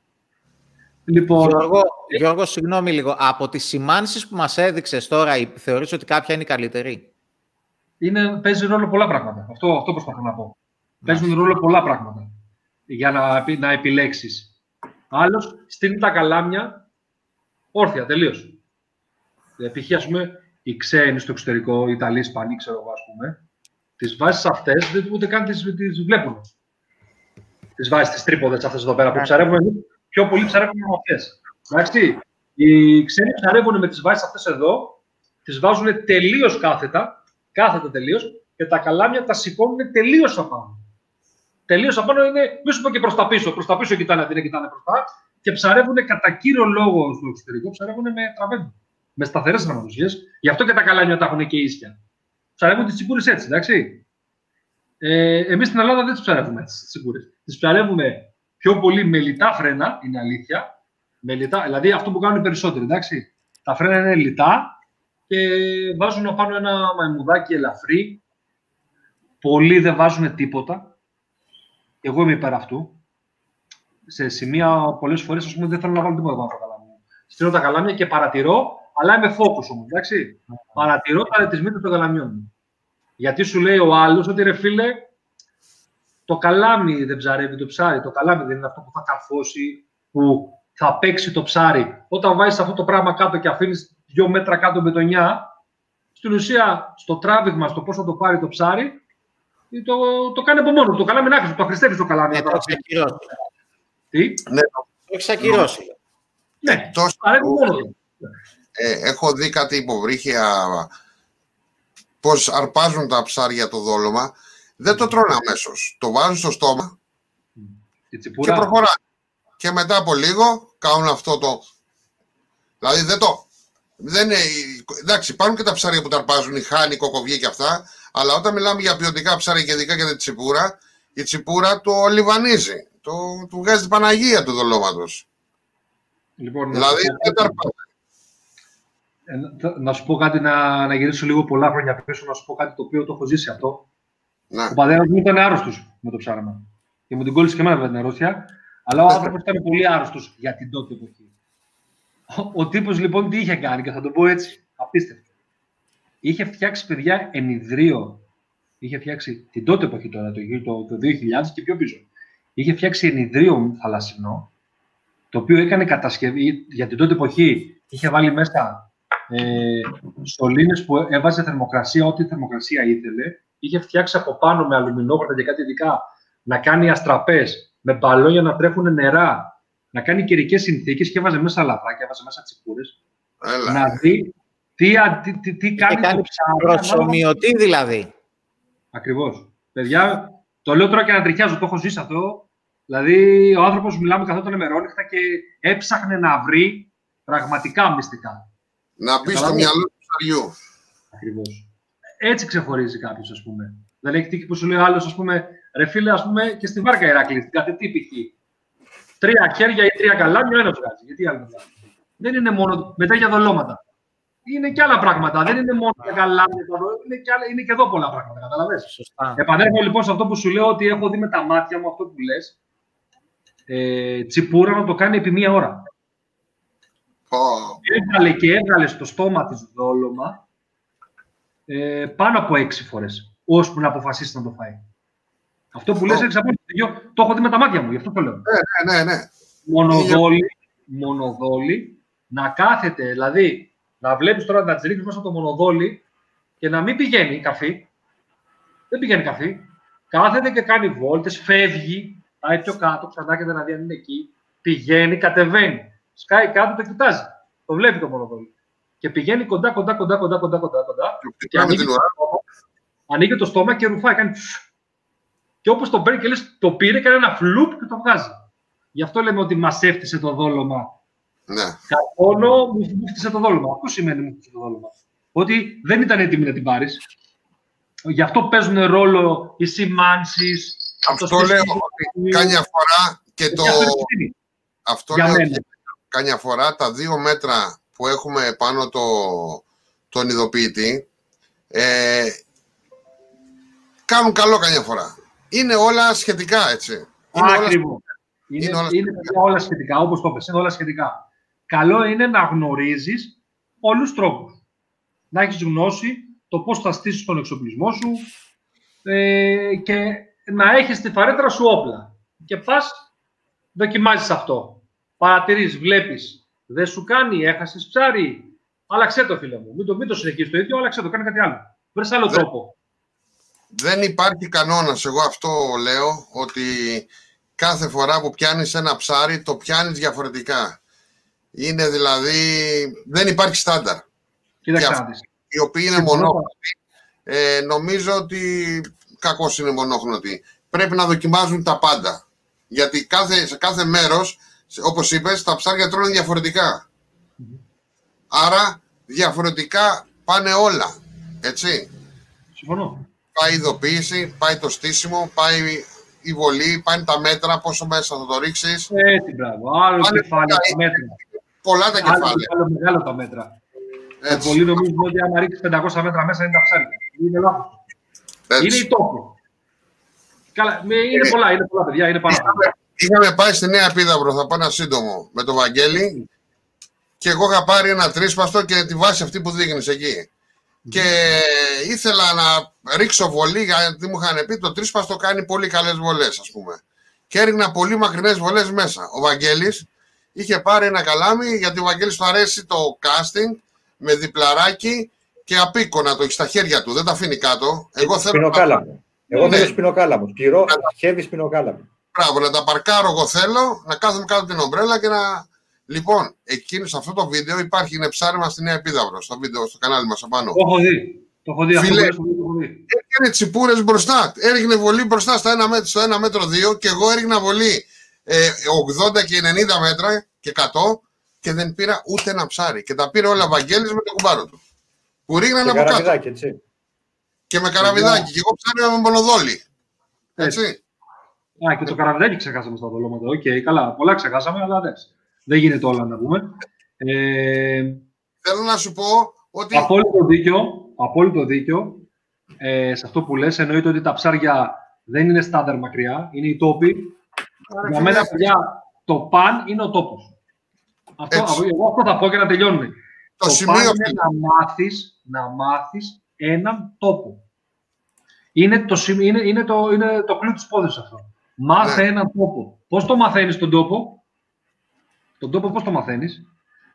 Λοιπόν... Γιώργο, Γιώργο, συγγνώμη λίγο. Από τις σημάνσεις που μας έδειξες τώρα, θεωρείς ότι κάποια είναι η καλύτερη; Είναι, παίζει ρόλο πολλά πράγματα. Αυτό, αυτό προσπαθώ να πω. Παίζουν ρόλο πολλά πράγματα για να, να επιλέξεις. Άλλος στείλει τα καλάμια όρθια, τελείως. Π.χ. ας πούμε, οι ξένοι στο εξωτερικό, οι Ιταλοί, Ισπανοί, ξέρω εγώ, ας πούμε, τις βάσεις αυτές δεν ούτε καν τις, τις βλέπουν. Τις βάσεις, τις τρίποδες αυτές εδώ πέρα που ναι. ψαρεύουν, πιο πολύ ψαρεύουν με αυτές. Εντάξει, οι ξένοι ψαρεύουν με τις βάσεις αυτές εδώ, τις βάζουν τελείως κάθετα, κάθετα τελείως, και τα καλάμια τα σηκώνουν τελείως απάνω. Τελείως απάνω είναι, μη σου πω και προς τα πίσω. Προς τα πίσω κοιτάνε αντί να κοιτάνε μπροστά και ψαρεύουν κατά κύριο λόγο στο εξωτερικό, ψαρεύουν με τραβέντο. Με σταθερές αναμονωσίε. Γι' αυτό και τα καλάνια τα έχουν και ίσια. Ψαρεύουν τις τσιπούρε έτσι, εντάξει. Ε, Εμείς στην Ελλάδα δεν τις ψαρεύουμε έτσι, τις τσιπούρε. Τις ψαρεύουμε πιο πολύ με λιτά φρένα, είναι αλήθεια. Με λιτά, δηλαδή αυτό που κάνουν οι περισσότεροι, εντάξει. Τα φρένα είναι λιτά και βάζουν απάνω ένα μαϊμουδάκι ελαφρύ. Πολλοί δεν βάζουν τίποτα. Εγώ είμαι υπέρ αυτού. Σε σημεία πολλές φορές δεν θέλω να βάλω τίποτα πάνω τα καλάμια. Στείλω τα καλάμια και παρατηρώ, αλλά είμαι φόκου όμως. Εντάξει. Παρατηρώ τα τη των καλαμιών μου. Γιατί σου λέει ο άλλος ότι ρε φίλε, το καλάμι δεν ψαρεύει το ψάρι. Το καλάμι δεν είναι αυτό που θα καρφώσει, που θα παίξει το ψάρι. Όταν βάζεις αυτό το πράγμα κάτω και αφήνεις δύο μέτρα κάτω μπετονιά, στην ουσία στο τράβηγμα, στο πώς θα το πάρει το ψάρι, το, το κάνει από μόνος του. Το καλάμι να το χρηστεύει το καλάμι. Ναι, το έχει ακυρώσει. Τι; Ναι, το έχει ακυρώσει. Ναι, το κάνει μόνος του. Ε, έχω δει κάτι υποβρύχια πώς αρπάζουν τα ψάρια το δόλωμα. Δεν το τρώνε αμέσως. Το βάζουν στο στόμα και, και προχωράνε. Και μετά από λίγο κάνουν αυτό το... Δηλαδή δεν το... Δεν είναι... Εντάξει, υπάρχουν και τα ψάρια που τα αρπάζουν, η χάνη, η κοκοβιέ και αυτά, αλλά όταν μιλάμε για ποιοτικά ψάρια και ειδικά για τη τσιπούρα, η τσιπούρα το λιβανίζει. Το, του βγάζει την Παναγία του δολώματος. Λοιπόν, δηλαδή δεν τα ε, να σου πω κάτι, να, να γυρίσω λίγο πολλά χρόνια πίσω, να σου πω κάτι το οποίο το έχω ζήσει αυτό. Ναι. Ο πατέρας μου ήταν άρρωστος με το ψάρεμα. Και μου την κόλλησε και εμένα με την αρρώστια. Αλλά ο άνθρωπος ήταν πολύ άρρωστος για την τότε εποχή. Ο, ο τύπος λοιπόν τι είχε κάνει, και θα το πω έτσι, απίστευτο. Είχε φτιάξει παιδιά ενιδρίο. Είχε φτιάξει την τότε εποχή τώρα, το, το, το 2000 και πιο πίσω. Είχε φτιάξει ενιδρίο θαλασσινό, το οποίο έκανε κατασκευή για την τότε εποχή. Είχε βάλει μέσα ε, σωλήνες που έβαζε θερμοκρασία, ό,τι θερμοκρασία ήθελε. Είχε φτιάξει από πάνω με αλουμινόχρωτα και κάτι ειδικά να κάνει αστραπές, με μπαλόνια να τρέχουν νερά, να κάνει καιρικές συνθήκες και έβαζε μέσα λαδάκια, έβαζε μέσα τσιπούρες. Να δει τι, τι, τι, τι κάνει, κάνει το ψάρι. Προσωμιωτή δηλαδή. Ακριβώς. Παιδιά, το λέω τώρα και να τριχιάζω, το έχω ζήσει αυτό. Δηλαδή, ο άνθρωπος μιλάμε καθόταν μερόνυχτα και έψαχνε να βρει πραγματικά μυστικά. Να μπει στο μυαλό του ψαριού. Ακριβώς. Έτσι ξεχωρίζει κάποιος, ας πούμε. Δεν έχει τύχη που σου λέει άλλος, ας πούμε, ρε φίλε, ας πούμε, και στη βάρκα Ηράκλη, στην κάθε τύπη Τρία χέρια ή τρία καλάμια, ένας βγάζει. Γιατί άλλο Δεν είναι μόνο. Μετά για δολώματα είναι και άλλα πράγματα. Δεν είναι μόνο τα καλά, είναι και, άλλα, είναι και εδώ πολλά πράγματα. Καταλαβαίνεις. Σωστά. Επανέρχομαι λοιπόν σε αυτό που σου λέω ότι έχω δει με τα μάτια μου αυτό που λες. Ε, τσιπούρα να το κάνει επί μία ώρα. Πω. Έβγαλε και έβγαλε στο στόμα της δόλωμα ε, πάνω από έξι φορές, ώσπου να αποφασίσει να το φάει. Αυτό που λες, Ω. έχεις απόλυτο δίκιο, το έχω δει με τα μάτια μου, γι' αυτό το λέω. Ναι, ναι, ναι. Μονοδόλη, μονοδόλη, να κάθεται, δηλαδή, να βλέπεις τώρα να τις ρίχνεις μέσα από το μονοδόλη και να μην πηγαίνει καφή. Δεν πηγαίνει καφή. Κάθεται και κάνει βόλτες, φεύγει, πάει πιο κάτω, ξανά και να δει αν είναι εκεί. Πηγαίνει, κατεβαίνει. Σκάει κάτω, το κοιτάζει. Το βλέπει το μονοδόλη. Και πηγαίνει κοντά, κοντά, κοντά, κοντά, κοντά, κοντά, κοντά. Και Και με ανοίγει την το, ουρά. στόμα, ανοίγει το στόμα και ρουφάει. Κάνει φφ. Και όπως το παίρνει και λες, το πήρε, κάνει ένα φλουπ και το βγάζει. Γι' αυτό λέμε ότι μας έφτιασε το δόλωμα. Ναι. Καθόλου μου μου φτύσε το δόλωμα. Αυτό σημαίνει μου φτύσε το δόλωμα. Ότι δεν ήταν έτοιμη να την πάρεις. Γι' αυτό παίζουν ρόλο οι σημάνσεις. Αυτό λέω ότι καμιά φορά και το... Αυτό Για λέω μένα. Ότι καμιά φορά τα δύο μέτρα που έχουμε πάνω το, τον ειδοποιητή ε, κάνουν καλό καμιά φορά. Είναι όλα σχετικά, έτσι. Είναι όλα Ακριβώς. Είναι, είναι όλα είναι, σχετικά. όλα σχετικά, όπως το πες, είναι όλα σχετικά. Καλό είναι να γνωρίζεις πολλούς τρόπους. Να έχεις γνώση το πώς θα στήσεις τον εξοπλισμό σου ε, και να έχεις στη φαρέτρα σου όπλα. Και πας, δοκιμάζεις αυτό. Παρατηρείς, βλέπεις, δεν σου κάνει, έχασες ψάρι. Άλλαξε το, φίλε μου. Μην το, μην το συνεχίσει το ίδιο, άλλαξε το, κάνει κάτι άλλο. Βρες άλλο Δεν- τρόπο. Δεν υπάρχει κανόνας, εγώ αυτό λέω, ότι κάθε φορά που πιάνεις ένα ψάρι, το πιάνεις διαφορετικά. Είναι δηλαδή, δεν υπάρχει στάνταρ. Κοίταξε Και να δεις. Οι οποίοι είναι Συμφωνώ. μονόχνοτοι, ε, νομίζω ότι κακώς είναι μονόχνοτοι. Πρέπει να δοκιμάζουν τα πάντα. Γιατί κάθε, σε κάθε μέρος, σε- όπως είπες, τα ψάρια τρώνε διαφορετικά. Άρα, διαφορετικά πάνε όλα. Έτσι. Συμφωνώ. πάει η ειδοποίηση, πάει το στήσιμο, πάει η βολή, πάνε τα μέτρα, πόσο μέσα θα το ρίξεις. Έτσι, μπράβο. Άλλο Πάλι- κεφάλαιο τα μέτρα. Πολλά τα Άλλο κεφάλαια. κεφάλαιο μεγάλο τα μέτρα. Έτσι, Πολλοί νομίζουν ότι άμα ρίξεις 500 μέτρα μέσα είναι τα ψάρια. Είναι λάθος. Είναι έτσι. η τόπο. Καλά, με- είναι πολλά, είναι πολλά παιδιά, είναι πάρα πολλά. Είχαμε πάει στη Νέα Πίδαυρο, θα πάω ένα σύντομο με τον Βαγγέλη και εγώ είχα πάρει ένα τρίσπαστο και τη βάση αυτή που δείχνεις εκεί. Και ήθελα να ρίξω βολή, γιατί μου είχαν πει το τρίσπαστο κάνει πολύ καλές βολές, ας πούμε. Και έριχνα πολύ μακρινές βολές μέσα. Ο Βαγγέλης είχε πάρει ένα καλάμι, γιατί ο Βαγγέλης του αρέσει το casting με διπλαράκι και απίκονα το έχει στα χέρια του. Δεν τα αφήνει κάτω. Εγώ θέλω να, Σπινοκάλαμο. Εγώ Ναι. θέλω σπινοκάλαμο. Σκληρό, χέβι σπινοκάλαμο. Μπράβο, να τα παρκάρω εγώ θέλω, να κάθομαι κάτω από την ομπρέλα και να. Λοιπόν, εκείνο σε αυτό το βίντεο υπάρχει, είναι ψάρεμα στη Νέα Επίδαυρο, στο βίντεο, στο κανάλι μας απάνω. Το έχω δει. Το έχω δει. Αυτό Φίλε. που λες, το έχω δει. Έκανε τσιπούρες μπροστά. Έριχνε βολή μπροστά στο 1 μέτρο, στο 1 μέτρο 2 και εγώ έριχνα βολή ε, 80 και 90 μέτρα και 100 και δεν πήρα ούτε ένα ψάρι. Και τα πήρε όλα Βαγγέλης με το κουμπάρο του. Που ρίχναν Και από κάτω. καραβιδάκι, έτσι. Και με καραβιδάκι. Και εγώ ψάρευα με μονοδόλι. Έτσι. Α, και το καραβιδάκι ξεχάσαμε στα δολώματα. Οκ, καλά. Πολλά ξεχάσαμε, αλλά εντάξει. Δεν γίνεται όλα να πούμε. Ε, Θέλω να σου πω ότι. απόλυτο δίκιο, απόλυτο δίκιο ε, σε αυτό που λες. Εννοείται ότι τα ψάρια δεν είναι στάνταρ μακριά, είναι οι τόποι. Για μένα, παιδιά, το παν είναι ο τόπος. Αυτό, Έτσι. εγώ αυτό θα πω και να τελειώνουμε. Το παν σημείο είναι φίλε. να μάθεις, να μάθεις έναν τόπο. Είναι το, σημ- είναι, είναι το, είναι το κλου της πόδης αυτό. Μάθε Ναι. έναν τόπο. Πώς το μαθαίνεις τον τόπο; Τον τόπο πώς το μαθαίνεις;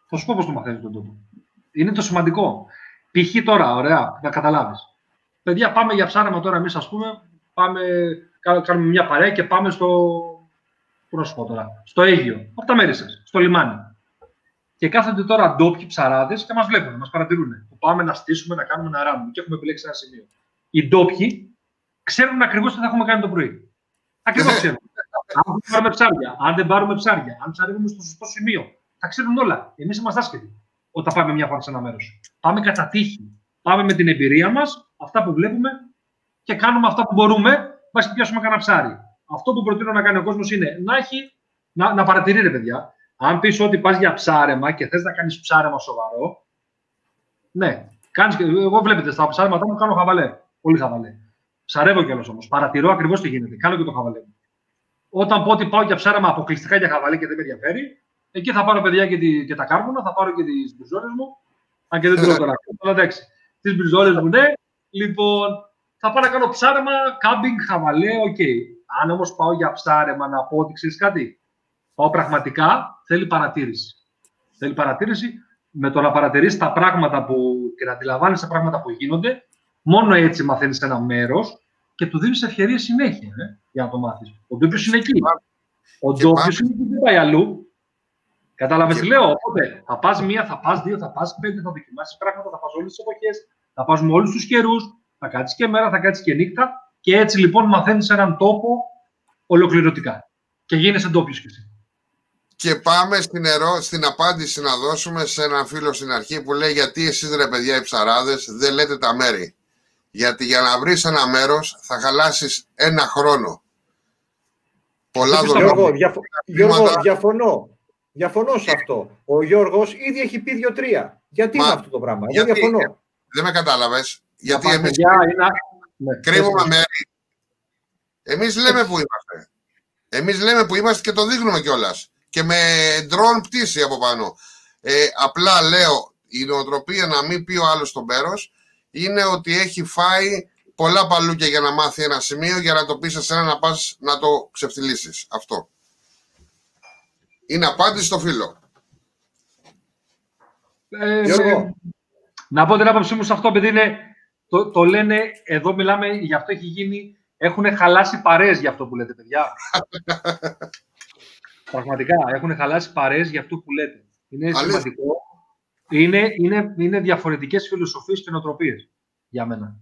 Θα σου πω πώς το μαθαίνεις τον τόπο. Είναι το σημαντικό. Π.χ. τώρα, ωραία, να καταλάβεις. Παιδιά, πάμε για ψάρεμα τώρα εμείς, ας πούμε, πάμε, κα- κάνουμε μια παρέα και πάμε στο, πού να σου πω τώρα, στο Αίγιο, από τα μέρη σας, στο λιμάνι. Και κάθονται τώρα ντόπιοι ψαράδες και μας βλέπουν, μας παρατηρούν. Που πάμε να στήσουμε, να κάνουμε να ράνουμε και έχουμε επιλέξει ένα σημείο. Οι ντόπιοι ξέρουν ακριβώς τι θα έχουμε κάνει το πρωί. Ακριβώς Ναι. ξέρουν. αν δεν πάρουμε ψάρια, αν δεν πάρουμε ψάρια, αν ψαρεύουμε στο σωστό σημείο. Τα ξέρουν όλα. Εμείς είμαστε άσχετοι όταν πάμε μια φορά σε ένα μέρος. Πάμε κατά τύχη. Πάμε με την εμπειρία μας, αυτά που βλέπουμε και κάνουμε αυτά που μπορούμε, βάσει να πιάσουμε κανένα ψάρι. Αυτό που προτείνω να κάνει ο κόσμος είναι να, έχει, να, να παρατηρεί, ρε παιδιά, αν πεις ότι πας για ψάρεμα και θες να κάνεις ψάρεμα σοβαρό, ναι, κάνεις, και- εγώ βλέπετε στα ψαρέματά μου κάνω χαβαλέ. Πολύ χαβαλέ. Ψαρεύω κιόλας όμως. Παρατηρώ ακριβώς τι γίνεται. Κάνω και το χαβαλέ μου. Όταν πω ότι πάω για ψάρεμα αποκλειστικά για χαβαλέ και δεν με ενδιαφέρει, Εκεί θα πάρω παιδιά και, τη, και τα κάρβουνα, θα πάρω και τις μπριζόλες μου. Αν και δεν τρώω τώρα. Αλλά εντάξει. Τις μπριζόλες μου, ναι. Λοιπόν, θα πάω να κάνω ψάρεμα, κάμπινγκ, χαβαλέ, OK. Okay. Αν όμως πάω για ψάρεμα να πω ότι ξέρεις κάτι, πάω πραγματικά, θέλει παρατήρηση. Θέλει παρατήρηση με το να παρατηρήσει τα πράγματα που, και να αντιλαμβάνει τα πράγματα που γίνονται. Μόνο έτσι μαθαίνεις ένα μέρος και του δίνεις ευκαιρία συνέχεια ε, για να το μάθεις. Ο ντόπιο είναι εκεί. Ο ντόπιο είναι εκεί, δεν πάει αλλού. Κατάλαβες τι λέω; Οπότε θα πας μία, θα πας δύο, θα πας πέντε, θα δοκιμάσεις πράγματα, θα πας όλες τις εποχές, θα πας με όλους τους καιρούς, θα κάτσεις και μέρα, θα κάτσεις και νύχτα. Και έτσι λοιπόν μαθαίνεις έναν τόπο ολοκληρωτικά. Και γίνεσαι ντόπιος κι εσύ. Και πάμε στην, ερώ... στην απάντηση να δώσουμε σε έναν φίλο στην αρχή που λέει γιατί εσείς ρε παιδιά οι ψαράδες δεν λέτε τα μέρη; Γιατί για να βρεις ένα μέρος θα χαλάσεις ένα χρόνο. Πολλά Γιώργο, διαφο... Γιώργο, διαφωνώ. Διαφωνώ σε αυτό. Ο Γιώργος ήδη έχει πει δύο-τρία. Γιατί Μα... είναι αυτό το πράγμα; Γιατί... Εγώ διαφωνώ. Δεν με κατάλαβες. Γιατί εμείς είναι... Ναι, κρύβουμε μέρη. Εμείς λέμε που είμαστε. Εμείς λέμε που είμαστε και το δείχνουμε κιόλας. Και με ντρόν πτήση από πάνω. Ε, απλά λέω, η νοοτροπία να μην πει ο άλλος τον πέρος είναι ότι έχει φάει πολλά παλούκια για να μάθει ένα σημείο για να το πεις εσένα να πας να το ξεφτυλίσεις. Αυτό. Είναι απάντηση στο φίλο. Ε, να πω την άποψή μου σε αυτό, επειδή είναι, το, το λένε, εδώ μιλάμε, γι' αυτό έχει γίνει, έχουν χαλάσει παρέες για αυτό που λέτε, παιδιά. [LAUGHS] Πραγματικά, έχουν χαλάσει παρέες για αυτό που λέτε. Είναι σημαντικό. Είναι, είναι, είναι διαφορετικές φιλοσοφίες και νοοτροπίες για μένα.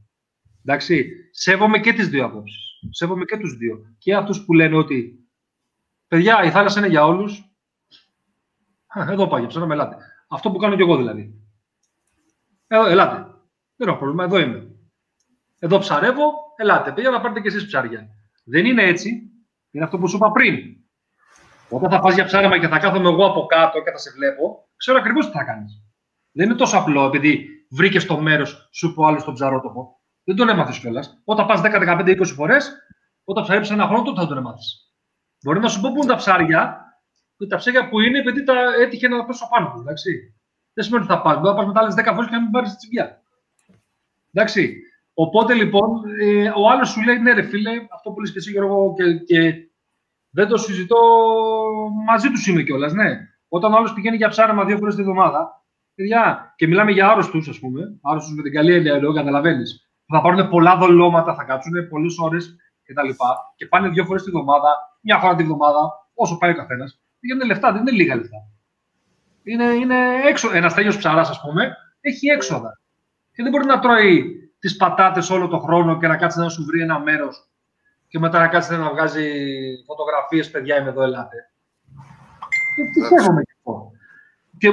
Εντάξει, σέβομαι και τις δύο απόψεις. Σέβομαι και τους δύο. Και αυτούς που λένε ότι παιδιά, η θάλασσα είναι για όλους. Εδώ πάει, ψάχνω, ελάτε. Αυτό που κάνω και εγώ δηλαδή. Εδώ, ελάτε. Δεν έχω πρόβλημα, εδώ είμαι. Εδώ ψαρεύω, ελάτε. Πήγα να πάρετε και εσείς ψάρια. Δεν είναι έτσι. Είναι αυτό που σου είπα πριν. Όταν θα πας για ψάρεμα και θα κάθομαι εγώ από κάτω και θα σε βλέπω, ξέρω ακριβώς τι θα κάνεις. Δεν είναι τόσο απλό επειδή βρήκες το μέρος, σου είπε ο άλλο τον ψαρότοπο. Δεν τον έμαθες κιόλας. Όταν πας 10, 15, 20 φορές, όταν ψαρέψεις ένα χρόνο, τότε θα τον έμαθες. Μπορεί να σου πω πού είναι τα ψάρια, τα ψάρια που είναι επειδή τα έτυχε να πέσω πάνω του. Εντάξει. Δεν σημαίνει ότι θα πας. Μπορεί να πας μετά άλλες 10 φορές και να μην πάρεις τη τσιμπιά. Εντάξει. Οπότε λοιπόν, ε, ο άλλος σου λέει ναι, ρε φίλε, αυτό που λες και εσύ Γιώργο, και, και δεν το συζητώ μαζί τους είμαι κιόλας. Ναι. Όταν ο άλλος πηγαίνει για ψάρεμα δύο φορές τη βδομάδα, παιδιά, και μιλάμε για άρρωστους, ας πούμε, άρρωστους με την καλή έννοια εδώ, καταλαβαίνει. Θα πάρουν πολλά δολώματα, θα κάτσουν πολλές ώρες κτλ. Και, και πάνε δύο φορές τη βδομάδα, μια φορά τη βδομάδα, όσο πάει ο καθένας. Πηγαίνουν λεφτά, δεν είναι λίγα λεφτά. Είναι, είναι έξω. Ένας τέλειος ψαράς, ας πούμε, έχει έξοδα. Και δεν μπορεί να τρώει τις πατάτες όλο τον χρόνο και να κάτσει να σου βρει ένα μέρος και μετά να κάτσει να βγάζει φωτογραφίες, παιδιά, είμαι εδώ, ελάτε. Τι σέβομαι και αυτό. Και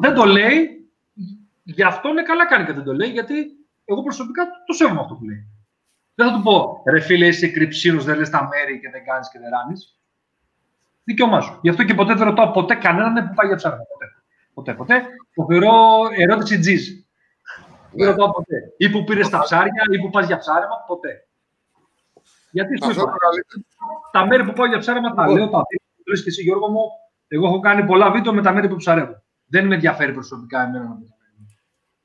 δεν το λέει, γι' αυτό είναι καλά κάνει και δεν το λέει, γιατί εγώ προσωπικά το σέβομαι αυτό που λέει. Δεν θα του πω, ρε φίλε, είσαι κρυψίνος, δεν λες τα μέρη και δεν κάνεις και δεν ράνεις. Δικαίωμά σου. Γι' αυτό και ποτέ δεν ρωτάω ποτέ κανέναν που πάει για ψάρμα. Ποτέ. Ποτέ, ποτέ. Το θεωρώ ερώτηση τζιζ. Δεν ρωτάω ποτέ. Ή που πήρες τα ψάρια, ή που πας για ψάρεμα, ποτέ. Γιατί σου είπα, τα μέρη που πάω για ψάρεμα τα λέω, τα λέω και εσύ Γιώργο μου, εγώ έχω κάνει πολλά βίντεο με τα μέρη που ψαρεύω. Δεν με ενδιαφέρει προσωπικά εμένα να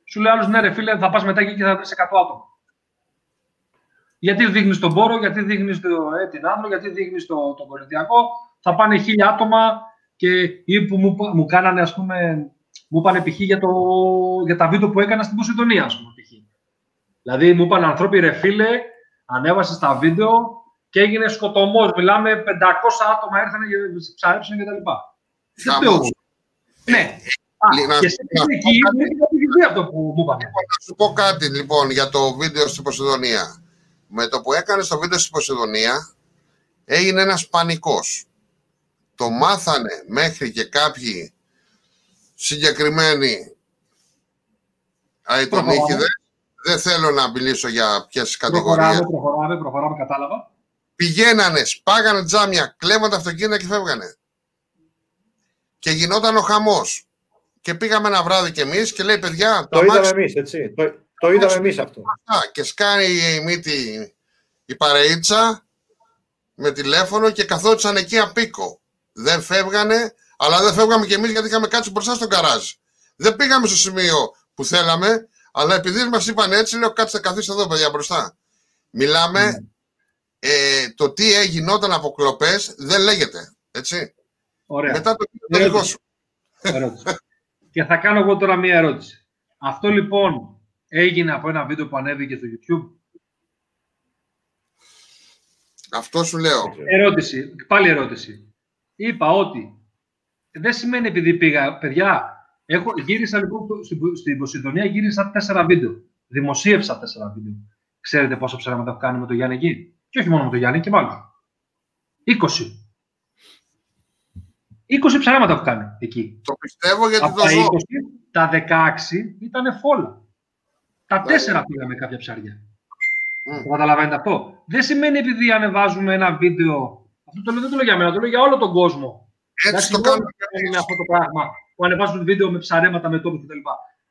Σου λέει άλλος, ναι, ρε φίλε, θα πας μετά εκεί και θα βρεις 100 άτομα. Γιατί δείχνεις τον πόρο, γιατί δείχνεις ε, την άνδρο, γιατί δείχνεις το, το κορινθιακό. Θα πάνε χίλια άτομα και ή που μου, μου κάνανε, ας πούμε, μου είπαν π.χ. Για, το, για τα βίντεο που έκανα στην Ποσειδονία, ας πούμε, π.χ. Δηλαδή, μου είπαν ανθρώποι, ρε φίλε, ανέβασες τα βίντεο και έγινε σκοτωμός. Μιλάμε 500 άτομα έρθανε και ψάρεψαν και τα λοιπά. Ναι. Να, και εκεί είναι αυτό που μου είπατε. Να σου πω κάτι λοιπόν για το βίντεο στην Ποσειδονία. Με το που έκανες το βίντεο στην Ποσειδονία έγινε ένας πανικός. Το μάθανε μέχρι και κάποιοι συγκεκριμένοι αιτονίχιδες δεν θέλω να μιλήσω για ποιες κατηγορίες. Προχωράμε, προχωράμε, προχωράμε, κατάλαβα. Πηγαίνανε, σπάγανε τζάμια, κλέβαν τα αυτοκίνητα και φεύγανε. Και γινόταν ο χαμός. Και πήγαμε ένα βράδυ κι εμείς και λέει: Παιδιά, το, το είδαμε εμείς, έτσι. Το, το είδαμε εμείς αυτό. Και σκάνει η μύτη η παρείτσα με τηλέφωνο και καθόντουσαν εκεί απίκο. Δεν φεύγανε Αλλά δεν φεύγαμε κι εμείς γιατί είχαμε κάτσει μπροστά στο καράζ. Δεν πήγαμε στο σημείο που θέλαμε, αλλά επειδή μας είπαν έτσι, λέω κάτσε καθίστε εδώ, παιδιά, μπροστά. Μιλάμε, mm. ε, το τι έγινε όταν από κλοπές δεν λέγεται. Έτσι. Ωραία. Μετά το, το δικό σου. Και θα κάνω εγώ τώρα μία ερώτηση. Αυτό λοιπόν έγινε από ένα βίντεο που ανέβηκε στο YouTube; Αυτό σου λέω. Ερώτηση, πάλι ερώτηση. Είπα ότι δεν σημαίνει επειδή πήγα, παιδιά, έχω, γύρισα λοιπόν στην, στην Ποσειδονία, γύρισα τέσσερα βίντεο. Δημοσίευσα τέσσερα βίντεο. Ξέρετε πόσα ψέματα έχω κάνει με τον Γιάννη εκεί; Και όχι μόνο με τον Γιάννη, και μάλλον. 20. 20 ψέματα έχω κάνει εκεί. Το πιστεύω γιατί Από το τα ζω. 20, τα 16 ήταν φόλα. Τα 4 πήγαμε κάποια ψάρια. Μμ. Το καταλαβαίνετε αυτό. Δεν σημαίνει επειδή ανεβάζουμε ένα βίντεο. Αυτό το λέω, δεν το λέω για μένα, το λέω για όλο τον κόσμο. Έτσι Εντάξει, το όλοι κάνουμε. κάνουμε αυτό το πράγμα που ανεβάζουν βίντεο με ψαρέματα, με τόπους κτλ.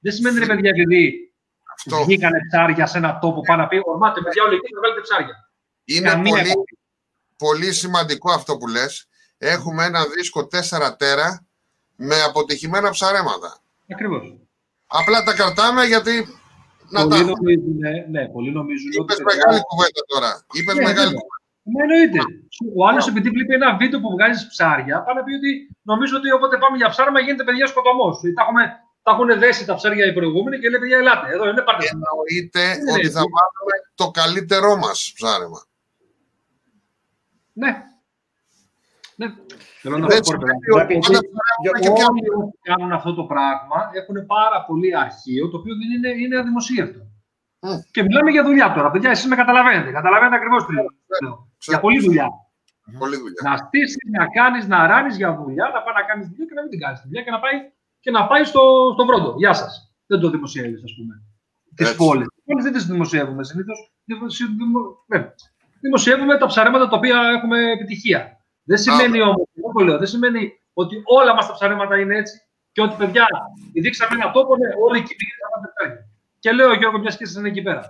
Δεν σημαίνει ρε παιδιά επειδή Αυτό. βγήκανε ψάρια σε ένα τόπο πάνω να πει Ορμάτε, παιδιά, όλοι εκεί να βγάλετε ψάρια. Είναι Καμία πολύ, επαφή. πολύ σημαντικό αυτό που λες. Έχουμε ένα δίσκο 4 τέρα με αποτυχημένα ψαρέματα. Ακριβώς. Απλά τα κρατάμε γιατί να τα Πολλοί έχουμε. νομίζουν, ναι, πολλοί νομίζουν Είπες ότι. μεγάλη κουβέντα τώρα. Είπες Ναι, μεγάλη βέβαια. κουβέντα. Ναι, εννοείται. Ο άλλος, επειδή βλέπει ένα βίντεο που βγάζεις ψάρια, πάει να πει ότι νομίζω ότι όποτε πάμε για ψάρμα γίνεται παιδιά σκοτωμός. Τα, έχουμε, τα έχουν δέσει τα ψάρια οι προηγούμενοι και λέει παιδιά, ελάτε. Εδώ είναι πάρτε. Εννοείται Ναι, ότι ναι. θα βάλουμε το καλύτερό μας ψάρεμα. Ναι. Ναι. Θέλω να Δεν σου πω, ρε παιδιά. σημαίνει ότι Επειδή- πάντα ψαρεύουμε για- και πια- Όλοι όσοι κάνουν αυτό το πράγμα έχουν πάρα πολύ αρχείο, το οποίο δεν είναι, είναι αδημοσίευτο. Μμ. Και μιλάμε για δουλειά τώρα. Παιδιά, εσείς με καταλαβαίνετε. Καταλαβαίνετε ακριβώς τι λέω. Ξέρω. Για πολλή δουλειά. Πολλή δουλειά. Να στήσεις, να κάνεις, να ράνεις για δουλειά, να πάει να κάνεις δουλειά και να μην την κάνεις δουλειά και να πάει, και να πάει στο, στο βρόντο. Γεια σας. Δεν το δημοσιεύεις, ας πούμε. Τις Έτσι. πόλεις. Τι πόλει δεν τις δημοσιεύουμε συνήθως. Δημοσιεύουμε τα ψαρέματα τα οποία έχουμε επιτυχία. Δεν σημαίνει όμως, εγώ το λέω, δεν σημαίνει ότι όλα μας τα ψαρέματα είναι έτσι και ότι παιδιά, δείξαμε ένα τόπο, ναι, όλοι εκεί πήγαιναν να πάνε Και λέω, Γιώργο, μιας και είναι εκεί πέρα.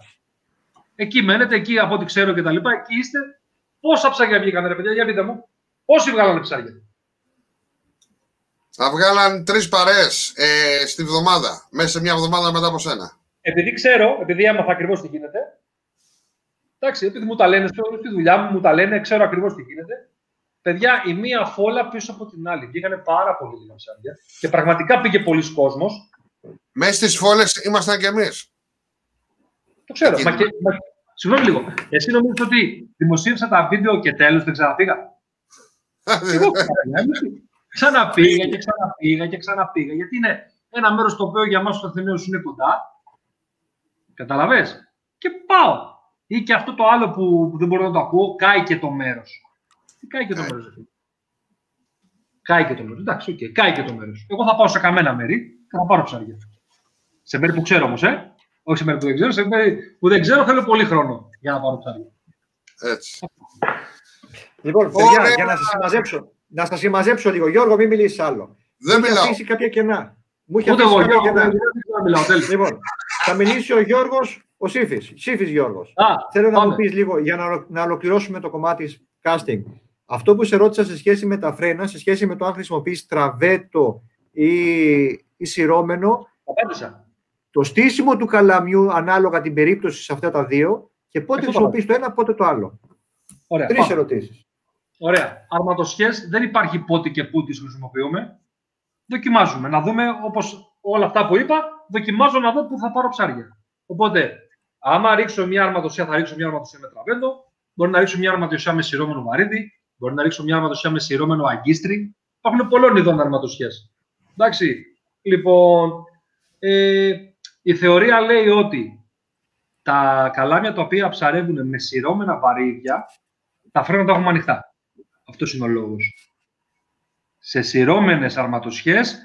Εκεί μένετε, εκεί από ό,τι ξέρω και τα λοιπά, εκεί είστε. Πόσα ψάρια βγήκαν, ρε παιδιά, για πείτε μου. Πόσοι βγάλανε ψάρια; Θα βγάλαν τρεις παρέες ε, στη βδομάδα. Μέσα σε μια εβδομάδα μετά από σένα. Επειδή ξέρω, επειδή έμαθα ακριβώς τι γίνεται. Εντάξει, επειδή μου τα λένε στο- στη δουλειά μου, μου τα λένε, ξέρω ακριβώς τι γίνεται. Παιδιά, η μία φόλα πίσω από την άλλη. Βγήκανε πάρα πολύ λίγα ψάρια. Και πραγματικά πήγε πολλοί κόσμος. Μέσα στις φόλες ήμασταν κι εμείς. Το ξέρω. Εκεί. Μα και, μα... Συγγνώμη λίγο. Εσύ νομίζεις ότι δημοσίευσα τα βίντεο και τέλος δεν ξαναπήγα; [LAUGHS] Εγώ ξαναπήγα. Ξαναπήγα και ξαναπήγα και ξαναπήγα. Γιατί είναι ένα μέρος το οποίο για εμάς τους Αθηναίους είναι κοντά. Καταλαβες; Και πάω. Ή και αυτό το άλλο που, που δεν μπορώ να το ακούω, κάει και το μέρος. Τι καεί και το Καεί. μέρος. Καεί και το μέρος. Εντάξει, οκ, κάει και το μέρος. Εγώ θα πάω σε καμένα μέρη και θα πάρω ψάρια. Σε μέρη που ξέρω όμως, ε. Όχι σε μέρη που δεν ξέρω. Σε μέρη που δεν ξέρω θέλω πολύ χρόνο για να πάρω ψάρια. Έτσι. Λοιπόν, παιδιά, Ωραία. για να σας συμμαζέψω, να σας συμμαζέψω λίγο. Γιώργο, μην μιλήσεις άλλο. Δεν Μου έχει μιλάω. αφήσει κάποια κενά. Μου έχει Ούτε αφήσει εγώ, κάποια Γιώργο, κενά. δεν ξέρω να μιλάω. τέλος. Λοιπόν, θα μιλήσει ο Γιώργος, ο Σύφης. Σύφης Γιώργος. Α, Θέλω να πάμε. μου πεις λίγο για να, ολο- να ολοκληρώσουμε το κομμάτι casting. Αυτό που σε ρώτησα σε σχέση με τα φρένα, σε σχέση με το αν χρησιμοποιείς τραβέτο ή, ή σειρώμενο, Απάντησα. το στήσιμο του καλαμιού ανάλογα την περίπτωση σε αυτά τα δύο και πότε Έχω χρησιμοποιείς το ένα, πότε το άλλο. Ωραία. Τρεις πάμε. ερωτήσεις. Ωραία. Αρματοσχές δεν υπάρχει πότε και πού τις χρησιμοποιούμε. Δοκιμάζουμε. Να δούμε όπως όλα αυτά που είπα, δοκιμάζω να δω πού θα πάρω ψάρια. Οπότε, άμα ρίξω μια αρματοσιά, θα ρίξω μια αρματοσιά με τραβέντο. Μπορεί να ρίξω μια αρματοσιά με σειρώμενο βαρύδι. Μπορεί να ρίξω μια αρματοσιά με σειρώμενο αγκίστρι. Υπάρχουν πολλών ειδών αρματοσιές. Εντάξει. Λοιπόν, ε, η θεωρία λέει ότι τα καλάμια τα οποία ψαρεύουν με σειρώμενα βαρύδια, τα φρένα τα έχουμε ανοιχτά. Αυτός είναι ο λόγος. Σε σειρώμενες αρματοσιές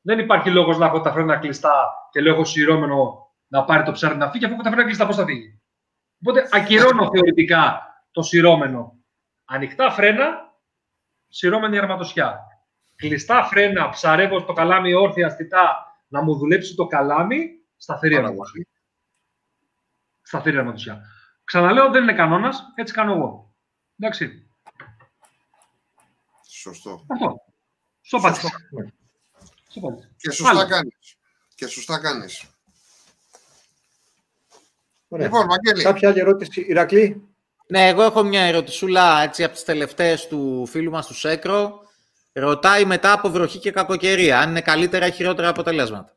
δεν υπάρχει λόγος να έχω τα φρένα κλειστά και λέω έχω σειρώμενο να πάρει το ψάρι να φύγει, αφού έχω τα φρένα κλειστά, πώς θα φύγει; Οπότε ακυρώνω θεωρητικά το σειρώμενο. Ανοιχτά φρένα, σειρώμενη αρματοσιά. Κλειστά φρένα, ψαρεύω στο καλάμι όρθια αστητά να μου δουλέψει το καλάμι, σταθερή Πάρα αρματοσιά. Σταθερή αρματοσιά. Ξαναλέω, δεν είναι κανόνας, έτσι κάνω εγώ. Εντάξει. Σωστό. Αυτό. Στο πάτησε. Ναι. Στο πάτησε. Και σωστά Άλλο. κάνεις. Και σωστά κάνεις. Ωραία. Λοιπόν, Βαγγέλη, Κάποια άλλη ερώτηση, Ηρακλή; Ναι, εγώ έχω μια ερωτησούλα έτσι από τις τελευταίες του φίλου μας του Σέκρο. Ρωτάει μετά από βροχή και κακοκαιρία, αν είναι καλύτερα ή χειρότερα αποτελέσματα.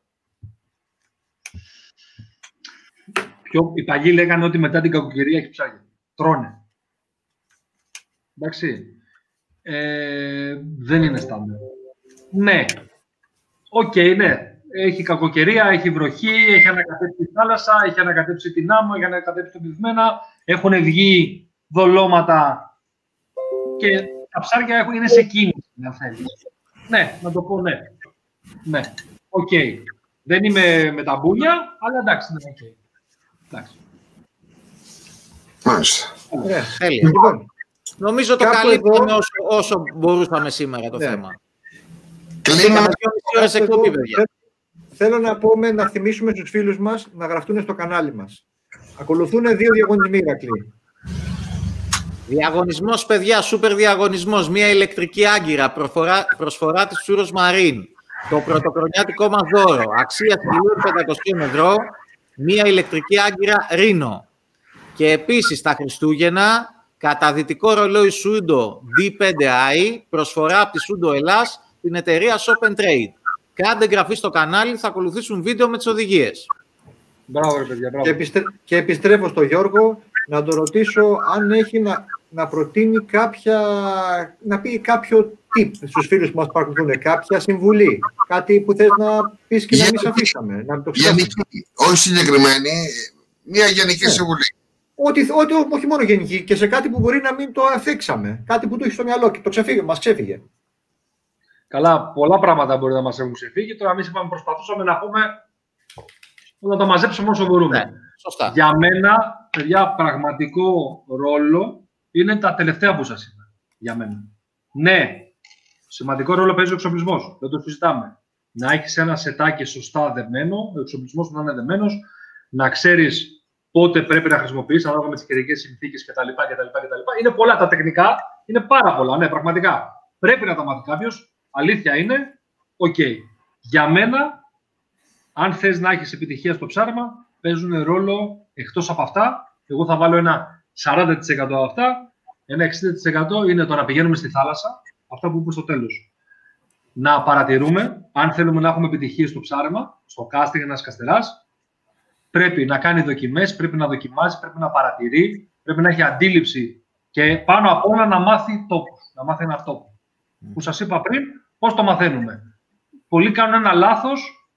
Πιο, οι παλιοί λέγανε ότι μετά την κακοκαιρία έχει ψάρια. Τρώνε. Εντάξει. Ε, δεν είναι στάνταρ. Ναι. Οκ, ναι. Έχει κακοκαιρία, έχει βροχή, έχει ανακατέψει τη θάλασσα, έχει ανακατέψει την άμμο, έχει ανακατέψει το πυθμένα. Έχουν βγει δολώματα και τα ψάρια έχουν, είναι σε κίνηση, αν θέλεις. Ναι, να το πω ναι. Ναι. Οκ. Δεν είμαι με τα μπούνια, αλλά εντάξει, ναι, οκ. Εντάξει. μάλιστα. Ωραία. Τέλεια. Λοιπόν, Νομίζω το Κάπου καλύπτουμε εδώ- όσο, όσο μπορούσαμε σήμερα το Ναι. θέμα. Κλείνουμε. Είχαμε δυόμιση ώρες εγώ εκπομπή, παιδιά. θε- θέλω να πούμε, να θυμίσουμε στους φίλους μας να γραφτούν στο κανάλι μας. Ακολουθούν δύο διαγωνισμοί, Ηρακλή. Διαγωνισμός, παιδιά, σούπερ διαγωνισμός. Μια ηλεκτρική άγκυρα, προφορά, προσφορά της Σούρος Marine. Το πρωτοχρονιάτικό μας δώρο, αξία 1.500 ευρώ, μια ηλεκτρική άγκυρα Ρήνο. Και επίσης τα Χριστούγεννα, καταδυτικό ρολόι Σούντο D5i, προσφορά από τη Σούντο Ελλάς, την εταιρεία Shop and Trade. Κάντε εγγραφή στο κανάλι, θα ακολουθήσουν βίντεο με τις οδηγίες. Μπράβο, ρε παιδιά, μπράβο. Και, επιστρέ... και επιστρέφω στο Γιώργο να τον ρωτήσω αν έχει να, να προτείνει κάποια, να πει κάποιο tip στους φίλους που μας παρακολουθούν, κάποια συμβουλή, κάτι που θες να πεις και να μην σε Γενική. αφήσαμε, να το ξεχάσουμε. Γενική, όχι συγκεκριμένη, μια γενική Ναι. συμβουλή. Ότι, ότι, όχι μόνο γενική, και σε κάτι που μπορεί να μην το αφήξαμε. Κάτι που του έχεις στο μυαλό και το ξεφύγε, μας ξέφυγε. Καλά, πολλά πράγματα μπορεί να μας έχουν ξεφύγει. Τώρα, εμείς είπαμε, προσπαθούσαμε να πούμε να τα μαζέψουμε όσο μπορούμε. Ναι, σωστά. Για μένα, παιδιά, πραγματικό ρόλο είναι τα τελευταία που σας είπα. Για μένα. Ναι, σημαντικό ρόλο παίζει ο εξοπλισμός. Δεν το συζητάμε. Να έχεις ένα σετάκι σωστά δεμένο, ο εξοπλισμός να είναι δεμένος, να ξέρεις πότε πρέπει να χρησιμοποιήσει, ανάλογα με τις καιρικές συνθήκες κτλ, κτλ, κτλ. Είναι πολλά τα τεχνικά, είναι πάρα πολλά, ναι, πραγματικά. Πρέπει να τα μάθει κάποιος. Αλήθεια είναι, οκ. Για μένα, αν θες να έχεις επιτυχία στο ψάρεμα, παίζουν ρόλο εκτός από αυτά. Εγώ θα βάλω ένα 40% από αυτά. Ένα 60% είναι το να πηγαίνουμε στη θάλασσα. Αυτά που είπε στο τέλος. Να παρατηρούμε, αν θέλουμε να έχουμε επιτυχίες στο ψάρεμα, στο casting ένας καστερά, πρέπει να κάνει δοκιμές, πρέπει να δοκιμάζει, πρέπει να παρατηρεί, πρέπει να έχει αντίληψη και πάνω απ' όλα να μάθει τόπο. Να μάθει ένα τόπο. Που σας είπα πριν, πώς το μαθαίνουμε. Πολλοί κάνουν ένα λάθος.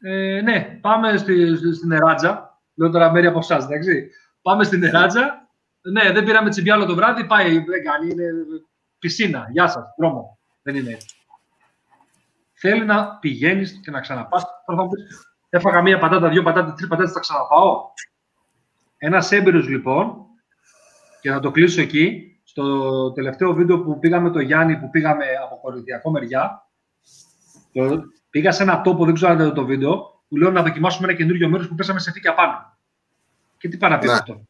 Ε, ναι, πάμε στη, στη- στην Εράτζα. Λέω τώρα μέρη από εσάς, εντάξει. Πάμε στην Εράτζα. Ναι, δεν πήραμε τσιμπιάλο το βράδυ. Πάει, δεν κάνει. Είναι πισίνα. Γεια σας, δρόμο. Δεν είναι έτσι. Θέλει να πηγαίνεις και να ξαναπάς. Τώρα θα μου πεις, Έφαγα μία πατάτα, δύο πατάτες, τρεις πατάτες, θα ξαναπάω. Ένας έμπειρος λοιπόν, και θα το κλείσω εκεί, στο τελευταίο βίντεο που πήγαμε το Γιάννη, που πήγαμε από κορυφιακό μεριά, το- πήγα σε ένα τόπο, δεν ξέρω αν είδατε το βίντεο, που λέω να δοκιμάσουμε ένα καινούριο μέρος που πέσαμε σε φύκια πάνω. Και τι παραπεί Ναι. αυτό.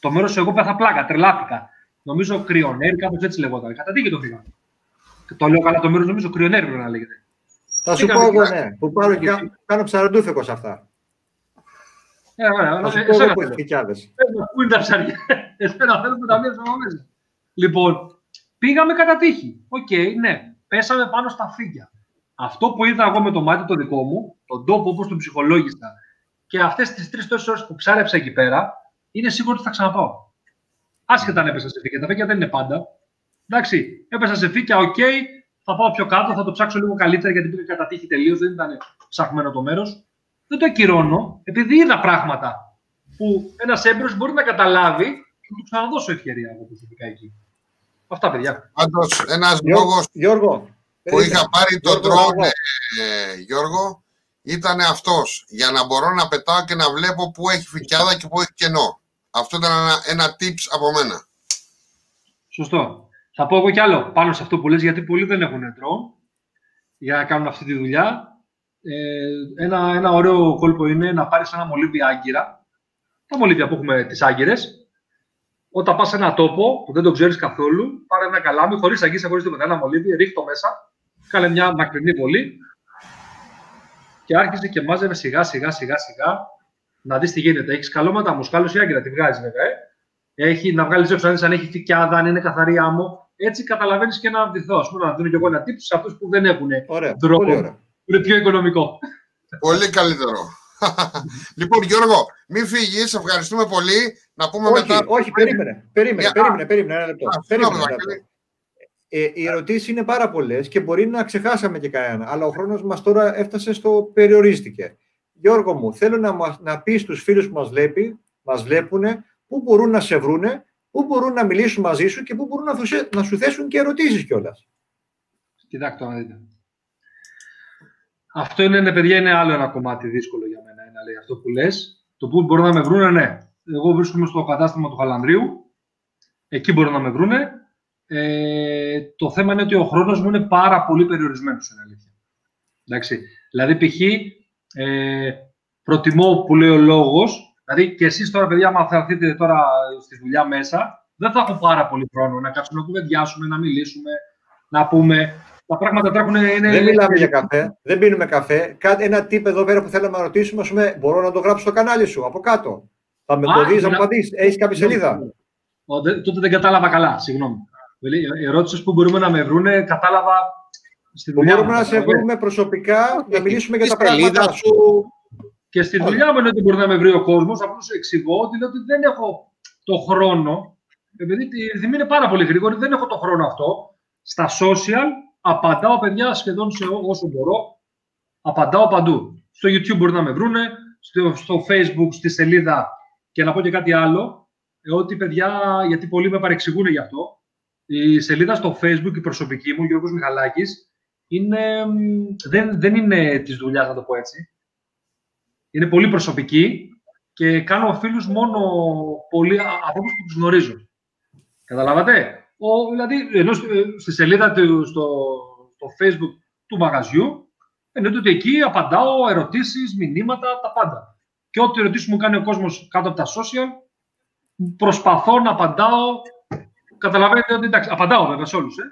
Το μέρος εγώ πέθα πλάκα, τρελάθηκα. Νομίζω κρυονέρ, κάπως έτσι λεγόταν. Κατά τι και το πήγα. Και το λέω καλά το μέρος, νομίζω κρυονέρ πρέπει να λέγεται. Θα σου Πήγαμε πω εγώ, και- ναι, που πάρω και κα- κάνω ψαραντούφεκο σε αυτά. Ε, ωραία, Θα σου ε, πω εγώ εσένα που θέλω. έχει χιλιάδες. Πες Πού είναι τα ψάρια. [LAUGHS] Εσένα θέλουμε τα μία μέσα. Λοιπόν, πήγαμε κατά τύχη. Οκ, ναι. Πέσαμε πάνω στα φύκια. Αυτό που είδα εγώ με το μάτι το δικό μου, τον τόπο όπως τον ψυχολόγησα και αυτές τις τρεις τόσες ώρες που ψάρεψα εκεί πέρα, είναι σίγουρο ότι θα ξαναπάω. Άσχετα αν έπεσα σε φύκια. Τα φύκια δεν είναι πάντα. Εντάξει, έπεσα σε φύκια, οκ, θα πάω πιο κάτω, θα το ψάξω λίγο καλύτερα γιατί πήγα κατά τύχη τελείως, δεν ήταν ψαχμένο το μέρος. Δεν το ακυρώνω, επειδή είδα πράγματα που ένας έμπειρο μπορεί να καταλάβει και να του ξαναδώσω ευκαιρία εγώ προσωπικά εκεί. Αυτά, παιδιά. Πάντως, ένας Γιώ- λόγο Γιώργο, που περίμενε. είχα πάρει το Γιώργο, drone, Γιώργο. ε, Γιώργο, ήταν αυτός. Για να μπορώ να πετάω και να βλέπω πού έχει φυκιάδα και πού έχει κενό. Αυτό ήταν ένα, ένα tips από μένα. Σωστό. Θα πω εγώ κι άλλο πάνω σε αυτό που λες, γιατί πολλοί δεν έχουν drone για να κάνουν αυτή τη δουλειά. Ε, ένα, ένα ωραίο κόλπο είναι να πάρεις ένα μολύβι άγκυρα. Τα μολύβια που έχουμε τις άγκυρες. Όταν πας σε ένα τόπο που δεν το ξέρεις καθόλου, πάρε ένα καλάμι, χωρίς αγγίσα, χωρίς τίποτα, ένα μολύβι, ρίχτω μέσα Κάνε μια μακρινή βολή και άρχισε και μάζευε σιγά σιγά σιγά σιγά να δεις τι γίνεται. Έχεις καλώματα μου, σκάλο η άγκυρα, τη βγάζεις βέβαια. Ε. Έχει να βγάλεις έξω αν έχει φυκιάδα, αν είναι καθαρή άμμο. Έτσι καταλαβαίνεις και ένα βυθό. Α πούμε, να δίνω και εγώ ένα τύπο σε αυτούς που δεν έχουν τρόπο. Που είναι πιο οικονομικό. Πολύ καλύτερο. [LAUGHS] λοιπόν, Γιώργο, μην φύγεις. Ευχαριστούμε πολύ. Να πούμε όχι, μετά. Όχι, περίμενε. Περίμενε, περίμενε, περίμενε ένα λεπτό. περίμενε, ε, οι ερωτήσεις είναι πάρα πολλές και μπορεί να ξεχάσαμε και κανένα. Αλλά ο χρόνος μας τώρα έφτασε στο περιορίστηκε. Γιώργο μου, θέλω να, να πεις στους φίλους που μας, βλέπει, μας βλέπουν πού μπορούν να σε βρούνε, πού μπορούν να μιλήσουν μαζί σου και πού μπορούν να, να σου θέσουν και ερωτήσεις κιόλας. Κοιτάξτε να δείτε. Αυτό είναι, ναι, παιδιά, είναι άλλο ένα κομμάτι δύσκολο για μένα. Είναι, λέει, αυτό που λες. Το πού μπορούν να με βρούνε, ναι. Εγώ βρίσκομαι στο κατάστημα του Χαλανδρίου. Εκεί μπορούν να με βρούνε. Ε, το θέμα είναι ότι ο χρόνος μου είναι πάρα πολύ περιορισμένος, είναι αλήθεια. Εντάξει. Δηλαδή, π.χ. Ε, προτιμώ που λέει ο λόγος, δηλαδή και εσείς τώρα, παιδιά, άμα θα έρθετε τώρα στη δουλειά μέσα, δεν θα έχω πάρα πολύ χρόνο να κάτσουμε να κουβεντιάσουμε, να μιλήσουμε, να πούμε. Τα πράγματα τρέχουν. Είναι... Δεν μιλάμε για καφέ, δεν πίνουμε καφέ. Ένα τύπο εδώ πέρα που θέλουμε να ρωτήσουμε, πούμε, μπορώ να το γράψω στο κανάλι σου από κάτω. Θα με το δεις να απαντήσεις. Έχεις κάποια σελίδα; τότε δεν κατάλαβα καλά, συγγνώμη. Δηλαδή, η ερώτηση που μπορούμε να με βρούνε, κατάλαβα Στη δουλειά μπορούμε να σε βρούμε προσωπικά, να μιλήσουμε για τα πράγματα σου. Και στη δουλειά μου είναι ότι μπορεί να με βρει ο κόσμος. Απλώς εξηγώ ότι, ότι δεν έχω το χρόνο. Επειδή η ρυθμή είναι πάρα πολύ γρήγορη, δεν έχω το χρόνο αυτό. Στα social απαντάω παιδιά σχεδόν σε όσο μπορώ. Απαντάω παντού. Στο YouTube μπορεί να με βρούνε, στο, στο Facebook, στη σελίδα και να πω και κάτι άλλο. Ε, ότι παιδιά, γιατί πολλοί με παρεξηγούν γι' αυτό. Η σελίδα στο Facebook, η προσωπική μου, Γιώργος Μιχαλάκης, είναι, δεν, δεν είναι της δουλειάς, να το πω έτσι. Είναι πολύ προσωπική και κάνω φίλους μόνο πολύ ανθρώπους που τους γνωρίζω. Καταλάβατε; Ο, δηλαδή, ενώ στη σελίδα του, στο, στο facebook του μαγαζιού, εννοείται ότι εκεί απαντάω ερωτήσεις, μηνύματα, τα πάντα. Και ό,τι ερωτήσεις μου κάνει ο κόσμος κάτω από τα social, προσπαθώ να απαντάω. Καταλαβαίνετε ότι εντάξει, απαντάω βέβαια σε όλους, ε.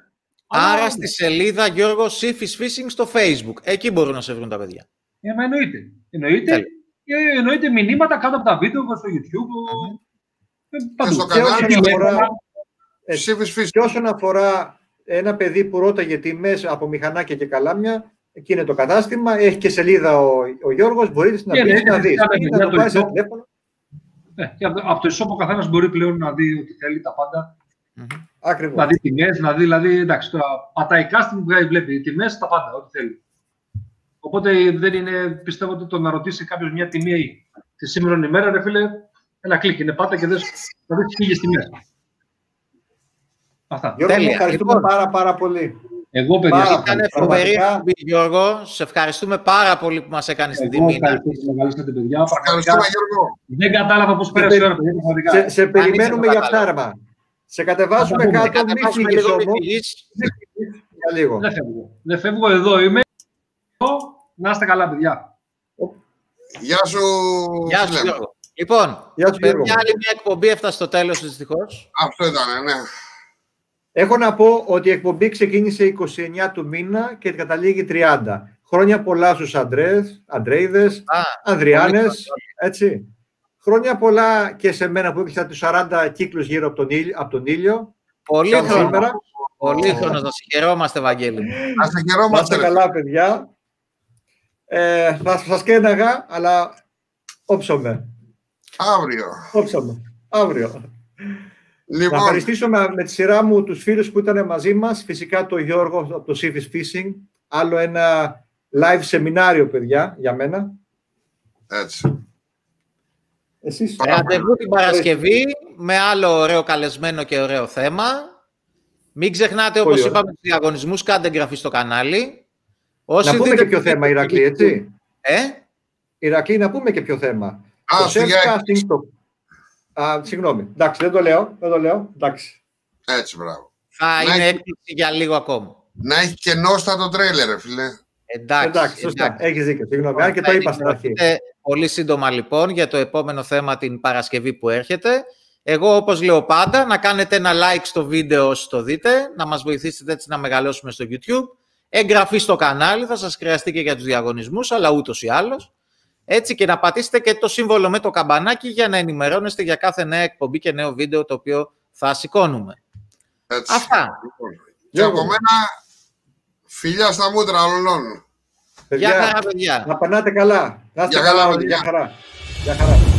Άρα στη σελίδα Γιώργος Σύφης Fishing στο Facebook. Εκεί μπορούν να σε βρουν τα παιδιά. Ε, μα εννοείται. Εννοείται, ε, εννοείται μηνύματα κάτω από τα βίντεο στο YouTube. Ε, στο κανάλι και όσον αφορά ένα παιδί που ρώταγε τιμές από μηχανάκια και καλάμια, εκεί είναι το κατάστημα, έχει και σελίδα ο, ο Γιώργος, μπορείτε να πεις να δεις. Να το πάρεις τηλέφωνο. από το ισόπο ο καθένας μπορεί πλέον να δει ότι θέλει τα πάντα Ακριβώς. Να δει τιμές, να δει, δηλαδή, εντάξει, τώρα πατάει casting, βλέπει τιμές, τα πάντα, ό,τι θέλει. Οπότε δεν είναι, πιστεύω ότι το να ρωτήσει κάποιος μια τιμή τη σήμερα ημέρα, ρε φίλε, ένα κλικ είναι πάτα και δεν θα δεις τις τιμές. Αυτά. Γιώργο, Τέλεια. ευχαριστούμε λοιπόν, πάρα, πάρα πολύ. Εγώ, παιδιά, ήταν φοβερή εκπομπή, Γιώργο. Σε ευχαριστούμε πάρα πολύ που μας έκανες την τιμή. Ευχαριστούμε, παιδιά. Ευχαριστούμε, Γιώργο. Δεν κατάλαβα πώς πέρασε η ώρα, παιδιά. Σε, σε περιμένουμε για φτάρμα. Σε κατεβάζουμε κάτω, μην φύγεις όμως. Για λίγο. Δεν φεύγω. Δεν φεύγω, εδώ είμαι. Να είστε καλά, παιδιά. Γεια σου. Γεια σου, Γιώργο. Λοιπόν, Γεια σου, παιδιά, άλλη μια εκπομπή έφτασε στο τέλος, δυστυχώς. Αυτό ήταν, ναι. Έχω να πω ότι η εκπομπή ξεκίνησε 29 του μήνα και καταλήγει 30. Χρόνια πολλά στους Αντρέες, Αντρέιδες, Ανδριάνες, έτσι. Χρόνια πολλά και σε μένα που έπισα τους 40 κύκλους γύρω από τον ήλιο. Από τον ήλιο Πολύ χρόνο. Πολύ χρόνο. Να σε χαιρόμαστε, Βαγγέλη. Να σε χαιρόμαστε. Να καλά, παιδιά. Ε, θα σας καίναγα, αλλά όψομαι. Αύριο. Όψομαι. Αύριο. Λοιπόν. Να ευχαριστήσω με, με, τη σειρά μου τους φίλους που ήταν μαζί μας. Φυσικά το Γιώργο από το Civis Fishing. Άλλο ένα live σεμινάριο, παιδιά, για μένα. Έτσι. Εσείς... Ραντεβού την Παρασκευή με άλλο ωραίο καλεσμένο και ωραίο θέμα. Μην ξεχνάτε, Πολύ όπως είπαμε, τους διαγωνισμούς, κάντε εγγραφή στο κανάλι. Όσοι να πούμε και ποιο θέμα, Ηρακλή, έτσι; Ε; Ηρακλή, να πούμε και ποιο θέμα. Α, το self-casting στο... Α, συγγνώμη. Εντάξει, δεν το λέω. Δεν το λέω. Εντάξει. Έτσι, μπράβο. Θα να είναι έχει... έκπληξη για λίγο ακόμα. Να έχει και νόστατο το τρέιλερ, φίλε. Εντάξει, εντάξει, σωστά. Έχεις δίκιο. Συγγνώμη. Αν και το είπα στην αρχή. Πολύ σύντομα λοιπόν για το επόμενο θέμα την Παρασκευή που έρχεται. Εγώ όπως λέω πάντα να κάνετε ένα like στο βίντεο όσοι το δείτε, να μας βοηθήσετε έτσι να μεγαλώσουμε στο YouTube. εγγραφή στο κανάλι, θα σας χρειαστεί και για τους διαγωνισμούς, αλλά ούτως ή άλλως. Έτσι και να πατήσετε και το σύμβολο με το καμπανάκι για να ενημερώνεστε για κάθε νέα εκπομπή και νέο βίντεο το οποίο θα σηκώνουμε. Έτσι. Αυτά. Και από μένα, φιλιά στα μούτρα όλων. Γεια χαρά, παιδιά. Να περνάτε καλά. Να είστε Γεια χαρά, καλά όλοι. παιδιά. Γεια χαρά. Γεια χαρά.